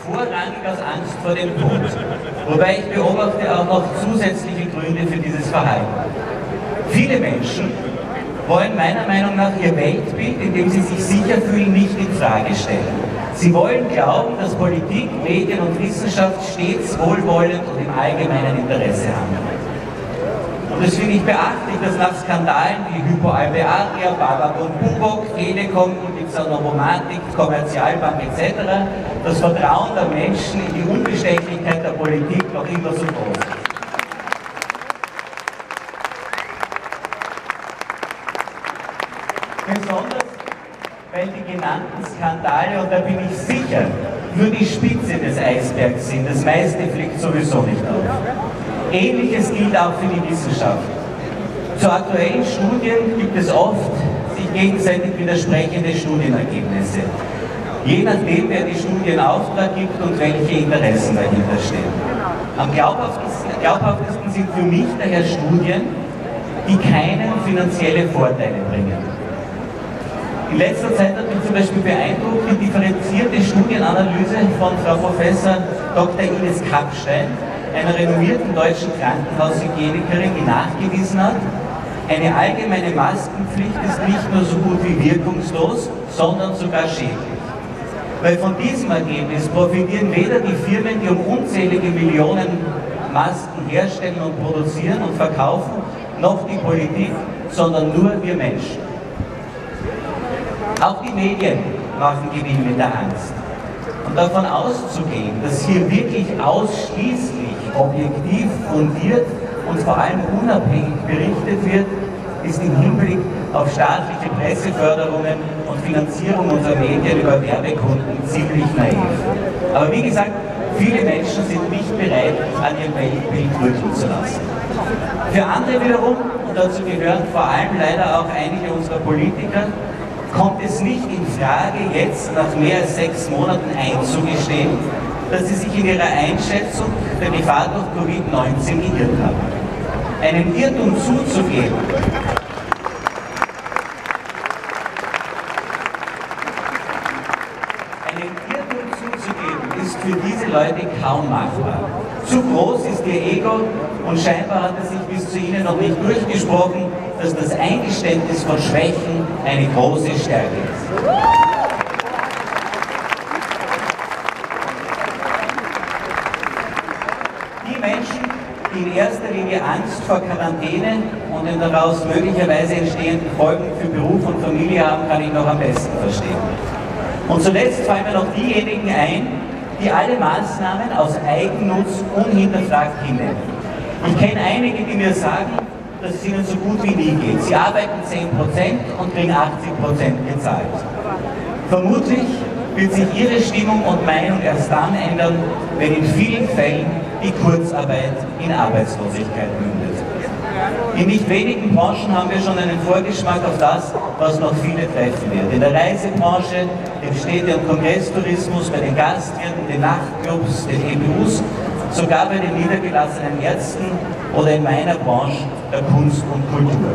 vorrangig aus Angst vor dem Tod. Wobei ich beobachte auch noch zusätzliche Gründe für dieses Verhalten. Viele Menschen wollen meiner Meinung nach ihr Weltbild, in dem sie sich sicher fühlen, nicht in Frage stellen. Sie wollen glauben, dass Politik, Medien und Wissenschaft stets wohlwollend und im allgemeinen Interesse handeln. Und das finde ich beachtlich, dass nach Skandalen wie Hypo Alpe Adria, Babak und Bubok, Telekom, Romantik, Kommerzialbank etc. das Vertrauen der Menschen in die Unbestechlichkeit Politik noch immer so groß. Besonders, weil die genannten Skandale, und da bin ich sicher, nur die Spitze des Eisbergs sind. Das meiste fliegt sowieso nicht auf. Ähnliches gilt auch für die Wissenschaft. Zu aktuellen Studien gibt es oft sich gegenseitig widersprechende Studienergebnisse. Je nachdem, wer die Studie in Auftrag gibt und welche Interessen dahinter stehen. Am glaubhaftesten, glaubhaftesten sind für mich daher Studien, die keine finanzielle Vorteile bringen. In letzter Zeit hat mich zum Beispiel beeindruckt die differenzierte Studienanalyse von Frau Professor Dr. Ines Kappstein, einer renommierten deutschen Krankenhaushygienikerin, die nachgewiesen hat, eine allgemeine Maskenpflicht ist nicht nur so gut wie wirkungslos, sondern sogar schädlich. Weil von diesem Ergebnis profitieren weder die Firmen, die um unzählige Millionen Masken herstellen und produzieren und verkaufen, noch die Politik, sondern nur wir Menschen. Auch die Medien machen Gewinn mit der Angst. Und davon auszugehen, dass hier wirklich ausschließlich objektiv, fundiert und vor allem unabhängig berichtet wird, ist im Hinblick auf staatliche Presseförderungen und Finanzierung unserer Medien über Werbekunden ziemlich naiv. Aber wie gesagt, viele Menschen sind nicht bereit, an ihrem Weltbild rütteln zu lassen. Für andere wiederum, und dazu gehören vor allem leider auch einige unserer Politiker, kommt es nicht in Frage, jetzt nach mehr als sechs Monaten einzugestehen, dass sie sich in ihrer Einschätzung der Gefahr durch Covid-19 geirrt haben. Einen Irrtum zuzugeben, Leute kaum machbar. Zu groß ist ihr Ego und scheinbar hat es sich bis zu ihnen noch nicht durchgesprochen, dass das Eingeständnis von Schwächen eine große Stärke ist. Die Menschen, die in erster Linie Angst vor Quarantäne und den daraus möglicherweise entstehenden Folgen für Beruf und Familie haben, kann ich noch am besten verstehen. Und zuletzt fallen mir noch diejenigen ein, die alle Maßnahmen aus Eigennutz unhinterfragt hinnehmen. Ich kenne einige, die mir sagen, dass es ihnen so gut wie nie geht. Sie arbeiten 10% und kriegen 80% gezahlt. Vermutlich wird sich ihre Stimmung und Meinung erst dann ändern, wenn in vielen Fällen die Kurzarbeit in Arbeitslosigkeit mündet. In nicht wenigen Branchen haben wir schon einen Vorgeschmack auf das, was noch viele treffen wird. In der Reisebranche, dem Städte- und Kongresstourismus, bei den Gastwirten, den Nachtclubs, den EBUs, sogar bei den niedergelassenen Ärzten oder in meiner Branche der Kunst und Kultur.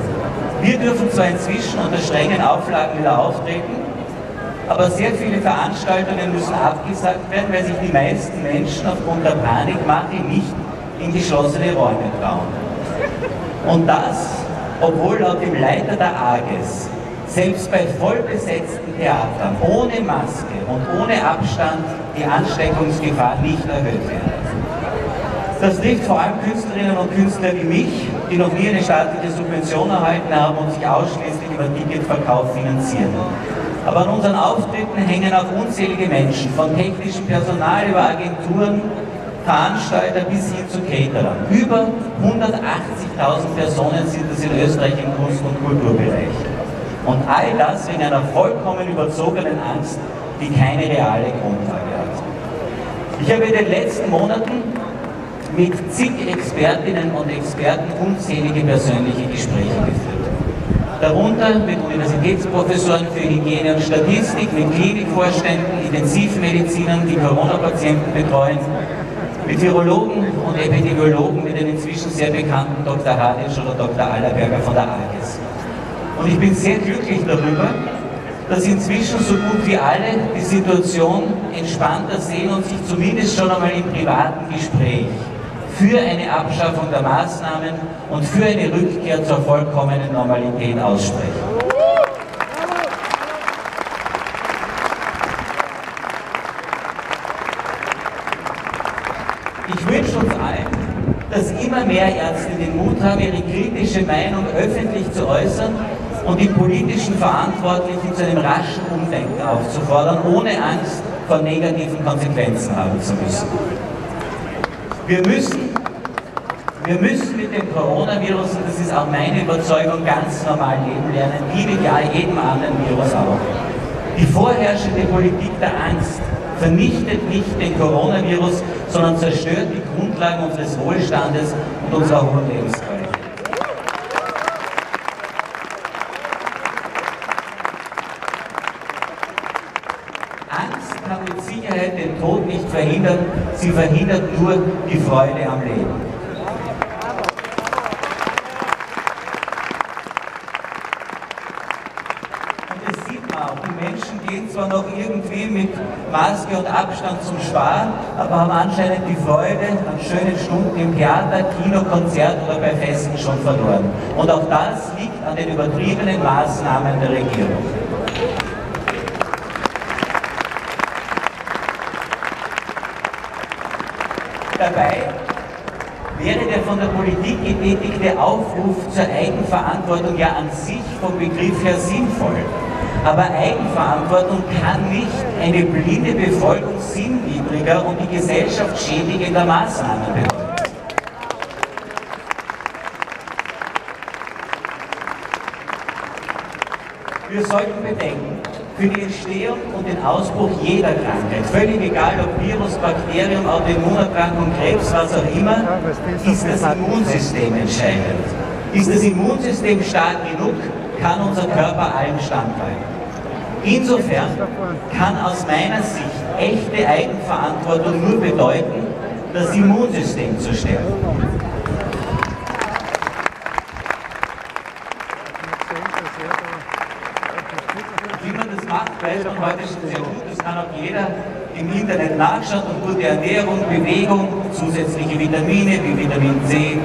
Wir dürfen zwar inzwischen unter strengen Auflagen wieder auftreten, aber sehr viele Veranstaltungen müssen abgesagt werden, weil sich die meisten Menschen aufgrund der Panikmache nicht in geschlossene Räume trauen. Und das, obwohl laut dem Leiter der AGES selbst bei vollbesetzten Theatern ohne Maske und ohne Abstand die Ansteckungsgefahr nicht erhöht wird. Das trifft vor allem Künstlerinnen und Künstler wie mich, die noch nie eine staatliche Subvention erhalten haben und sich ausschließlich über Ticketverkauf finanzieren. Aber an unseren Auftritten hängen auch unzählige Menschen, von technischem Personal über Agenturen, Veranstalter bis hin zu Caterern. Über 180.000 Personen sind es in Österreich im Kunst- und Kulturbereich. Und all das wegen einer vollkommen überzogenen Angst, die keine reale Grundlage hat. Ich habe in den letzten Monaten mit zig Expertinnen und Experten unzählige persönliche Gespräche geführt. Darunter mit Universitätsprofessoren für Hygiene und Statistik, mit Klinikvorständen, Intensivmedizinern, die Corona-Patienten betreuen, mit Virologen und Epidemiologen, mit dem inzwischen sehr bekannten Dr. Hadisch oder Dr. Allerberger von der AGES. Und ich bin sehr glücklich darüber, dass inzwischen so gut wie alle die Situation entspannter sehen und sich zumindest schon einmal im privaten Gespräch für eine Abschaffung der Maßnahmen und für eine Rückkehr zur vollkommenen Normalität aussprechen. Ich wünsche uns allen, dass immer mehr Ärzte den Mut haben, ihre kritische Meinung öffentlich zu äußern und die politischen Verantwortlichen zu einem raschen Umdenken aufzufordern, ohne Angst vor negativen Konsequenzen haben zu müssen. Wir müssen, wir müssen mit dem Coronavirus, und das ist auch meine Überzeugung, ganz normal leben lernen, wie mit ja jedem anderen Virus auch. Die vorherrschende Politik der Angst vernichtet nicht den Coronavirus, sondern zerstört die Grundlagen unseres Wohlstandes und unserer hohen Lebensqualität. Angst kann mit Sicherheit den Tod nicht verhindern, sie verhindert nur die Freude am Leben. Und das sieht man auch. Die Menschen gehen zwar noch irgendwie mit Maske und Abstand zum Sparen, aber haben anscheinend die Freude an schönen Stunden im Theater, Kino, Konzert oder bei Festen schon verloren. Und auch das liegt an den übertriebenen Maßnahmen der Regierung. Dabei wäre der von der Politik getätigte Aufruf zur Eigenverantwortung ja an sich vom Begriff her sinnvoll. Aber Eigenverantwortung kann nicht eine blinde Befolgung sinnwidriger und die Gesellschaft schädigender Maßnahmen bedeuten. Wir sollten bedenken, für die Entstehung und den Ausbruch jeder Krankheit, völlig egal ob Virus, Bakterium, Autoimmunerkrankung, Krebs, was auch immer, ist das Immunsystem entscheidend. Ist das Immunsystem stark genug, kann unser Körper allen standhalten. Insofern kann aus meiner Sicht echte Eigenverantwortung nur bedeuten, das Immunsystem zu stärken. Wie man das macht, weiß man heute schon sehr gut. Das kann auch jeder im Internet nachschauen und gute Ernährung, Bewegung, zusätzliche Vitamine wie Vitamin C,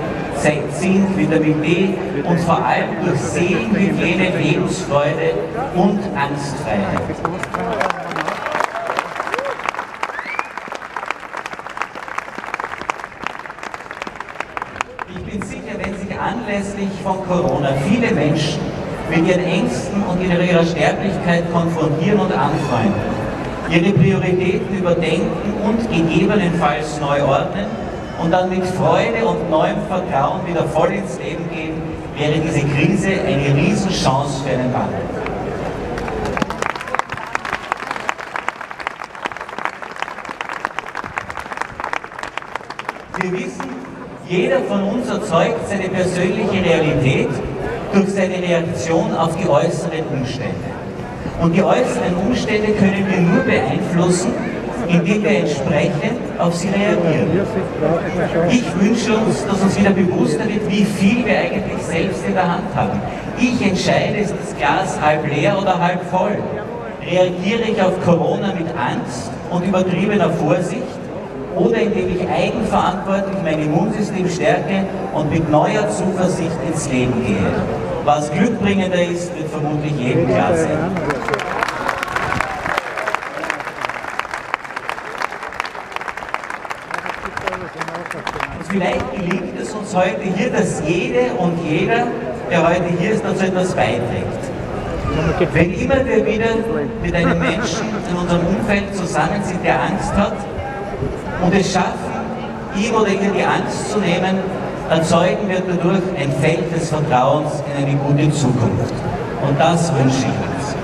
Zink, Vitamin D und vor allem durch Seelenhygiene, Lebensfreude und Angstfreiheit. Ich bin sicher, wenn sich anlässlich von Corona viele Menschen mit ihren Ängsten und ihrer Sterblichkeit konfrontieren und anfreunden, ihre Prioritäten überdenken und gegebenenfalls neu ordnen und dann mit Freude und neuem Vertrauen wieder voll ins Leben gehen, wäre diese Krise eine Riesenchance für einen Wandel. Wir wissen, jeder von uns erzeugt seine persönliche Realität durch seine Reaktion auf die äußeren Umstände. Und die äußeren Umstände können wir nur beeinflussen, indem wir entsprechend auf sie reagieren. Ich wünsche uns, dass uns wieder bewusster wird, wie viel wir eigentlich selbst in der Hand haben. Ich entscheide, ist das Glas halb leer oder halb voll? Reagiere ich auf Corona mit Angst und übertriebener Vorsicht? Oder indem ich eigenverantwortlich mein Immunsystem stärke und mit neuer Zuversicht ins Leben gehe? Was glückbringender ist, wird vermutlich jedem klar sein. Und vielleicht gelingt es uns heute hier, dass jede und jeder, der heute hier ist, dazu etwas beiträgt. Wenn immer wir wieder mit einem Menschen in unserem Umfeld zusammen sind, der Angst hat, und es schaffen, ihm oder ihr die Angst zu nehmen, erzeugen wir dadurch ein Feld des Vertrauens in eine gute Zukunft. Und das wünsche ich uns.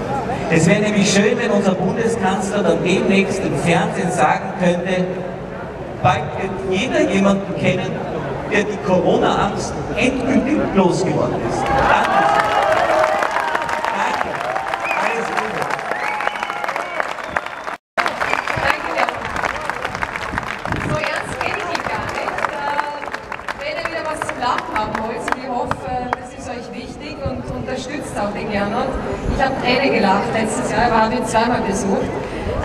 Es wäre nämlich schön, wenn unser Bundeskanzler dann demnächst im Fernsehen sagen könnte, bald wird jeder jemanden kennen, der die Corona-Angst endgültig losgeworden ist. Danke. Danke. Alles Gute. Danke dir. So ernst kenne ich ihn gar nicht. Äh, wenn ihr wieder was zum Lachen haben wollt, ich hoffe, das ist euch wichtig und unterstützt auch den Gernot. Ich habe Träne gelacht letztes Jahr, aber habe ihn zweimal besucht.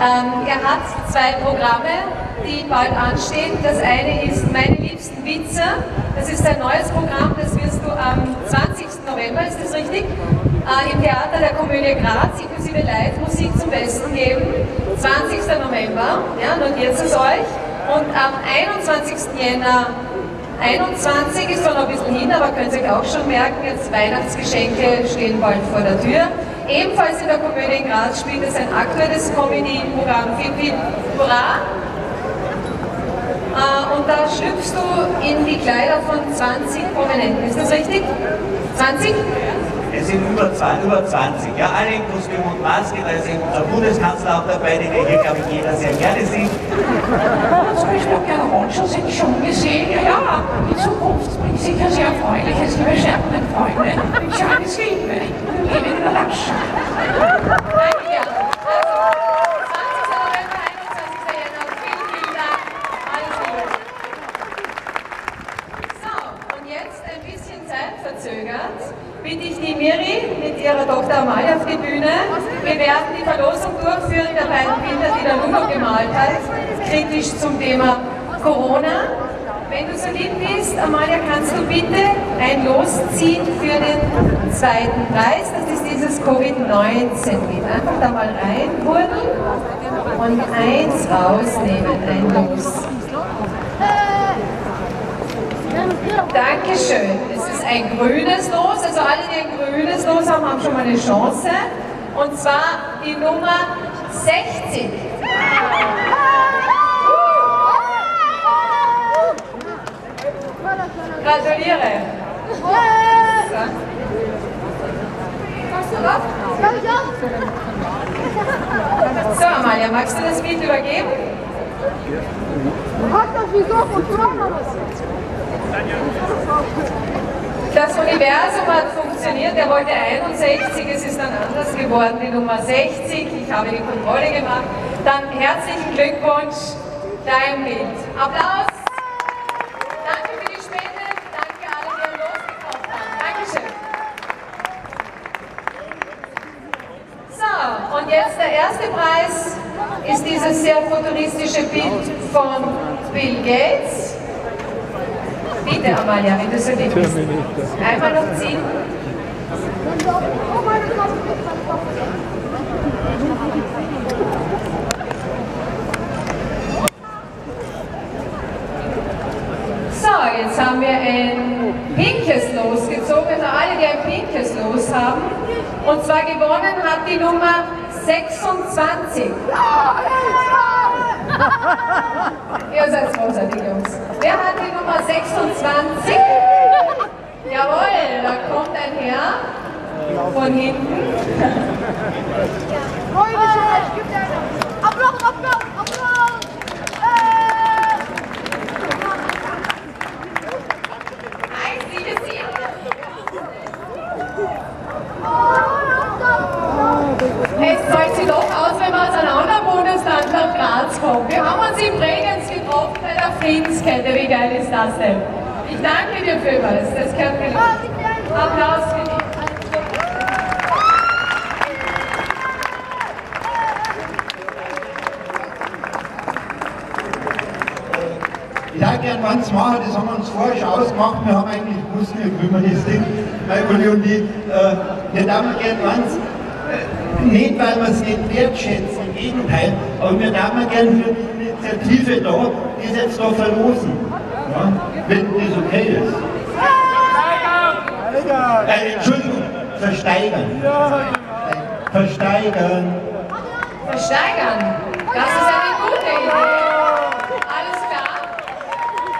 Ähm, er hat zwei Programme die bald anstehen. Das eine ist Meine liebsten Witze. Das ist ein neues Programm, das wirst du am 20. November, ist das richtig? Äh, Im Theater der Komödie Graz inklusive Live-Musik zum Besten geben. 20. November, ja, notiert es euch. Und am 21. Jänner 21 ist zwar noch ein bisschen hin, aber könnt ihr euch auch schon merken, jetzt Weihnachtsgeschenke stehen bald vor der Tür. Ebenfalls in der Komödie in Graz spielt es ein aktuelles Comedy-Programm, Fipi Hurra. Äh, und da schlüpfst du in die Kleider von 20 Prominenten, ist das richtig? 20? Es sind über 20, über 20, ja, alle in Kostüm und Maske, da ist eben unser Bundeskanzler auch dabei, den hier, glaube ich, jeder sehr gerne sieht. Also ich glaube, Herr Ronschel sind schon gesehen, ja, ja, die Zukunft bringt sicher sehr Erfreuliches, liebe Scherbenfreunde. Ich alles Liebe, Ihnen in der Landschaft. Danke dir. Also, 20. November, 21. Jänner, vielen, vielen Dank. Alles Liebe. So, und jetzt ein bisschen zeitverzögert bitte ich die Miri mit ihrer Tochter Amalia auf die Bühne. Wir werden die Verlosung durchführen der beiden Bilder, die der Luno gemalt hat, kritisch zum Thema Corona. Wenn du so lieb bist, Amalia, kannst du bitte ein Los ziehen für den zweiten Preis. Das ist dieses Covid-19-Bild. Einfach da mal reinwurden und eins rausnehmen, ein Los. Dankeschön. Es ist ein grünes Los, also alle, die ein grünes Los haben, haben schon mal eine Chance. Und zwar die Nummer 60. Gratuliere. So, Amalia, magst du das Bild übergeben? Das Universum hat funktioniert, er wollte 61, es ist dann anders geworden, die Nummer 60. Ich habe die Kontrolle gemacht. Dann herzlichen Glückwunsch, dein Bild. Applaus. Danke für die Spende, danke alle, die ihr losgekauft haben. Dankeschön. So, und jetzt der erste Preis ist dieses sehr futuristische Bild von Bill Gates. Bitte, Amalia, wenn du so lieb bist. Einmal noch ziehen. So, jetzt haben wir ein pinkes Los gezogen, also alle, die ein pinkes Los haben. Und zwar gewonnen hat die Nummer 26. [laughs] Ihr seid großartig, Jungs. Wer hat die Nummer 26? Jawohl, da kommt ein Herr von hinten. Applaus, Applaus, Applaus! Ich sehe sie. Zahlt sich doch aus, wenn man aus einem anderen Bundesland nach Graz kommt. Wir haben uns in Bregenz getroffen bei der Friedenskette. Wie geil ist das denn? Ich danke dir vielmals. Das gehört mir. Applaus für dich. Ich darf gerne eins machen, das haben wir uns vorher schon ausgemacht. Wir haben eigentlich gewusst, wir kümmern das Ding, mein Uli und ich. Äh, wir gerne eins, äh, nicht weil wir es nicht wertschätzen, im Gegenteil, aber wir darf gerne für die Initiative da, das jetzt da verlosen. Ja, wenn das okay ist. Äh, Entschuldigung, versteigern. Versteigern. Versteigern. Das ist eine gute Idee. Alles klar.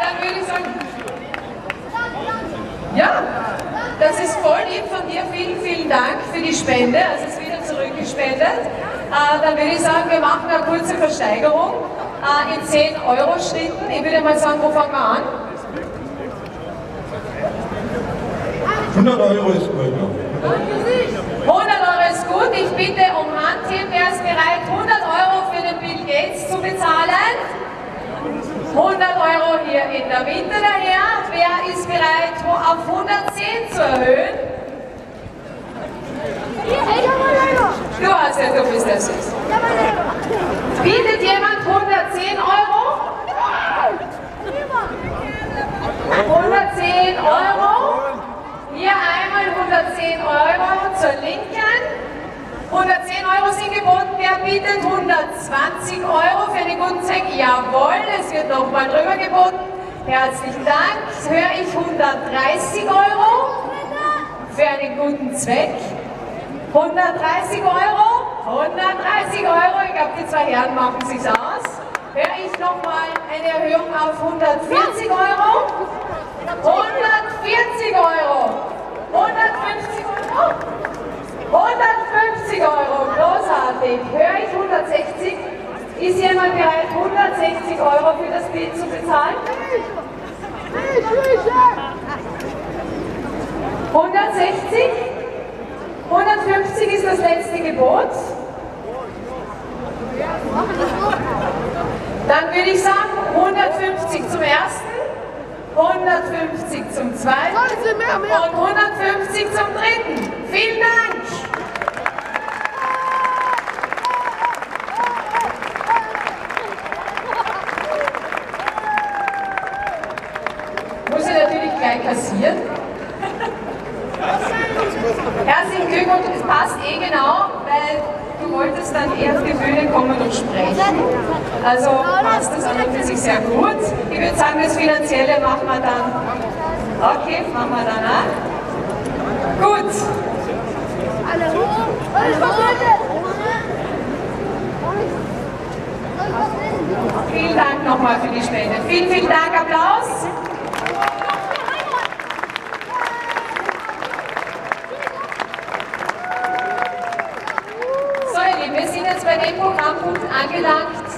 Dann würde ich sagen, ja, das ist voll lieb von dir. Vielen, vielen Dank für die Spende. Also zurückgespendet. Äh, dann würde ich sagen, wir machen eine kurze Versteigerung äh, in 10 Euro Schritten. Ich würde mal sagen, wo fangen wir an? 100 Euro ist gut. Ja. 100 Euro ist gut. Ich bitte um Handheben. Wer ist bereit, 100 Euro für den Bill Gates zu bezahlen? 100 Euro hier in der Mitte daher. Wer ist bereit, auf 110 zu erhöhen? Du als der Dumm ist das. Bietet jemand 110 Euro? 110 Euro. Hier einmal 110 Euro zur Linken. 110 Euro sind geboten. Wer bietet 120 Euro für den guten Zweck? Jawohl, es wird nochmal drüber geboten. Herzlichen Dank. Jetzt Höre ich 130 Euro für einen guten Zweck. 130 Euro, 130 Euro. Ich glaube, die zwei Herren machen sich's aus. Höre ich nochmal eine Erhöhung auf 140 Euro. 140 Euro. 150 Euro. 150 Euro, großartig. Höre ich 160? Ist jemand bereit, 160 Euro für das Bild zu bezahlen? 160? 150 ist das letzte Gebot. Dann würde ich sagen 150 zum ersten, 150 zum zweiten und 150 zum dritten. Vielen Dank! Muss ich natürlich gleich kassieren. Herzlichen Glückwunsch, es passt eh genau, weil du wolltest dann eher auf die Bühne kommen und sprechen. Also passt das an und für sich sehr gut. Ich würde sagen, das Finanzielle machen wir dann. Okay, machen wir dann auch. Gut. Alle hoch! Vielen Dank nochmal für die Spende. Vielen, vielen Dank. Applaus.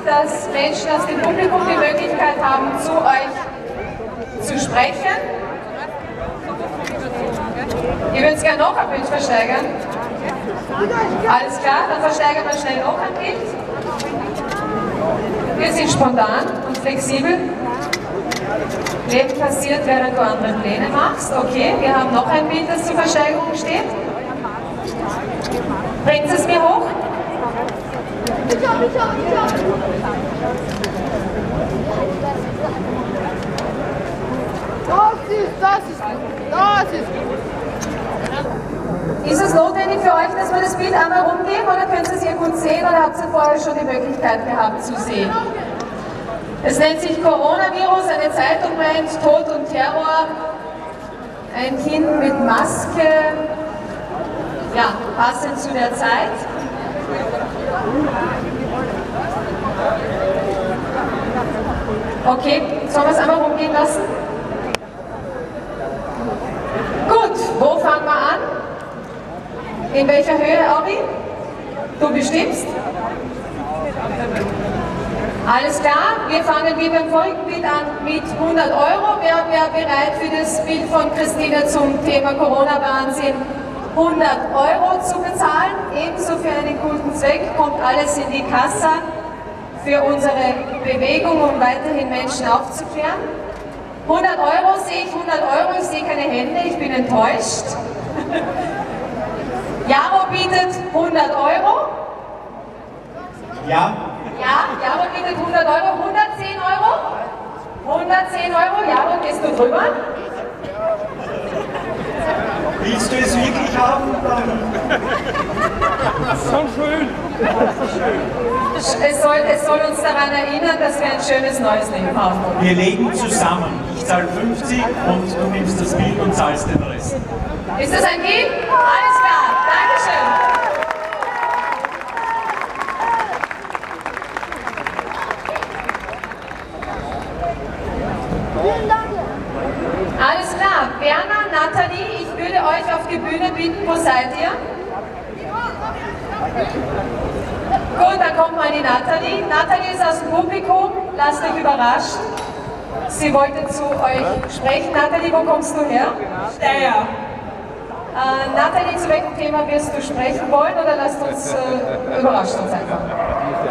Dass Menschen aus dem Publikum die Möglichkeit haben, zu euch zu sprechen. Ihr würdet gerne noch ein Bild versteigern? Alles klar, dann versteigern wir schnell noch ein Bild. Wir sind spontan und flexibel. Leben passiert, während du andere Pläne machst. Okay, wir haben noch ein Bild, das zur Versteigerung steht. Bringt es mir hoch? Das ist, gut. Das ist gut. Ist es notwendig für euch, dass wir das Bild einmal rumgehen oder könnt ihr es hier gut sehen oder habt ihr vorher schon die Möglichkeit gehabt zu sehen? Es nennt sich Coronavirus, eine Zeitung meint Tod und Terror. Ein Kind mit Maske, ja, passend zu der Zeit. Okay, sollen wir es einmal rumgehen lassen? Gut, wo fangen wir an? In welcher Höhe, Ari? Du bestimmst? Alles klar, wir fangen wie beim vorigen Bild an mit 100 Euro. Wer wäre bereit für das Bild von Christine zum Thema Corona-Wahnsinn 100 Euro zu bezahlen? Ebenso für einen guten Zweck kommt alles in die Kasse für unsere Bewegung, um weiterhin Menschen aufzuklären. 100 Euro sehe ich, 100 Euro, ich sehe keine Hände, ich bin enttäuscht. [laughs] Jaro bietet 100 Euro. Ja, Ja, Jaro bietet 100 Euro, 110 Euro. 110 Euro, Jaro, gehst du drüber? Willst du es wirklich haben? Dann So schön! Es soll, es soll uns daran erinnern, dass wir ein schönes neues Leben haben. wir legen zusammen. Ich zahle 50 und du nimmst das Bild und zahlst den Rest. Ist das ein Deal? Alles klar, Dankeschön. Vielen Dank! Werner, Nathalie, ich würde euch auf die Bühne bitten. Wo seid ihr? Gut, dann kommt mal die Nathalie. Nathalie ist aus dem Publikum, lasst euch überraschen. Sie wollte zu euch sprechen. Nathalie, wo kommst du her? Steyr. Äh, Nathalie, zu welchem Thema wirst du sprechen wollen oder lasst uns äh, überraschen uns einfach?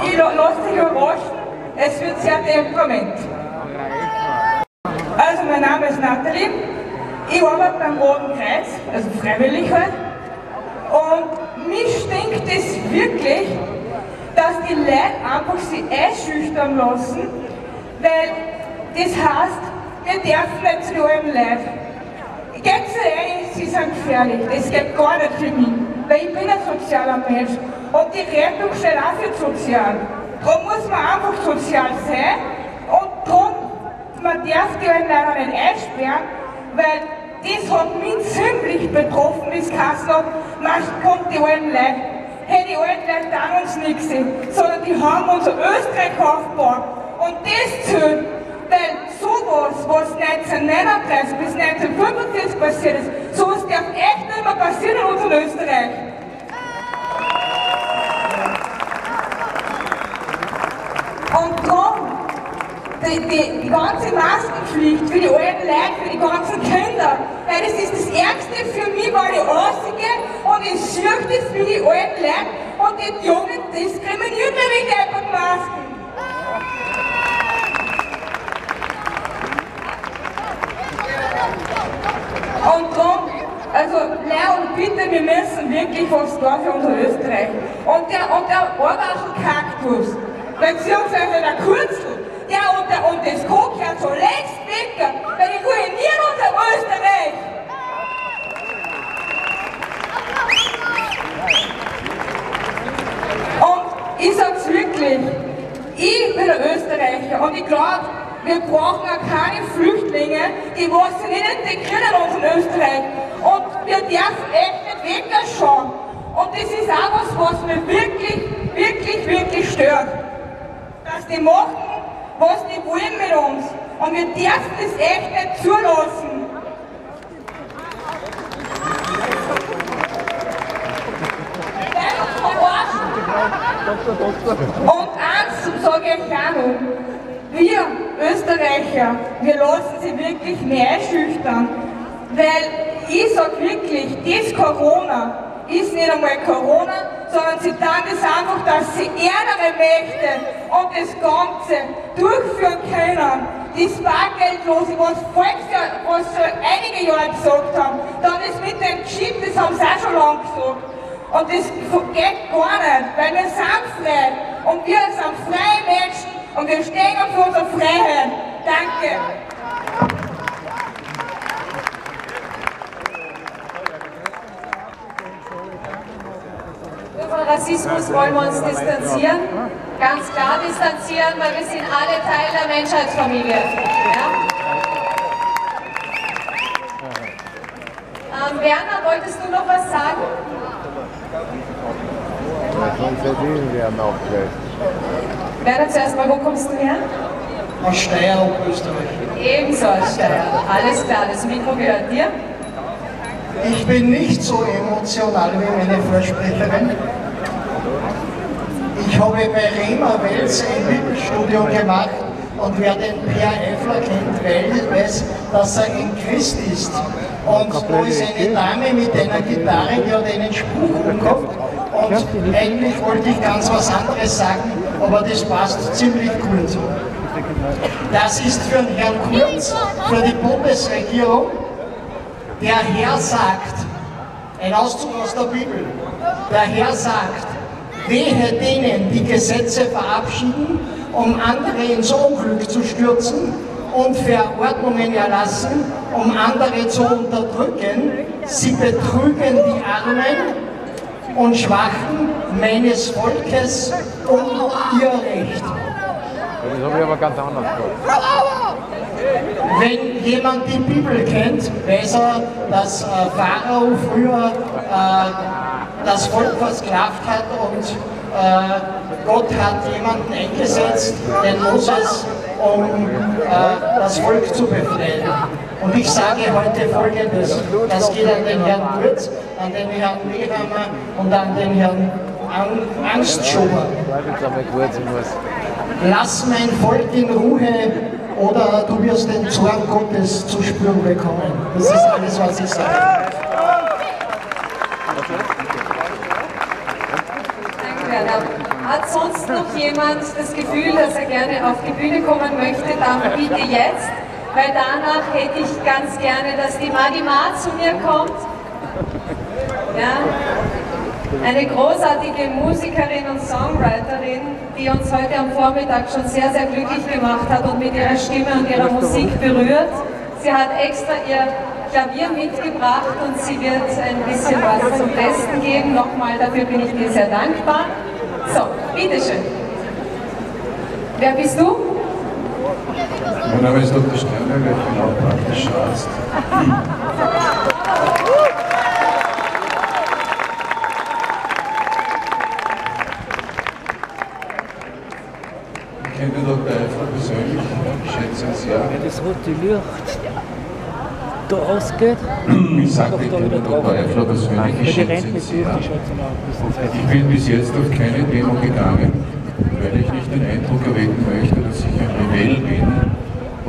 Ich lasse dich überraschen, es wird sehr temperament. Also mein Name ist Nathalie, ich arbeite beim Roten Kreuz, also freiwillig halt. Und mich stinkt es wirklich, dass die Leute einfach sie einschüchtern lassen, weil das heißt, wir dürfen nicht zu eurem Leib. Geht sie rein, sie sind gefährlich, das geht gar nicht für mich, weil ich bin ein sozialer Mensch Und die Rettung steht auch für sozial. Darum muss man einfach sozial sein und darum, man darf die einen leider nicht einsperren, weil das hat mich ziemlich betroffen, das hat, man kommt die alten Leute. Hey, die alten Leute tun uns nichts, sondern die haben unser Österreich aufgebaut. Und das zählt, weil sowas, was 1939 bis 1945 passiert ist, sowas darf echt nicht mehr passieren in unserem Österreich. Und darum, die, die, die ganze Maskenpflicht für die alten Leute, für die ganzen Kinder, weil das ist das Ärgste für mich, weil ich rausgehe und ich sehe das für die alten Leute und die Jungen diskriminieren mich wegen der Masken. Und darum, also Leon, bitte, wir müssen wirklich was tun für unser Österreich. Und der, und der Ohrwaschel-Kaktus, beziehungsweise der Kurzel, der und, der, und das Kochherz so längst weg, weil die ruinieren unser Österreich. Und ich sag's wirklich, ich bin ein Österreicher und ich glaube, wir brauchen auch keine Flüchtlinge, die was sie nicht integrieren in unserem Österreich. Und wir dürfen echt nicht wegschauen. Und das ist auch was, was mich wirklich, wirklich, wirklich stört. Dass die machen, was die wollen mit uns. Und wir dürfen das echt nicht zulassen. Und eins sage ich auch noch. Wir Österreicher, wir lassen sie wirklich mehr schüchtern. Weil ich sage wirklich, das Corona ist nicht einmal Corona, sondern sie tun das einfach, dass sie ärmere Mächte und das Ganze durchführen können. Das Bargeldlose, was Volksjahr, was einige Jahre gesagt haben, dann ist mit dem Chip, das haben sie auch schon lange gesagt. Und das geht gar nicht, weil wir sind frei und wir sind freie Menschen und wir stehen auf unsere Freiheit. Danke. Von Rassismus wollen wir uns distanzieren. Ganz klar distanzieren, weil wir sind alle Teil der Menschheitsfamilie. Ja? Ähm, Werner, wolltest du noch was sagen? Sonst verdienen wir noch Geld. Werner, zuerst mal, wo kommst du her? Aus Steyr, Oberösterreich. Ebenso aus Steyr. Alles klar, das Mikro gehört dir. Ich bin nicht so emotional wie meine Vorsprecherin. Ich habe bei Rema Wels ein Bibelstudium gemacht und wer den Per Eifler kennt, weiß, dass er ein Christ ist. Und da ist eine Dame mit einer Gitarre, die hat einen Spruch umgehabt und eigentlich wollte ich ganz was anderes sagen, aber das passt ziemlich gut. Das ist für den Herrn Kurz, für die Bundesregierung, der Herr sagt, ein Auszug aus der Bibel, der Herr sagt, wehe denen, die Gesetze verabschieden, um andere ins Unglück zu stürzen und Verordnungen erlassen, um andere zu unterdrücken. Sie betrügen die Armen und Schwachen meines Volkes um ihr Recht. Das habe ich aber ganz anders gehört. Wenn jemand die Bibel kennt, weiß er, dass äh, Pharao früher äh, das Volk versklavt hat und äh, Gott hat jemanden eingesetzt, den Moses, um das Volk zu befreien. Und ich sage heute Folgendes, das geht an den Herrn Kurz, an den Herrn Nehammer und an den Herrn An muss. Lass mein Volk in Ruhe oder du wirst den Zorn Gottes zu spüren bekommen. Das ist alles, was ich sage. Danke, Werner. Hat sonst noch jemand das Gefühl, dass er gerne auf die Bühne kommen möchte, dann bitte jetzt, weil danach hätte ich ganz gerne, dass die Magima zu mir kommt. Ja, eine großartige Musikerin und Songwriterin, die uns heute am Vormittag schon sehr, sehr glücklich gemacht hat und mit ihrer Stimme und ihrer Musik berührt. Sie hat extra ihr Klavier mitgebracht und sie wird ein bisschen was zum Besten geben. Nochmal, dafür bin ich dir sehr dankbar. So, bitteschön. Wer bist du? Mein Name ist Dr. Sternberger, ich bin auch praktisch Arzt. Das rote Licht da ausgeht, [clears throat] Ich sagte, ich kenne den Dr. Eifler persönlich, ich die schätze rennt ihn nicht sehr. durch, die schaut so nach. Ich bin bis jetzt auf keine Demo gegangen, weil ich nicht den Eindruck erwecken möchte, dass ich ein Rebell bin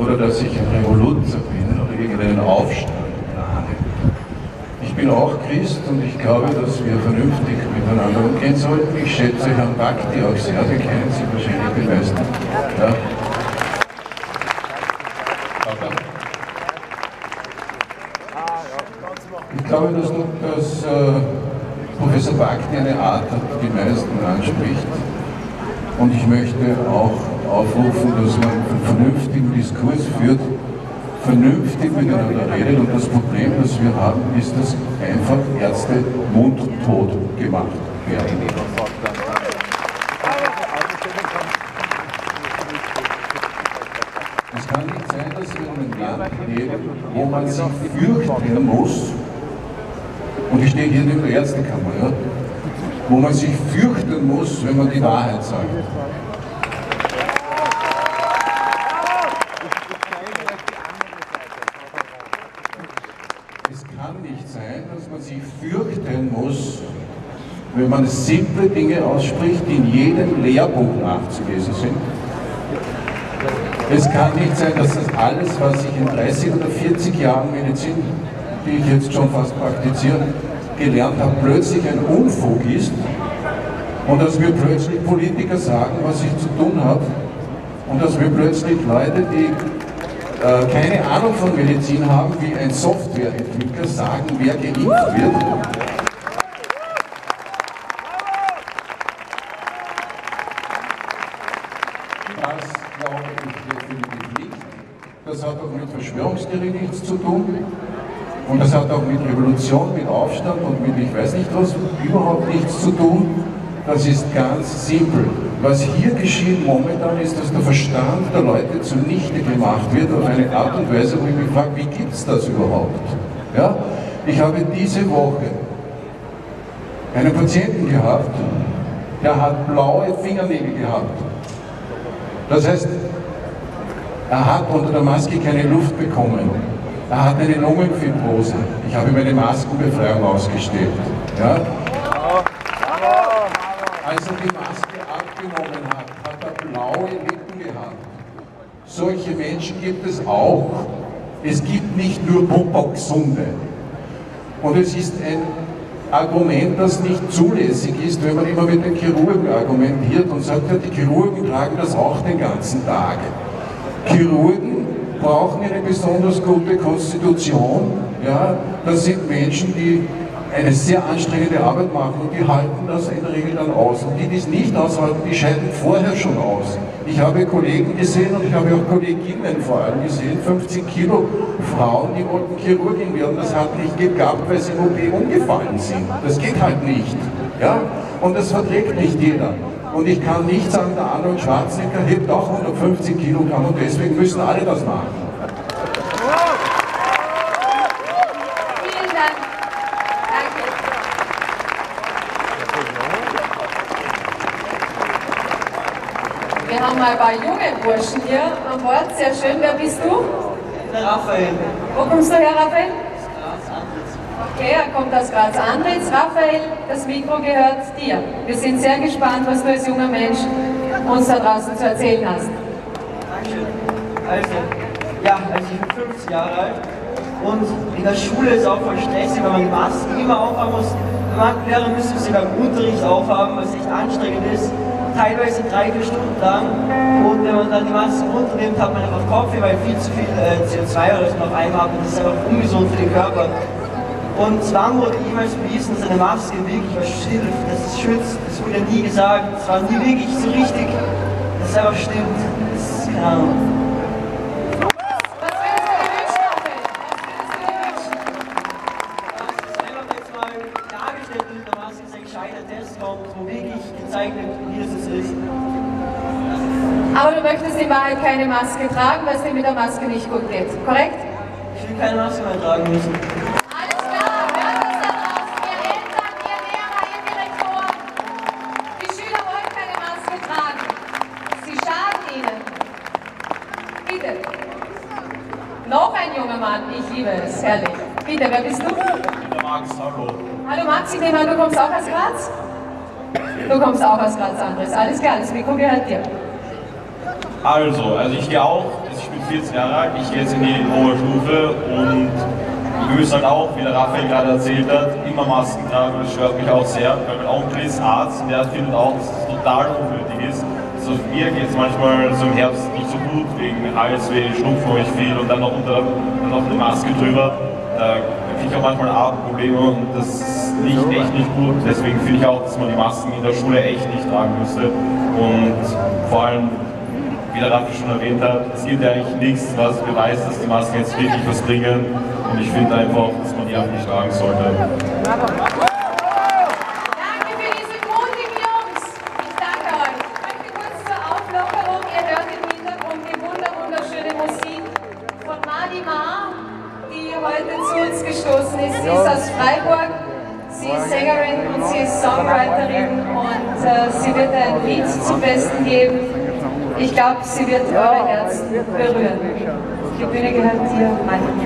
oder dass ich ein Revoluzer bin oder irgendeinen Aufstand plane. Ich bin auch Christ und ich glaube, dass wir vernünftig miteinander umgehen sollten. Ich schätze Herrn Bakti auch sehr, den kennen Sie wahrscheinlich die meisten. Ja. Aber ich glaube, dass, dass äh, Professor Bakti eine Art hat, die meisten anspricht. Und ich möchte auch aufrufen, dass man einen vernünftigen Diskurs führt, vernünftig miteinander redet. Und das Problem, das wir haben, ist, dass einfach Ärzte mundtot gemacht werden. Es kann nicht sein, dass wir in einem Land leben, wo man sich fürchten muss, und ich stehe hier neben der Ärztekammer, ja, wo man sich fürchten muss, wenn man die Wahrheit sagt. Es kann nicht sein, dass man sich fürchten muss, wenn man simple Dinge ausspricht, die in jedem Lehrbuch nachzulesen sind. Es kann nicht sein, dass das alles, was ich in 30 oder 40 Jahren Medizin, die ich jetzt schon fast praktiziere, gelernt habe, plötzlich ein Unfug ist und dass mir plötzlich Politiker sagen, was ich zu tun habe und dass mir plötzlich Leute, die äh, keine Ahnung von Medizin haben, wie ein Softwareentwickler sagen, wer geimpft wird. Das glaube ich definitiv nicht. Das hat auch mit Verschwörungstheorie nichts zu tun. Und das hat auch mit Revolution, mit Aufstand und mit ich weiß nicht was überhaupt nichts zu tun. Das ist ganz simpel. Was hier geschieht momentan ist, dass der Verstand der Leute zunichte gemacht wird auf eine Art und Weise, wo ich mich frage, wie gibt es das überhaupt? Ja? Ich habe diese Woche einen Patienten gehabt, der hat blaue Fingernägel gehabt. Das heißt, er hat unter der Maske keine Luft bekommen. Er hat eine Lungenfibrose. Ich habe ihm eine Maskenbefreiung ausgestellt. Ja? Als er die Maske abgenommen hat, hat er blaue Lippen gehabt. Solche Menschen gibt es auch. Es gibt nicht nur Popoxunde. Und es ist ein Argument, das nicht zulässig ist, wenn man immer mit den Chirurgen argumentiert und sagt, ja, die Chirurgen tragen das auch den ganzen Tag. Chirurgen brauchen eine besonders gute Konstitution. Ja? Das sind Menschen, die eine sehr anstrengende Arbeit machen und die halten das in der Regel dann aus. Und die, die es nicht aushalten, die scheiden vorher schon aus. Ich habe Kollegen gesehen und ich habe auch Kolleginnen vor allem gesehen, 15 Kilo Frauen, die wollten Chirurgin werden. Das hat nicht geklappt, weil sie im OP umgefallen sind. Das geht halt nicht. Ja? Und das verträgt nicht jeder. Und ich kann nicht sagen, der Arnold Schwarzenegger hebt auch 150 Kilogramm und deswegen müssen alle das machen. Vielen Dank. Danke. Wir haben mal ein paar junge Burschen hier an Bord. Sehr schön. Wer bist du? Der Raphael. Wo kommst du her, Raphael? Okay, er kommt aus Graz Andritz. Raphael, das Mikro gehört dir. Wir sind sehr gespannt, was du als junger Mensch uns da draußen zu erzählen hast. Dankeschön. Also, ja, also ich bin 50 Jahre alt und in der Schule ist auch voll stressig, weil man die Masken immer aufhaben muss. Manche Lehrer müssen sie beim Unterricht aufhaben, was echt anstrengend ist. Teilweise drei, vier Stunden lang. Und wenn man dann die Masken runternimmt, hat man einfach Kopfweh, weil viel zu viel äh, CO2 oder so noch einatmet. Das ist einfach ungesund für den Körper. Und zwar wurde jemals bewiesen, dass eine Maske wirklich was hilft, dass es schützt. Es wurde nie gesagt, es war nie wirklich so richtig, dass es einfach stimmt. Das ist keine Ahnung. Aber du möchtest in Wahrheit keine Maske tragen, weil es dir mit der Maske nicht gut geht, korrekt? Ich will keine Maske mehr tragen müssen. Herrlich. Bitte, wer bist du? Max, hallo. Hallo Max, ich nehme an, du kommst auch aus Graz? Du kommst auch aus Graz, Andres. Alles klar, das Mikro gehört dir. Also, also ich gehe auch, ich bin 14 Jahre alt, ich gehe jetzt in die Oberstufe und ich müsste halt auch, wie der Raphael gerade erzählt hat, immer Masken tragen, das stört mich auch sehr, weil mein Onkel ist Arzt und der findet auch, dass es total unnötig ist. Also mir geht es manchmal so im Herbst nicht so gut, wegen Halsweh, Schnupfen viel und dann noch, unter, dann noch eine Maske drüber. Da kriege ich auch manchmal Atemprobleme und das ist nicht, echt nicht gut. Deswegen finde ich auch, dass man die Masken in der Schule echt nicht tragen müsste. Und vor allem, wie der Raffi schon erwähnt hat, es gibt ja eigentlich nichts, was beweist, dass die Masken jetzt wirklich was bringen. Und ich finde einfach, dass man die auch nicht tragen sollte.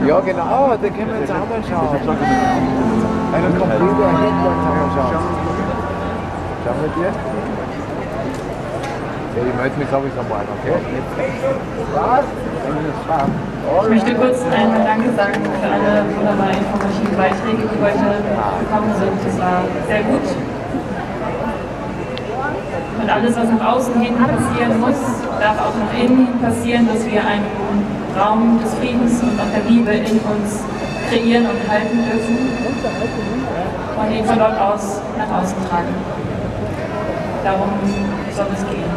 Ja, genau, da können wir uns auch mal schauen. Eine komplette Erhebung uns auch mal schauen. Schauen wir dir. Ja, ich melde mich sowieso morgen, okay? Was? Ich möchte kurz ein Danke sagen für alle wunderbaren informativen Beiträge, die heute gekommen sind. Das war sehr gut. Und alles, was nach außen hin passieren muss, darf auch nach innen passieren, dass wir einen Raum des Friedens und auch der Liebe in uns kreieren und halten dürfen und ihn von dort aus nach außen tragen. Darum soll es gehen.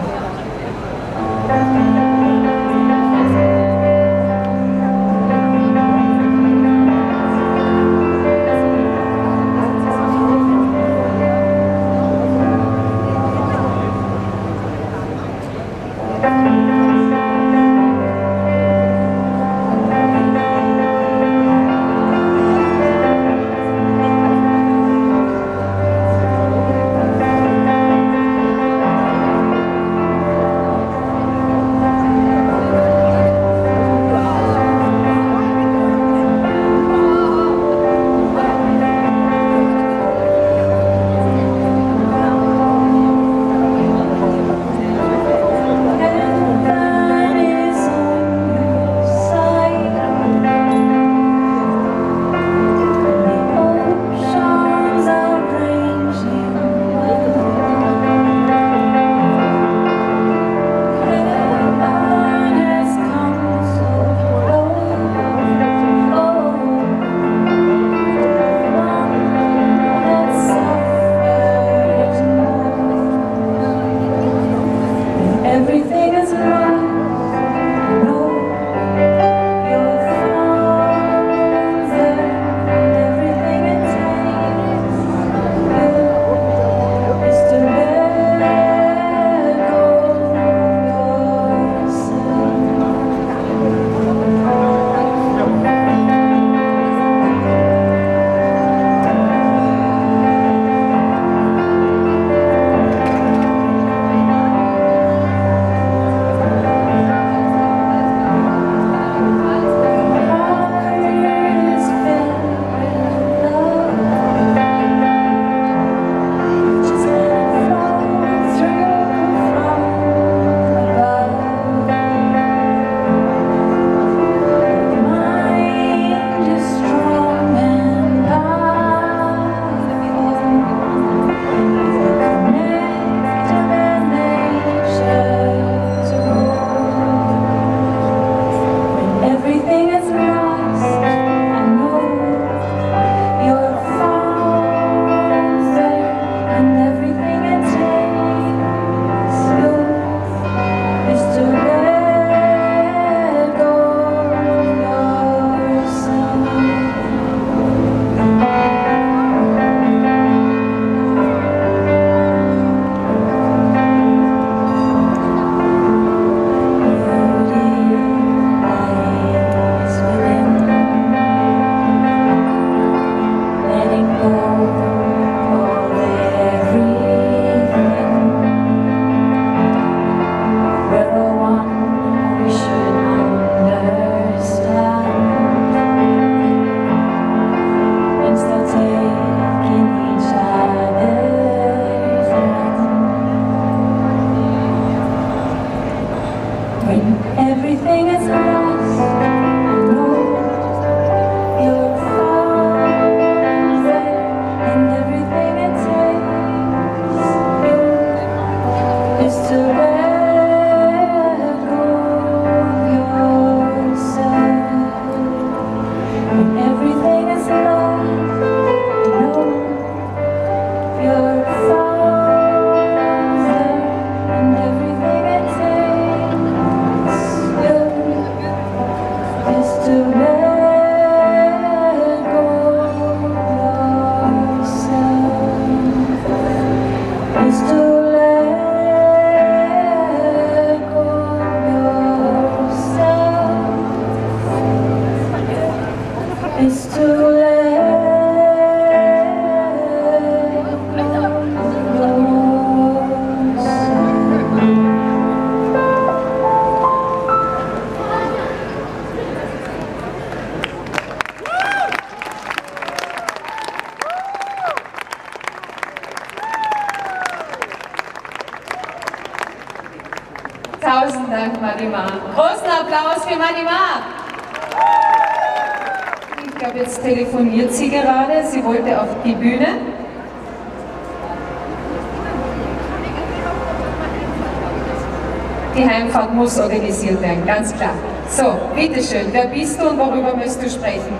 Muss organisiert werden, ganz klar. So, bitteschön, wer bist du und worüber möchtest du sprechen?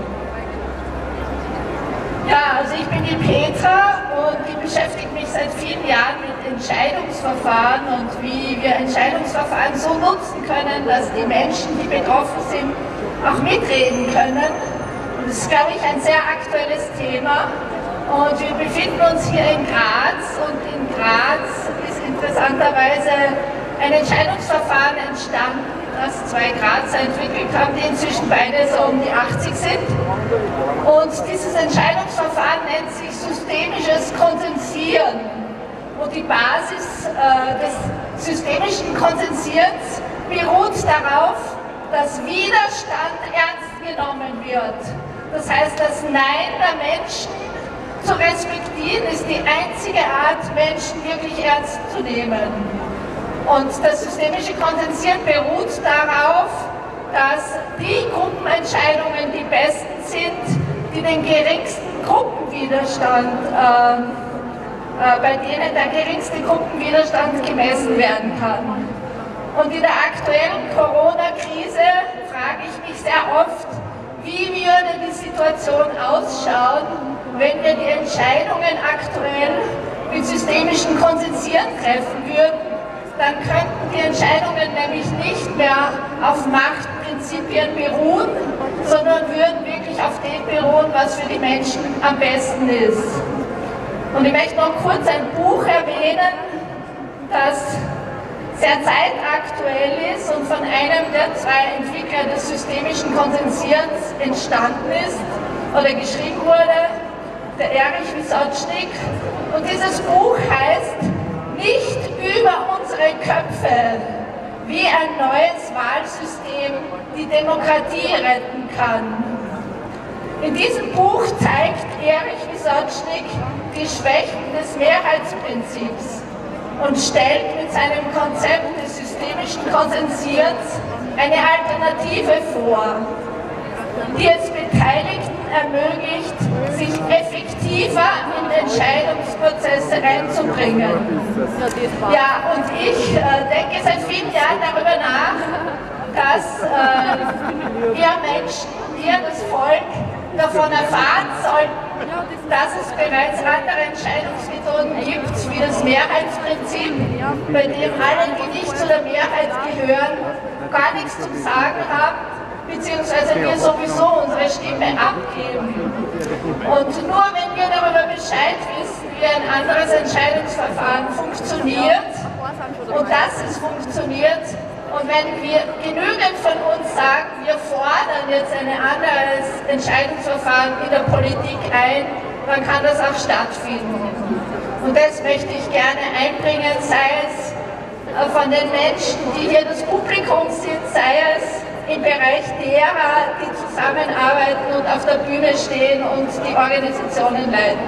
Ja, also ich bin die Petra und ich beschäftige mich seit vielen Jahren mit Entscheidungsverfahren und wie wir Entscheidungsverfahren so nutzen können, dass die Menschen, die betroffen sind, auch mitreden können. Und das ist, glaube ich, ein sehr aktuelles Thema. Und wir befinden uns hier in Graz und in Graz ist interessanterweise ein Entscheidungsverfahren entstanden, das zwei Grazer entwickelt haben, die inzwischen beide so um die 80 sind. Und dieses Entscheidungsverfahren nennt sich systemisches Konsensieren. Und die Basis äh, des systemischen Konsensierens beruht darauf, dass Widerstand ernst genommen wird. Das heißt, das Nein der Menschen zu respektieren ist die einzige Art, Menschen wirklich ernst zu nehmen. Und das systemische Konsensieren beruht darauf, dass die Gruppenentscheidungen die besten sind, die den geringsten Gruppenwiderstand, äh, äh, bei denen der geringste Gruppenwiderstand gemessen werden kann. Und in der aktuellen Corona-Krise frage ich mich sehr oft, wie würde die Situation ausschauen, wenn wir die Entscheidungen aktuell mit systemischen Konsensieren treffen dann könnten die Entscheidungen nämlich nicht mehr auf Machtprinzipien beruhen, sondern würden wirklich auf dem beruhen, was für die Menschen am besten ist. Und ich möchte noch kurz ein Buch erwähnen, das sehr zeitaktuell ist und von einem der zwei Entwickler des systemischen Konsensierens entstanden ist oder geschrieben wurde, der Erich Wisotschnik. Und dieses Buch heißt nicht über unsere Köpfe, wie ein neues Wahlsystem die Demokratie retten kann. In diesem Buch zeigt Erich Wisotschnik die Schwächen des Mehrheitsprinzips und stellt mit seinem Konzept des systemischen Konsensierens eine Alternative vor, die es Beteiligten ermöglicht, sich effektiver in Entscheidungsprozesse reinzubringen. Ja, und ich äh, denke seit vielen Jahren darüber nach, dass äh, wir Menschen, wir das Volk, davon erfahren sollten, dass es bereits andere Entscheidungsmethoden gibt, wie das Mehrheitsprinzip, bei dem alle, die nicht zu der Mehrheit gehören, gar nichts zu sagen haben beziehungsweise wir sowieso unsere Stimme abgeben. Und nur wenn wir darüber Bescheid wissen, wie ein anderes Entscheidungsverfahren funktioniert und dass es funktioniert, und wenn wir genügend von uns sagen, wir fordern jetzt ein anderes Entscheidungsverfahren in der Politik ein, dann kann das auch stattfinden. Und das möchte ich gerne einbringen, sei es von den Menschen, die hier das Publikum sind, sei es im Bereich derer, die zusammenarbeiten und auf der Bühne stehen und die Organisationen leiten.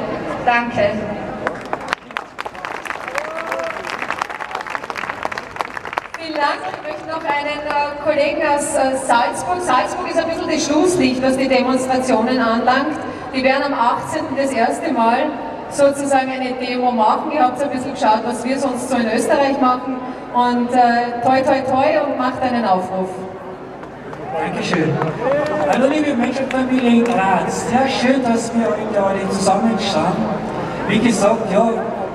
Danke. Vielen Dank. Ich möchte noch einen äh, Kollegen aus äh, Salzburg. Salzburg ist ein bisschen das Schlusslicht, was die Demonstrationen anlangt. Die werden am 18. das erste Mal sozusagen eine Demo machen. Ihr habt ein bisschen geschaut, was wir sonst so in Österreich machen. Und äh, toi toi toi und macht einen Aufruf. Dankeschön. Hallo liebe Menschenfamilie in Graz. Sehr schön, dass wir heute alle zusammenstehen. Wie gesagt, ja,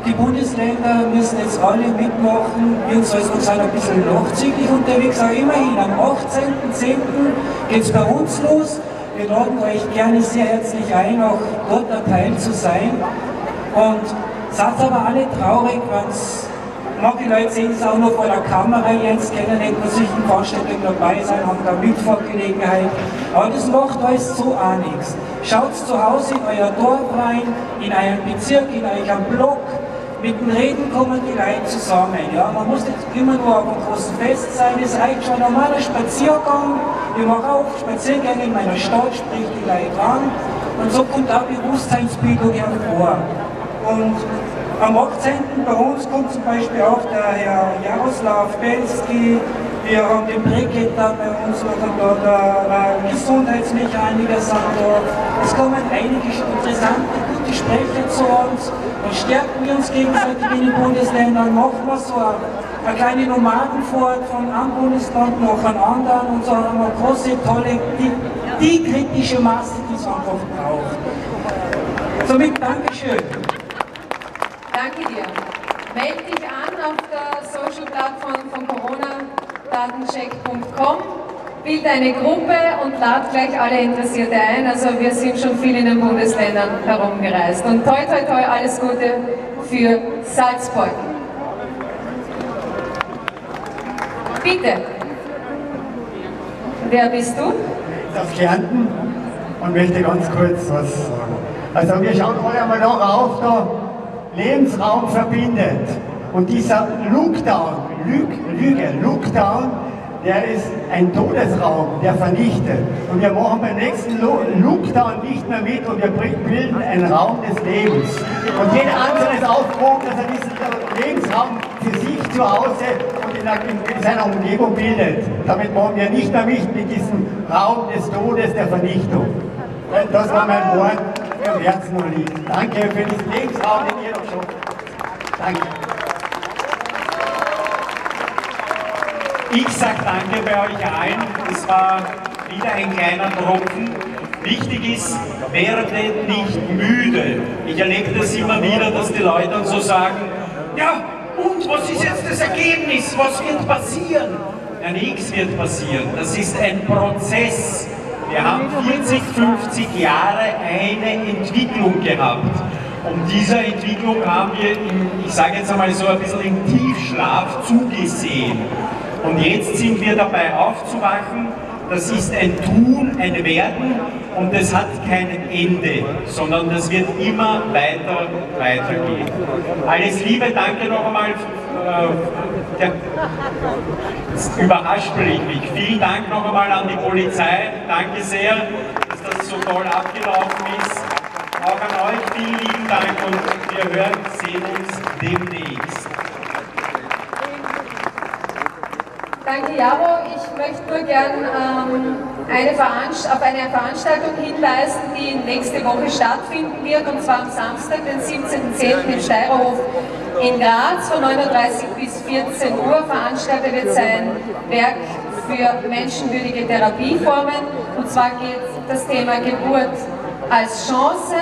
die Bundesländer müssen jetzt alle mitmachen. Wir in Salzburg sind ein bisschen nachzüglich unterwegs, aber immerhin am 18.10. geht es bei uns los. Wir laden euch gerne sehr herzlich ein, auch dort ein Teil zu sein. Und seid aber alle traurig, wenn es Manche Leute sehen es auch noch vor der Kamera jetzt, können nicht bei solchen Veranstaltungen dabei sein, haben da Mitfahrgelegenheit. Aber das macht euch so auch nichts. Schaut zu Hause in euer Dorf rein, in euren Bezirk, in euren Block. Mit den Reden kommen die Leute zusammen. Ja? Man muss nicht immer nur auf einem großen Fest sein, es reicht schon ein normaler Spaziergang. Ich mache auch Spaziergänge in meiner Stadt, spricht die Leute an. Und so kommt auch Bewusstseinsbildung hervor. Und am 18. bei uns kommt zum Beispiel auch der Herr Jaroslav Belski, wir haben den Brigitta bei uns noch da, der äh, Gesundheitsmechaniker da. Es kommen einige interessante, gute Sprecher zu uns und stärken wir uns gegenseitig in den Bundesländern, machen wir so eine, eine kleine Nomadenfahrt von einem Bundesland nach einem anderen und so haben wir große, tolle, die, die kritische Masse, die es einfach braucht. Somit Dankeschön. Danke dir. Melde dich an auf der Social-Plattform von coronadatencheck.com, bild eine Gruppe und lad gleich alle Interessierte ein. Also wir sind schon viel in den Bundesländern herumgereist. Und toi toi toi, alles Gute für Salzburg. Bitte. Wer bist du? aus Kärnten und möchte ganz kurz was sagen. Also wir schauen alle einmal darauf, da Lebensraum verbindet. Und dieser Lookdown, Lüg, Lüge, Lookdown, der ist ein Todesraum, der vernichtet. Und wir machen beim nächsten Lo Lookdown nicht mehr mit und wir bilden einen Raum des Lebens. Und jeder Einzelne ist aufgerufen, dass er diesen Lebensraum für sich zu Hause und in, der, in seiner Umgebung bildet. Damit machen wir nicht mehr mit mit diesem Raum des Todes, der Vernichtung. Das war mein Wort, im Herzen noch liegt. Danke für diesen Lebensraum, den ihr noch schon. Danke. Ich sage danke bei euch allen. Es war wieder ein kleiner Tropfen. Wichtig ist, werdet nicht müde. Ich erlebe das immer wieder, dass die Leute dann so sagen, ja, und was ist jetzt das Ergebnis? Was wird passieren? Ja, nichts wird passieren. Das ist ein Prozess. Wir haben 40, 50 Jahre eine Entwicklung gehabt. Und dieser Entwicklung haben wir, im, ich sage jetzt einmal so ein bisschen im Tiefschlaf zugesehen. Und jetzt sind wir dabei aufzuwachen. Das ist ein Tun, ein Werden und das hat kein Ende, sondern das wird immer weiter, weitergehen. Alles Liebe, danke noch einmal. Äh, jetzt überrascht mich. Vielen Dank noch einmal an die Polizei. Danke sehr, dass das so toll abgelaufen ist. Auch an euch vielen lieben Dank und wir hören, sehen uns demnächst. Danke, Jaro. Ich möchte nur gern ähm, eine auf eine Veranstaltung hinweisen, die nächste Woche stattfinden wird, und zwar am Samstag, den 17.10. im Steirerhof in Graz von 9.30 bis 14 Uhr. Veranstalter wird sein Werk für menschenwürdige Therapieformen. Und zwar geht das Thema Geburt als Chance.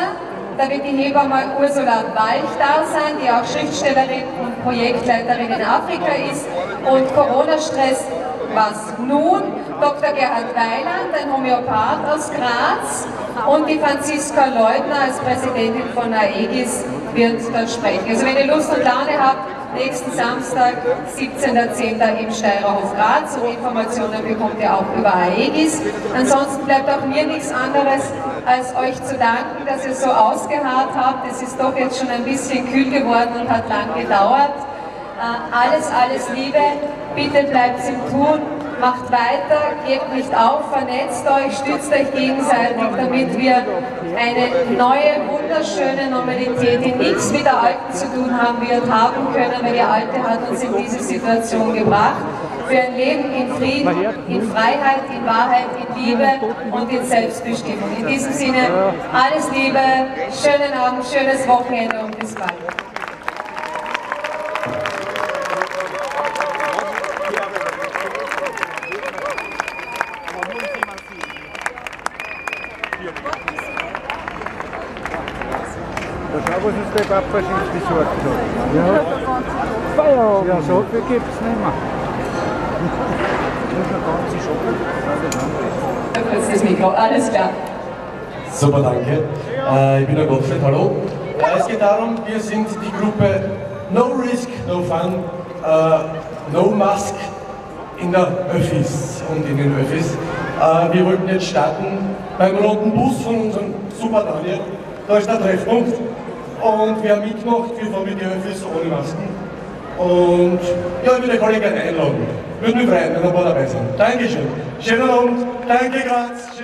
Da wird die Hebamme Ursula Walch da sein, die auch Schriftstellerin und Projektleiterin in Afrika ist. Und Corona-Stress, was nun? Dr. Gerhard Weiland, ein Homöopath aus Graz. Und die Franziska Leutner als Präsidentin von AEGIS wird dort sprechen. Also wenn ihr Lust und Laune habt, nächsten Samstag, 17.10. im Steirerhof Graz und Informationen bekommt ihr auch über AEGIS. Ansonsten bleibt auch mir nichts anderes, als euch zu danken, dass ihr so ausgeharrt habt. Es ist doch jetzt schon ein bisschen kühl geworden und hat lang gedauert. Äh, alles, alles Liebe, bitte bleibt im Tun, macht weiter, gebt nicht auf, vernetzt euch, stützt euch gegenseitig, damit wir eine neue, wunderschöne Normalität, die nichts mit der alten zu tun haben wird, haben können, weil die alte hat uns in diese Situation gebracht. für ein Leben in Frieden, in Freiheit, in Wahrheit, in Liebe und in Selbstbestimmung. In diesem Sinne, alles Liebe, schönen Abend, schönes Wochenende und bis bald. Papa schon besorgt hat. Ja. Feierabend. Ja, so viel gibt es nicht mehr. Das Mikro, alles klar. Super, danke. Äh, ich bin der Gottfried, hallo. Äh, es geht darum, wir sind die Gruppe No Risk, No Fun, äh, No Mask in der Öffis und in den Öffis. Äh, wir wollten jetzt starten beim roten Bus von unserem Super Daniel. Da ist der Treffpunkt. Und wer mitmacht, wir fahren mit den Öffis ohne Masken. Und ja, ich würde alle gerne einladen. Würde mich freuen, wenn ein paar dabei sind. Dankeschön. Schönen Abend. Danke, Graz.